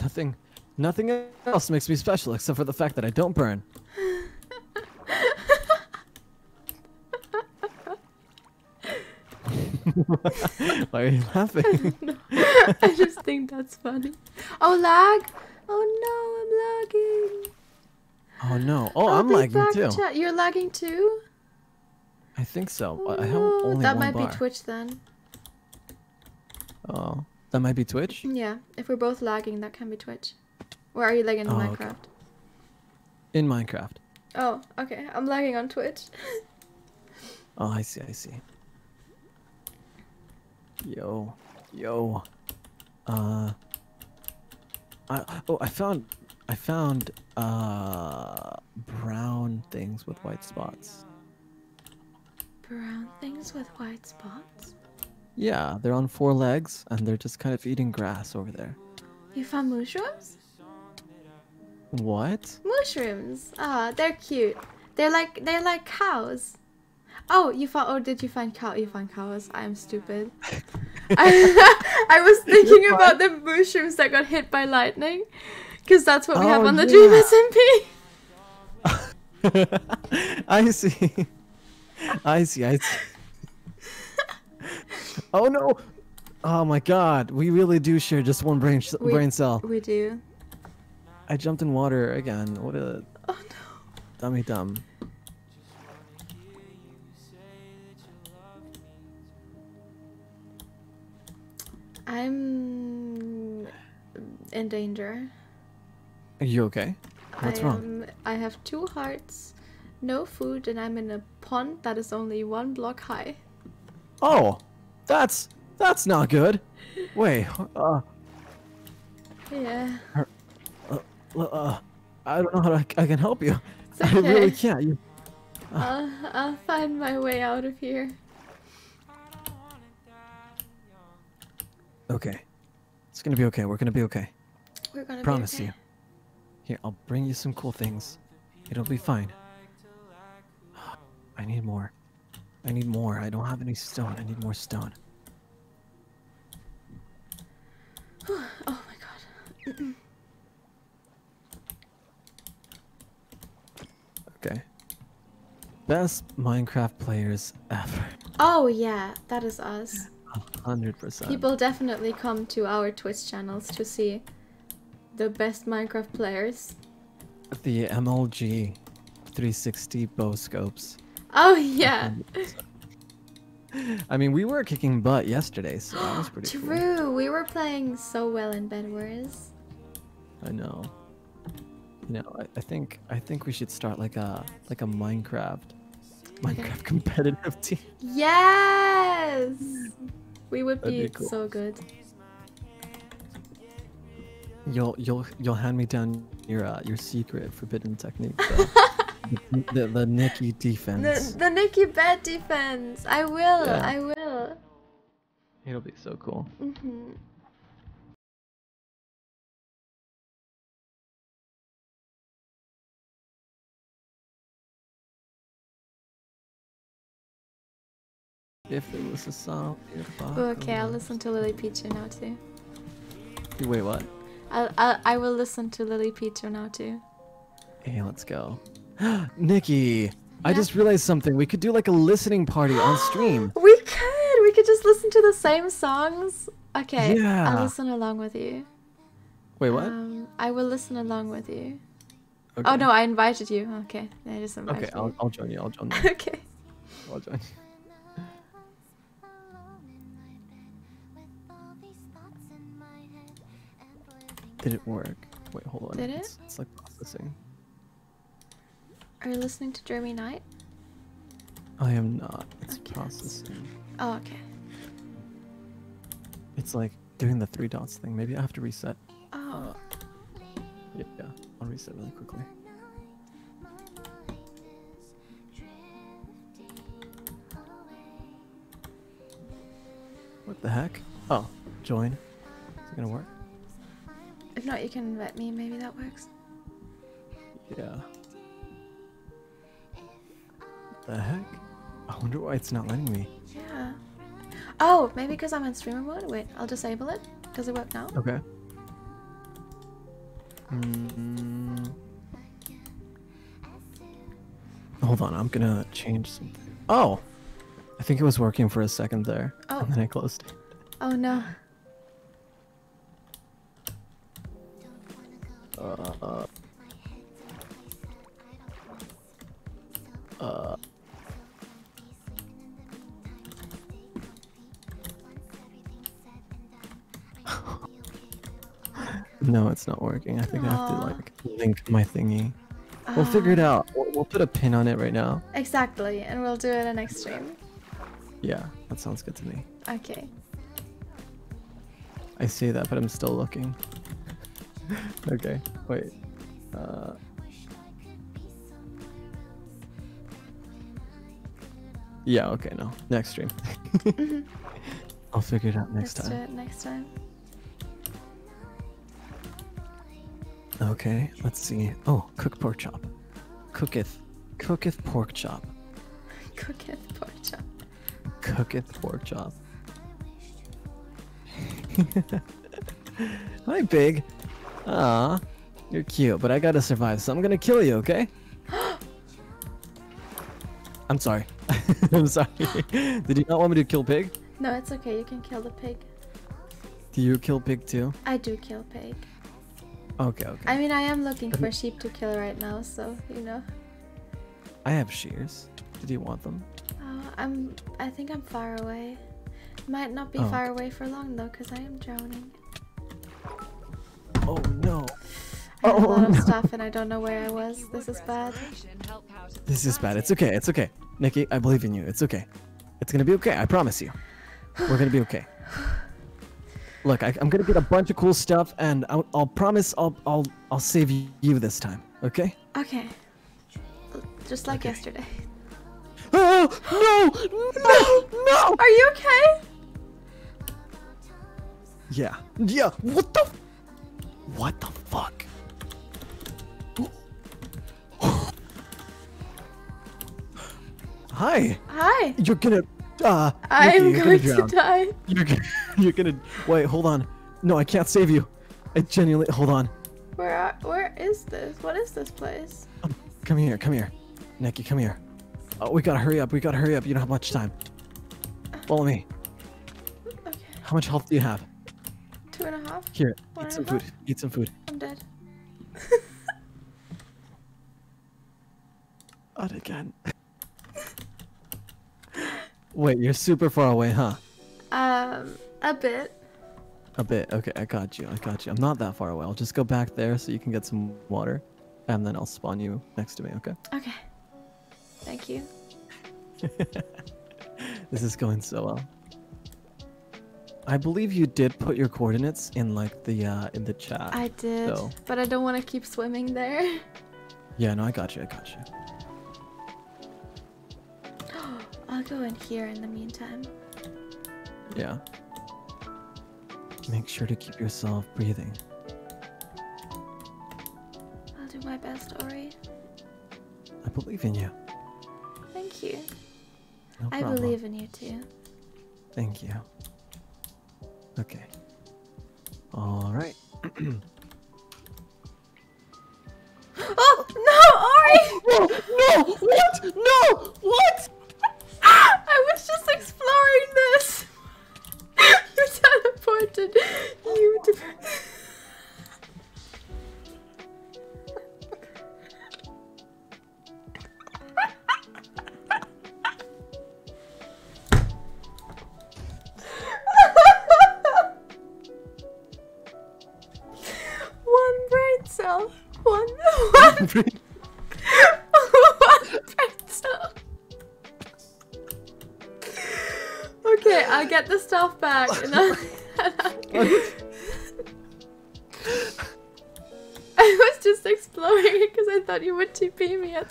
nothing, nothing else makes me special except for the fact that I don't burn. Why are you laughing? I just think that's funny. Oh lag! Oh no, I'm lagging. Oh no! Oh, I'm lagging too. chat. You're lagging too? I think so. Oh, I have only that might bar. be Twitch then. Oh, that might be Twitch. Yeah, if we're both lagging, that can be Twitch. Where are you lagging in Oh, Minecraft? okay. In Minecraft. Oh, okay. I'm lagging on Twitch. [LAUGHS] Oh, I see. I see. Yo, yo. Uh. I oh I found I found uh brown things with white spots. Brown things with white spots. Yeah, they're on four legs and they're just kind of eating grass over there. You found mushrooms? What? Mushrooms. Ah, they're cute. They're like they're like cows. Oh, you found. Oh, did you find cow? You found cows. I am stupid. I, [LAUGHS] [LAUGHS] I was thinking You're about the mushrooms that got hit by lightning, because that's what we have Oh, on the yeah. Dream SMP. [LAUGHS] I see. I see. I see. oh no! Oh my god, we really do share just one brain We- brain cell. We do. I jumped in water again. What a Oh no. dummy dumb. I'm in danger. Are you okay? What's I wrong? am- I have two hearts, no food, and I'm in a pond that is only one block high. Oh, that's that's not good. Wait, uh, Yeah. uh, uh I don't know how I, I can help you. It's [LAUGHS] I really can't. You, I'll, I'll find my way out of here. Okay. It's gonna be okay. We're gonna be okay. We're gonna Promise be you. Here, I'll bring you some cool things. It'll be fine. [GASPS] I need more. I need more. I don't have any stone. I need more stone. [SIGHS] Oh my god. Okay. Best Minecraft players ever. Oh yeah, that is us. A hundred percent. People definitely come to our Twitch channels to see the best Minecraft players. The MLG 360 bow scopes. Oh yeah. [LAUGHS] I mean, we were kicking butt yesterday, so that was pretty cool. True. We were playing so well in Bed Wars. I know. You know, I, I think I think we should start like a like a Minecraft Minecraft competitive [LAUGHS] team. Yes. We would That'd be, be cool. so good. You'll you'll you'll hand me down your uh, your secret forbidden technique. The, the, [LAUGHS] the, the Nikki defense. The the Nikki bed defense. I will. Yeah. I will. It'll be so cool. hmm If it was a song. I Okay, I'll listen to LilyPichu now too. Wait, what? I'll, I'll I will listen to LilyPichu now too. Hey, let's go. [GASPS] Nikki, I just realized something. We could do like a listening party on [GASPS] stream. We could. We could just listen to the same songs. Okay. Yeah. I'll listen along with you. Wait, what? Um, I will listen along with you. okay. Oh no, I invited you. Okay, I just invited Okay, I'll. I'll join you. I'll join you. [LAUGHS] okay. I'll join you. Did it work? Wait, hold on. Did it? It's, it's like processing. Are you listening to Jeremy Knight? I am not. It's Okay. processing. Oh, okay. It's like doing the three dots thing. Maybe I have to reset. Oh, Yeah, yeah. I'll reset really quickly. What the heck? Oh, join. Is it gonna work? If not, you can invite me. Maybe that works. Yeah. The heck? I wonder why it's not letting me. Yeah. Oh, maybe because I'm in streamer mode. Wait, I'll disable it. Does it work now? Okay. Mm. Hold on, I'm gonna change something. Oh! I think it was working for a second there. Oh. And then I closed it. Oh no. Uh, uh, uh. no, it's not working. I think I have to like link my thingy. We'll figure it Ah, out. We'll, we'll put a pin on it right now. Exactly, and we'll do it in next stream. Yeah, that sounds good to me. Okay. I see that, but I'm still looking. Okay, wait. Uh, yeah, okay, no. Next stream. [LAUGHS] I'll figure it out next Let's do time. it next time. Okay, let's see. Oh, cook pork chop. Cooketh. Cooketh pork chop. Cook it, pork chop. Cooketh pork chop. [LAUGHS] Hi, Big. Ah, you're cute, but I gotta survive, so I'm gonna kill you, okay? [GASPS] I'm sorry. [LAUGHS] I'm sorry. Did you not want me to kill Pig? No, it's okay. You can kill the pig. Do you kill Pig too? I do kill pig. Okay, okay. I mean, I am looking for sheep to kill right now, so you know. I have shears. Did you want them? Oh, I'm. I think I'm far away. Might not be Oh, far away for long though, cause I am drowning. Oh no. I have a oh, lot Oh, of stuff and I don't know where I was. This is bad. Help out at the This is bad. It's okay. It's okay. Nikki, I believe in you. It's okay. It's gonna be okay. I promise you. We're gonna be okay. Look, I, I'm gonna get a bunch of cool stuff, and I'll, I'll promise I'll I'll I'll save you this time. Okay? Okay. Just like Okay. yesterday. [GASPS] Oh no! No! No! Are you okay? Yeah. Yeah. What the? What the fuck? Hi. Hi. You're gonna. Uh, I'm Nikki, you're going gonna to die. You're gonna, you're gonna wait. Hold on. No, I can't save you. I genuinely hold on. Where are, where is this? What is this place? Come here. Come here. Nikki, come here. Oh, we gotta hurry up. We gotta hurry up. You don't have much time. Follow me. Okay. How much health do you have? Two and a half. Here. One Eat some a half? food. Eat some food. I'm dead. [LAUGHS] Not again. Wait, you're super far away, huh? Um, a bit. A bit. Okay, I got you. I got you. I'm not that far away. I'll just go back there so you can get some water, and then I'll spawn you next to me. Okay. Okay. Thank you. [LAUGHS] This is going so well. I believe you did put your coordinates in like the uh in the chat. I did, So- but I don't want to keep swimming there. Yeah, no, I got you. I got you. [GASPS] I'll go in here in the meantime. Yeah. Make sure to keep yourself breathing. I'll do my best, Ori. I believe in you. Thank you. No I believe in you too. Thank you. Okay. All right. [GASPS] Oh no, Ori! Oh, no! What? No! What?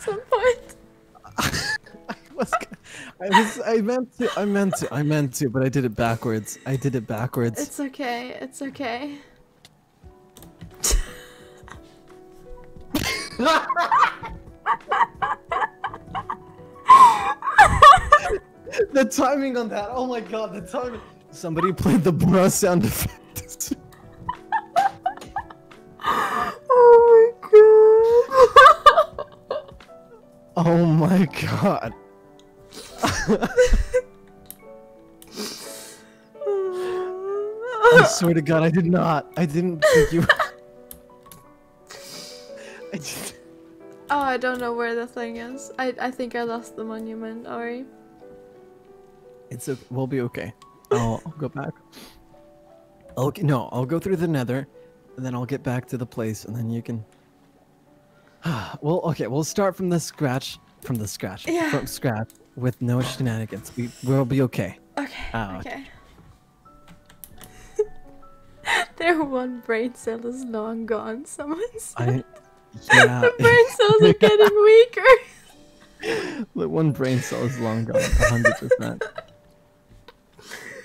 Some point. [LAUGHS] I was, I was, I meant to, I meant to, I meant to, but I did it backwards. I did it backwards. It's okay. It's okay. [LAUGHS] the timing on that, oh my god, the timing. Somebody played the bra sound effect. My god. I swear to god, I did not. I didn't think you. I just... oh, I don't know where the thing is. I I think I lost the monument. Ori. It's okay. We'll be okay. I'll, I'll go back. Okay, no, I'll go through the nether, and then I'll get back to the place, and then you can. [SIGHS] well, okay, we'll start from the scratch. From the scratch. Yeah. From scratch with no shenanigans. We we'll be okay. Okay. Ah, okay. [LAUGHS] Their one brain cell is long gone. Someone said. I. [LAUGHS] Yeah. the brain cells are getting [LAUGHS] weaker. the one brain cell is long gone. hundred percent.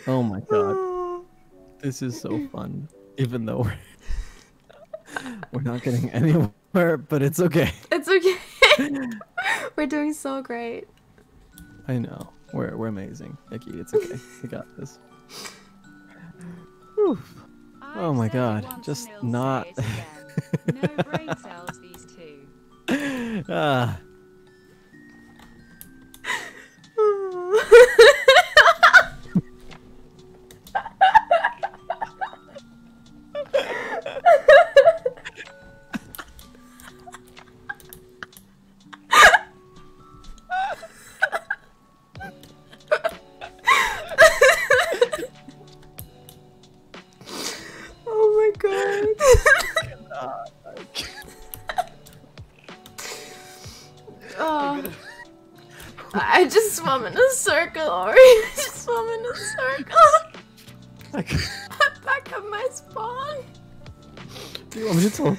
Oh my god, [SIGHS] this is so fun. Even though we're we're not getting anywhere, but it's okay. It's okay. [LAUGHS] We're doing so great. I know. We're we're amazing. Nikki, it's okay. [LAUGHS] We got this. Whew. Oh my God, just not- no brain cells, these two. [LAUGHS] Ah,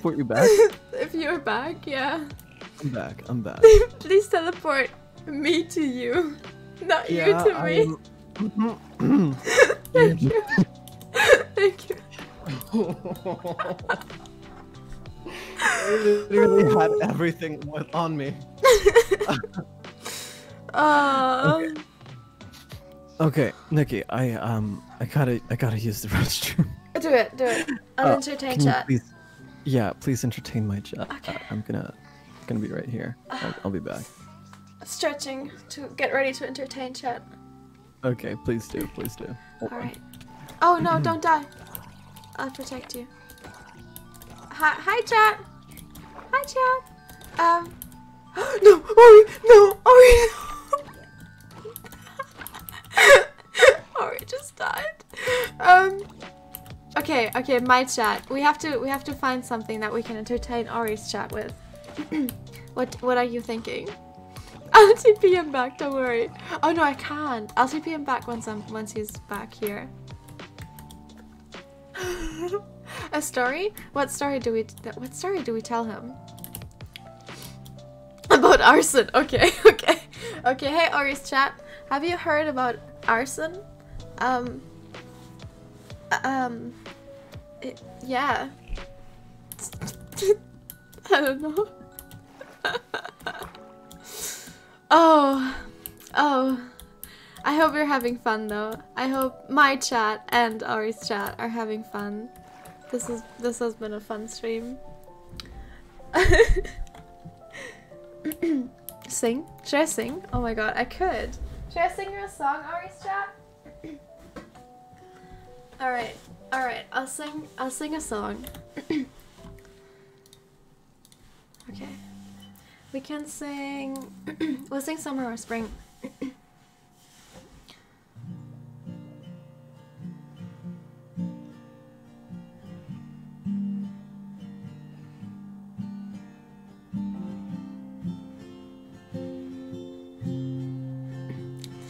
teleport you back? [LAUGHS] If you're back, yeah. I'm back. I'm back. [LAUGHS] Please teleport me to you, not Yeah, you to me. [LAUGHS] Thank you. Thank you. I literally had everything on me. Um, Okay, Nikki, I um, I gotta, I gotta use the restroom. do it, do it. I'll Uh, entertain chat. please- yeah, please entertain my chat. Okay. Uh, I'm gonna, gonna be right here. I'll, I'll be back. Stretching to get ready to entertain chat. Okay, please do, please do. Hold on. Alright. Oh no, [CLEARS THROAT] don't die. I'll protect you. Hi, hi chat. Hi chat. Um. [GASPS] no, Ori, no, Ori. [LAUGHS] Ori just died. Um. Okay, okay, my chat. We have to, we have to find something that we can entertain Ori's chat with. [CLEARS THROAT] what, what are you thinking? I'll TP him back. Don't worry. Oh no, I can't. I'll TP him back once I'm once he's back here. [LAUGHS] A story? What story do we? What story do we tell him? [LAUGHS] About arson. Okay, [LAUGHS] okay, okay. Hey, Ori's chat. Have you heard about arson? Um. Um. It, yeah. [LAUGHS] I don't know. [LAUGHS] Oh, oh. I hope you're having fun though. I hope my chat and Ori's chat are having fun. This is this has been a fun stream. [LAUGHS] sing? Should I sing? Oh my god, I could. Should I sing you a song, Ori's chat? Alright, alright, I'll sing I'll sing a song. [CLEARS THROAT] okay. We can sing. [CLEARS THROAT] we'll sing summer or spring. [CLEARS THROAT]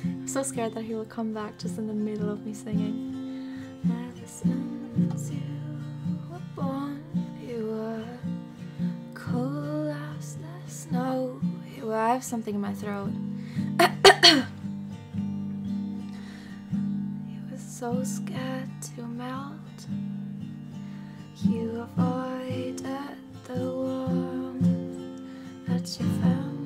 I'm so scared that he will come back just in the middle of me singing. Since you were born, you were as the snow. You I have something in my throat. [COUGHS] you were so scared to melt. You avoided the warmth that you family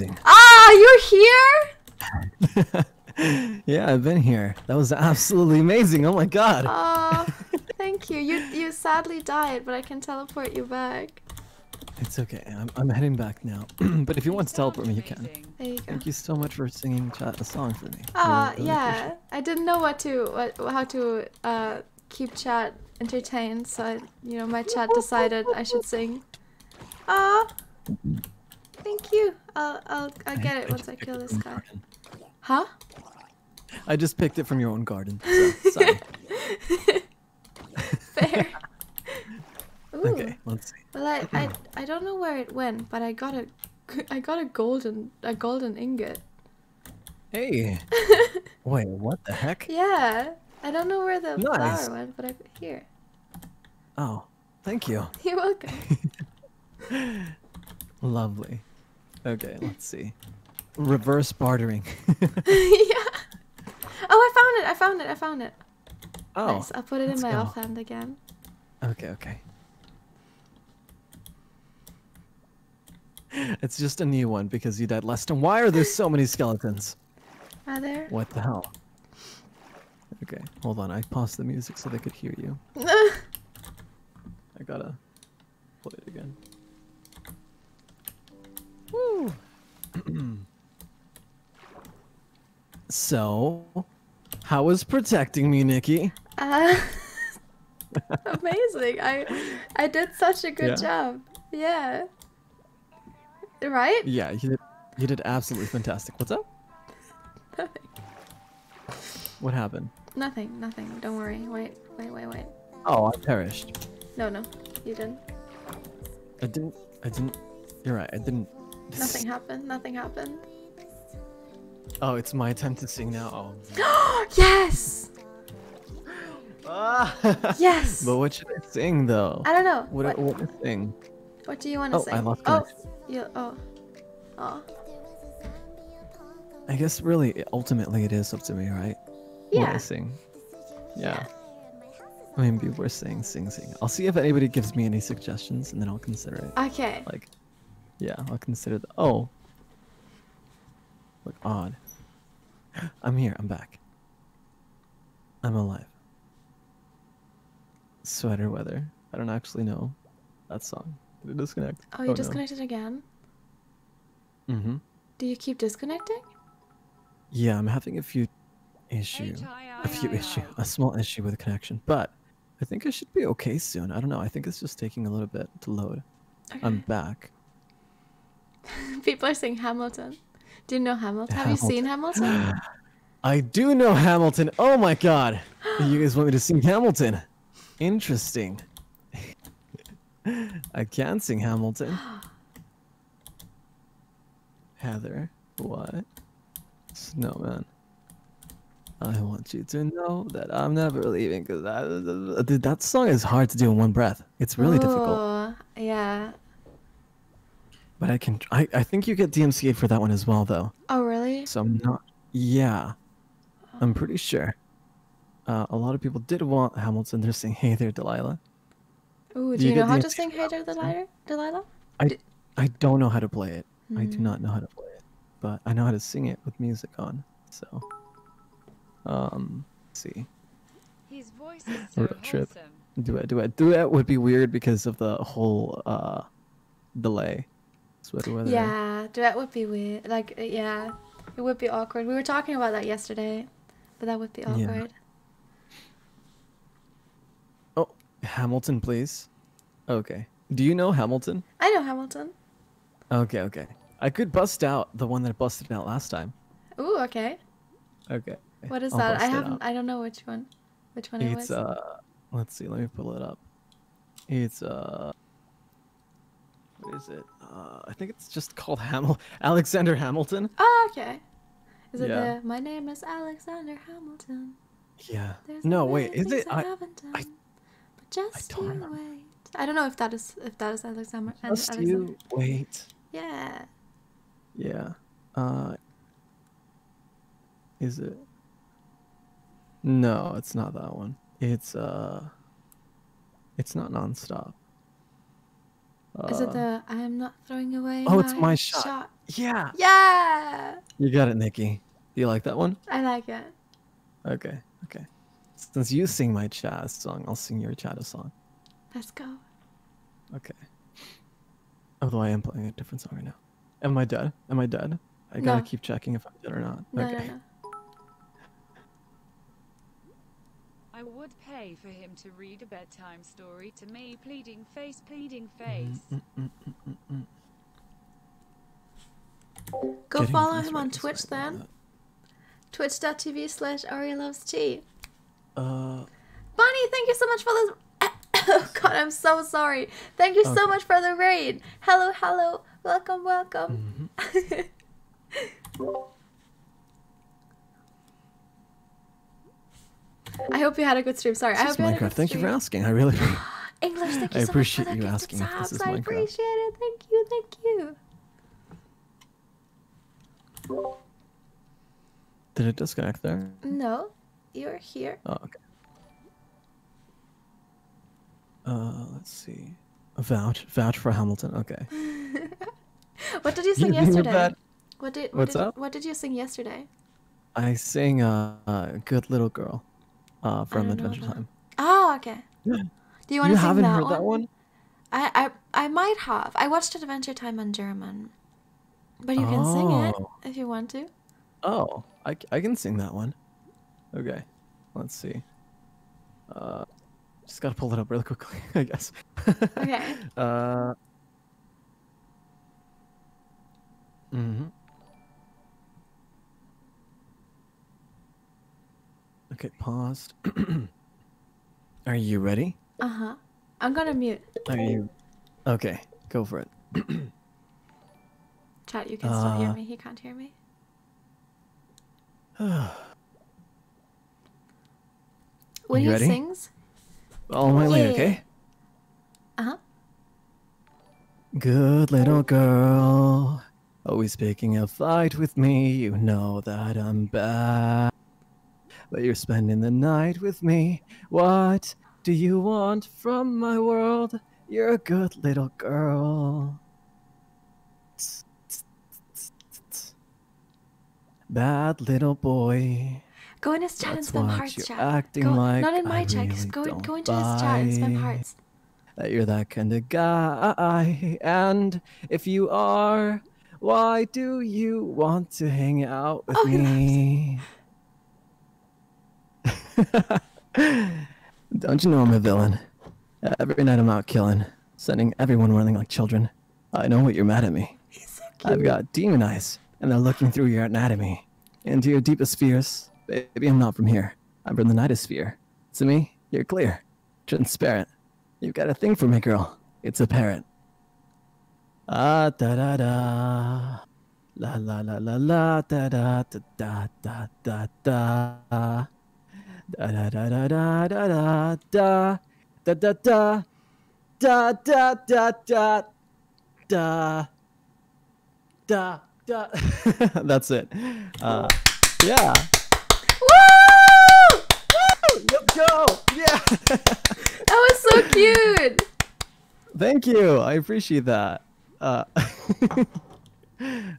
Amazing. Ah, you're here? [LAUGHS] yeah, I've been here. That was absolutely amazing. Oh my god. Ah, [LAUGHS] thank you. You you sadly died, but I can teleport you back. It's okay. I'm, I'm heading back now. [CLEARS THROAT] but if you want to teleport me, you can. There you go. Thank you so much for singing chat a song for me. Ah, Really, really yeah. I didn't know what to what how to uh keep chat entertained, so I, you know my chat [LAUGHS] decided I should sing. Ah, thank you. I'll I'll I'll get it I once I kill this guy. garden. Huh? I just picked it from your own garden. So, [LAUGHS] sorry. [LAUGHS] Fair. [LAUGHS] Ooh. okay, let's see. Well, I, I hmm. I don't know where it went, but I got a I got a golden a golden ingot. Hey. Wait, what the heck? Yeah. I don't know where the Nice. flower went, but I here. Oh, thank you. You're welcome. Lovely. Okay, let's see. Reverse bartering. [LAUGHS] [LAUGHS] yeah. Oh, I found it. I found it. I found it. oh, nice. I'll put it in my go. offhand again. okay, okay. It's just a new one because you died last time. Why are there so many [LAUGHS] skeletons? Are there? What the hell? Okay, hold on. I paused the music so they could hear you. I gotta play it again. Woo! [CLEARS THROAT] so, how was protecting me, Nikki? uh, [LAUGHS] amazing. I I did such a good Yeah. job. Yeah. Right? Yeah, you did. You did absolutely fantastic. What's up? Nothing. [LAUGHS] What happened? Nothing. Nothing. Don't worry. Wait. Wait. Wait. Wait. Oh, I perished. No. No. You didn't. I didn't. I didn't. You're right. I didn't. Nothing happened. Nothing happened. Oh, it's my attempt to sing now. Oh. [GASPS] yes. Ah. [GASPS] Yes. but what should I sing though? I don't know. What, What, what, what sing? what do you want to Oh, say? I lost oh, you. Oh. Oh. I guess really, ultimately, it is up to me, right? Yeah. What I Yeah. sing. Yeah. I mean, people are saying sing, sing. I'll see if anybody gives me any suggestions, and then I'll consider it. Okay. Like, yeah, I'll consider the. Oh. Look odd. [GASPS] I'm here. I'm back. I'm alive. Sweater weather. I don't actually know that song. Did it disconnect? Oh, you disconnected again? Mm-hmm. Do you keep disconnecting? Yeah, I'm having a few issue, A few issue, a small issue with the connection, but I think I should be okay soon. I don't know. I think it's just taking a little bit to load. I'm back. [LAUGHS] People are saying Hamilton. Do you know Hamilton? Have you seen Hamilton? [GASPS] I do know Hamilton. Oh my god. [GASPS] you guys want me to sing Hamilton? Interesting. [LAUGHS] I can sing Hamilton. [GASPS] Heather, what? Snowman. I want you to know that I'm never leaving because dude, that song is hard to do in one breath. It's really difficult. Oh, Yeah. But I can. I, I think you get DMCA for that one as well, though. Oh, really? So I'm not. Yeah, I'm pretty sure. Uh, a lot of people did want Hamilton. They're saying, "Hey there, Delilah." Ooh, Do do you you know how the to sing Hey There, Delilah? Delilah? I I don't know how to play it. I do Hmm. not know how to play it, but I know how to sing it with music on. So, um, let's see. His voice is so Road trip. wholesome. Duet, duet, duet would be weird because of the whole uh delay. Sweater weather. Yeah, that would be weird. Like, uh, yeah, it would be awkward. We were talking about that yesterday, but that would be Yeah. awkward. Oh, Hamilton, please. Okay. Do you know Hamilton? I know Hamilton. Okay, okay. I could bust out the one that I busted out last time. Ooh, okay. Okay. What is I'll that? I haven't. I don't know which one. Which one it was. It's uh, let's see. Let me pull it up. It's uh, what is it? Uh, I think it's just called Hamil [LAUGHS] Alexander Hamilton. Oh, okay. Is it yeah. the My name is Alexander Hamilton? Yeah. There's No, wait. Is it? I, I haven't done, I- but just don't you wait. I don't know if that is if that is Alexander. Al- just Alexander. you wait. Yeah. Yeah. Uh. Is it? No, it's not that one. It's uh. It's not nonstop. Is it Uh, the I am not throwing away? Oh, it's my shot. Yeah. Yeah, You got it, Nikki. Do you like that one? I like it. Okay. Okay. Since you sing my Chaz song, I'll sing your Chaz song. Let's go. Okay. Although I am playing a different song right now. Am I dead? Am I dead? I gotta No. keep checking if I'm dead or not. No, okay. no, I would pay for him to read a bedtime story to me, pleading face, pleading face. Mm, mm, mm, mm, mm. Go Getting follow him right on is Twitch right, then. Twitch.tv slash Ori loves tea. Uh, Bonnie, thank you so much for this. [COUGHS] oh God, I'm so sorry. Thank you so much for the raid. Hello, hello. Welcome, welcome. mhm. [LAUGHS] I hope you had a good stream. Sorry, I This is hope you had a Minecraft. good Thank you for asking. I really. [GASPS] [LAUGHS] English, thank I you so appreciate much for you asking if this is I Minecraft. appreciate it. Thank you, thank you. Did it disconnect there? No, you're here. Oh, okay. Uh, let's see. Vouch, vouch for Hamilton. Okay. [LAUGHS] What did you sing [LAUGHS] you yesterday? What did what What's did, up? What did you sing yesterday? I sing uh, uh "Good Little Girl" uh, from Adventure. Time. Oh, okay. Yeah. Do you want You to sing haven't that heard one? that one? I, I I might have. I watched Adventure Time on German. But you can sing it Oh. if you want to. Oh, I, I can sing that one. Okay, let's see. Uh, just gotta pull it up really quickly, [LAUGHS] I guess. Okay. [LAUGHS] Uh. Mm-hmm. Okay, paused. [CLEARS THROAT] Are you ready? Uh huh. I'm gonna mute. Are you? Okay, go for it. [CLEARS THROAT] Chat, you can still hear Uh, me. He can't hear me. [SIGHS] When You he sings, All my way, okay? uh huh. Good little girl, always picking a fight with me. You know that I'm bad. But you're spending the night with me. What do you want from my world? You're a good little girl. Bad little boy. Go in his chat and That's spam hearts, you're chat. acting go, like not in my I chat. Really go, go into his chat and spam hearts. that you're that kind of guy. And if you are, why do you want to hang out with Oh, me? [LAUGHS] Don't you know I'm a villain? Every night I'm out killing, sending everyone running like children. I know what you're mad at me. So. I've got demon eyes, and they're looking through your anatomy. Into your deepest fears. Baby, I'm not from here. I'm from the nightosphere. To me, you're clear, transparent. You've got a thing for me, girl. It's apparent. Ah da da da. La la la la la da da da da da da da. Da da da da da da da da da da da da da da da da da da. [LAUGHS] That's it. Uh, yeah. Woo! Let's go. Yeah. [LAUGHS] That was so cute. Thank you. I appreciate that. Uh, [LAUGHS]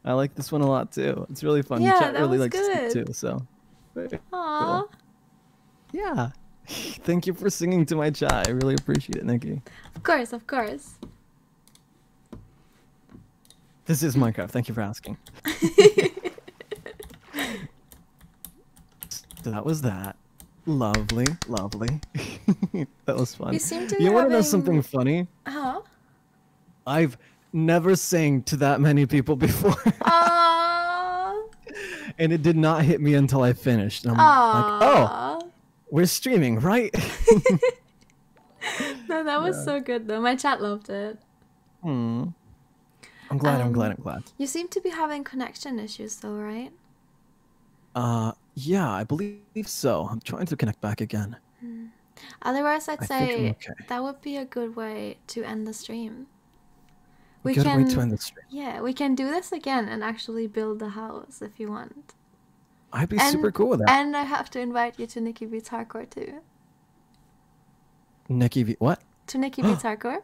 I like this one a lot too. It's really fun. Yeah, Chat that really was likes it good. too. So, Aww. Yeah. [LAUGHS] Thank you for singing to my chat. I really appreciate it, Nikki. Of course, of course. This is Minecraft. Thank you for asking. so [LAUGHS] that was that. Lovely, lovely. [LAUGHS] that was fun. You seem to be You want to know something funny? Huh? I've never sang to that many people before, Aww. and it did not hit me until I finished. And I'm like, oh, Aww. We're streaming, right? [LAUGHS] No, that was so good though. My chat loved it. Hmm. I'm glad. I'm Um, glad. I'm glad. You seem to be having connection issues though, right? Uh, yeah, I believe so. I'm trying to connect back again. Otherwise, I'd I say okay. that would be a good way to end the stream. We Good can, way to end the stream. yeah, we can do this again and actually build the house if you want. I'd be And- super cool with that. And I have to invite you to Nikki Beats Hardcore too. Nikki, v- what? to Nikki Beats [GASPS] Hardcore.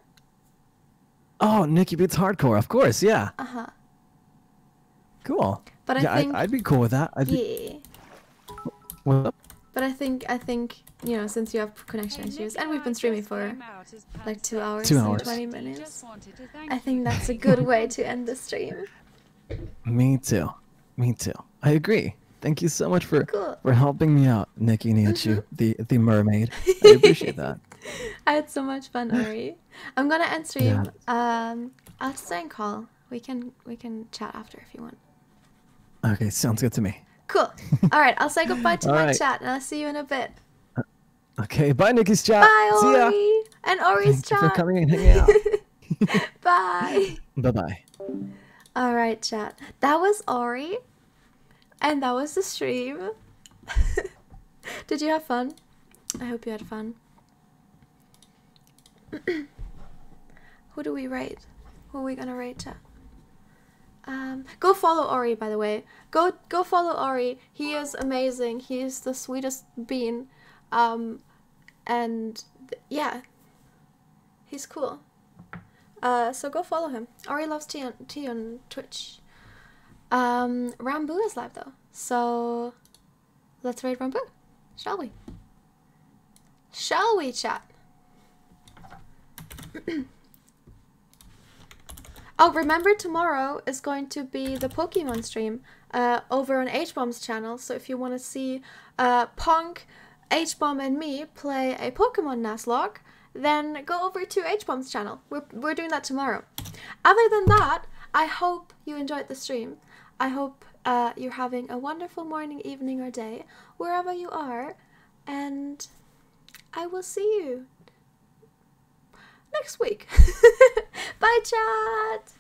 Oh, Nikki beats hardcore, of course. Yeah. Uh huh. Cool. But I yeah, think- I, would be cool with that. I'd be, Yeah. What up? But I think I think you know since you have connection Hey, issues and we've been streaming for came out as like two hours, Two and hours. twenty minutes, wanted to thank I think that's a good way to end the stream. [LAUGHS] Me too. Me too. I agree. Thank you so much for Cool. for helping me out, Nikki Nihachu, Mm-hmm. the the mermaid. [LAUGHS] I appreciate that. I had so much fun, [LAUGHS] Ori. I'm gonna end stream. Um, I'll stay and call. We can we can chat after if you want. Okay, sounds good to me. Cool. All right, I'll say goodbye to All my right. chat, and I'll see you in a bit. Okay, bye, Nikki's chat. Bye, See ya. And Ori's Thank you chat. for coming and hanging out. [LAUGHS] Bye. bye bye. All right, chat. That was Ori, and that was the stream. [LAUGHS] Did you have fun? I hope you had fun. [CLEARS THROAT] Who do we rate? Who are we gonna rate, chat? Um, go follow Ori, by the way. Go go follow Ori. He is amazing. He is the sweetest bean. Um, and yeah, he's cool. Uh, so go follow him. Ori loves tea on, tea on Twitch. Um, Ranboo is live though, so let's raid Ranboo, shall we? Shall we, chat? [CLEARS THROAT] oh, remember tomorrow is going to be the Pokemon stream uh, over on H-Bomb's channel. So if you want to see uh, Punz, H-Bomb, and me play a Pokemon Nuzlocke, then go over to H-Bomb's channel. We're, we're doing that tomorrow. Other than that, I hope you enjoyed the stream. I hope uh, you're having a wonderful morning, evening, or day, wherever you are. And I will see you next week. [LAUGHS] Bye, chat.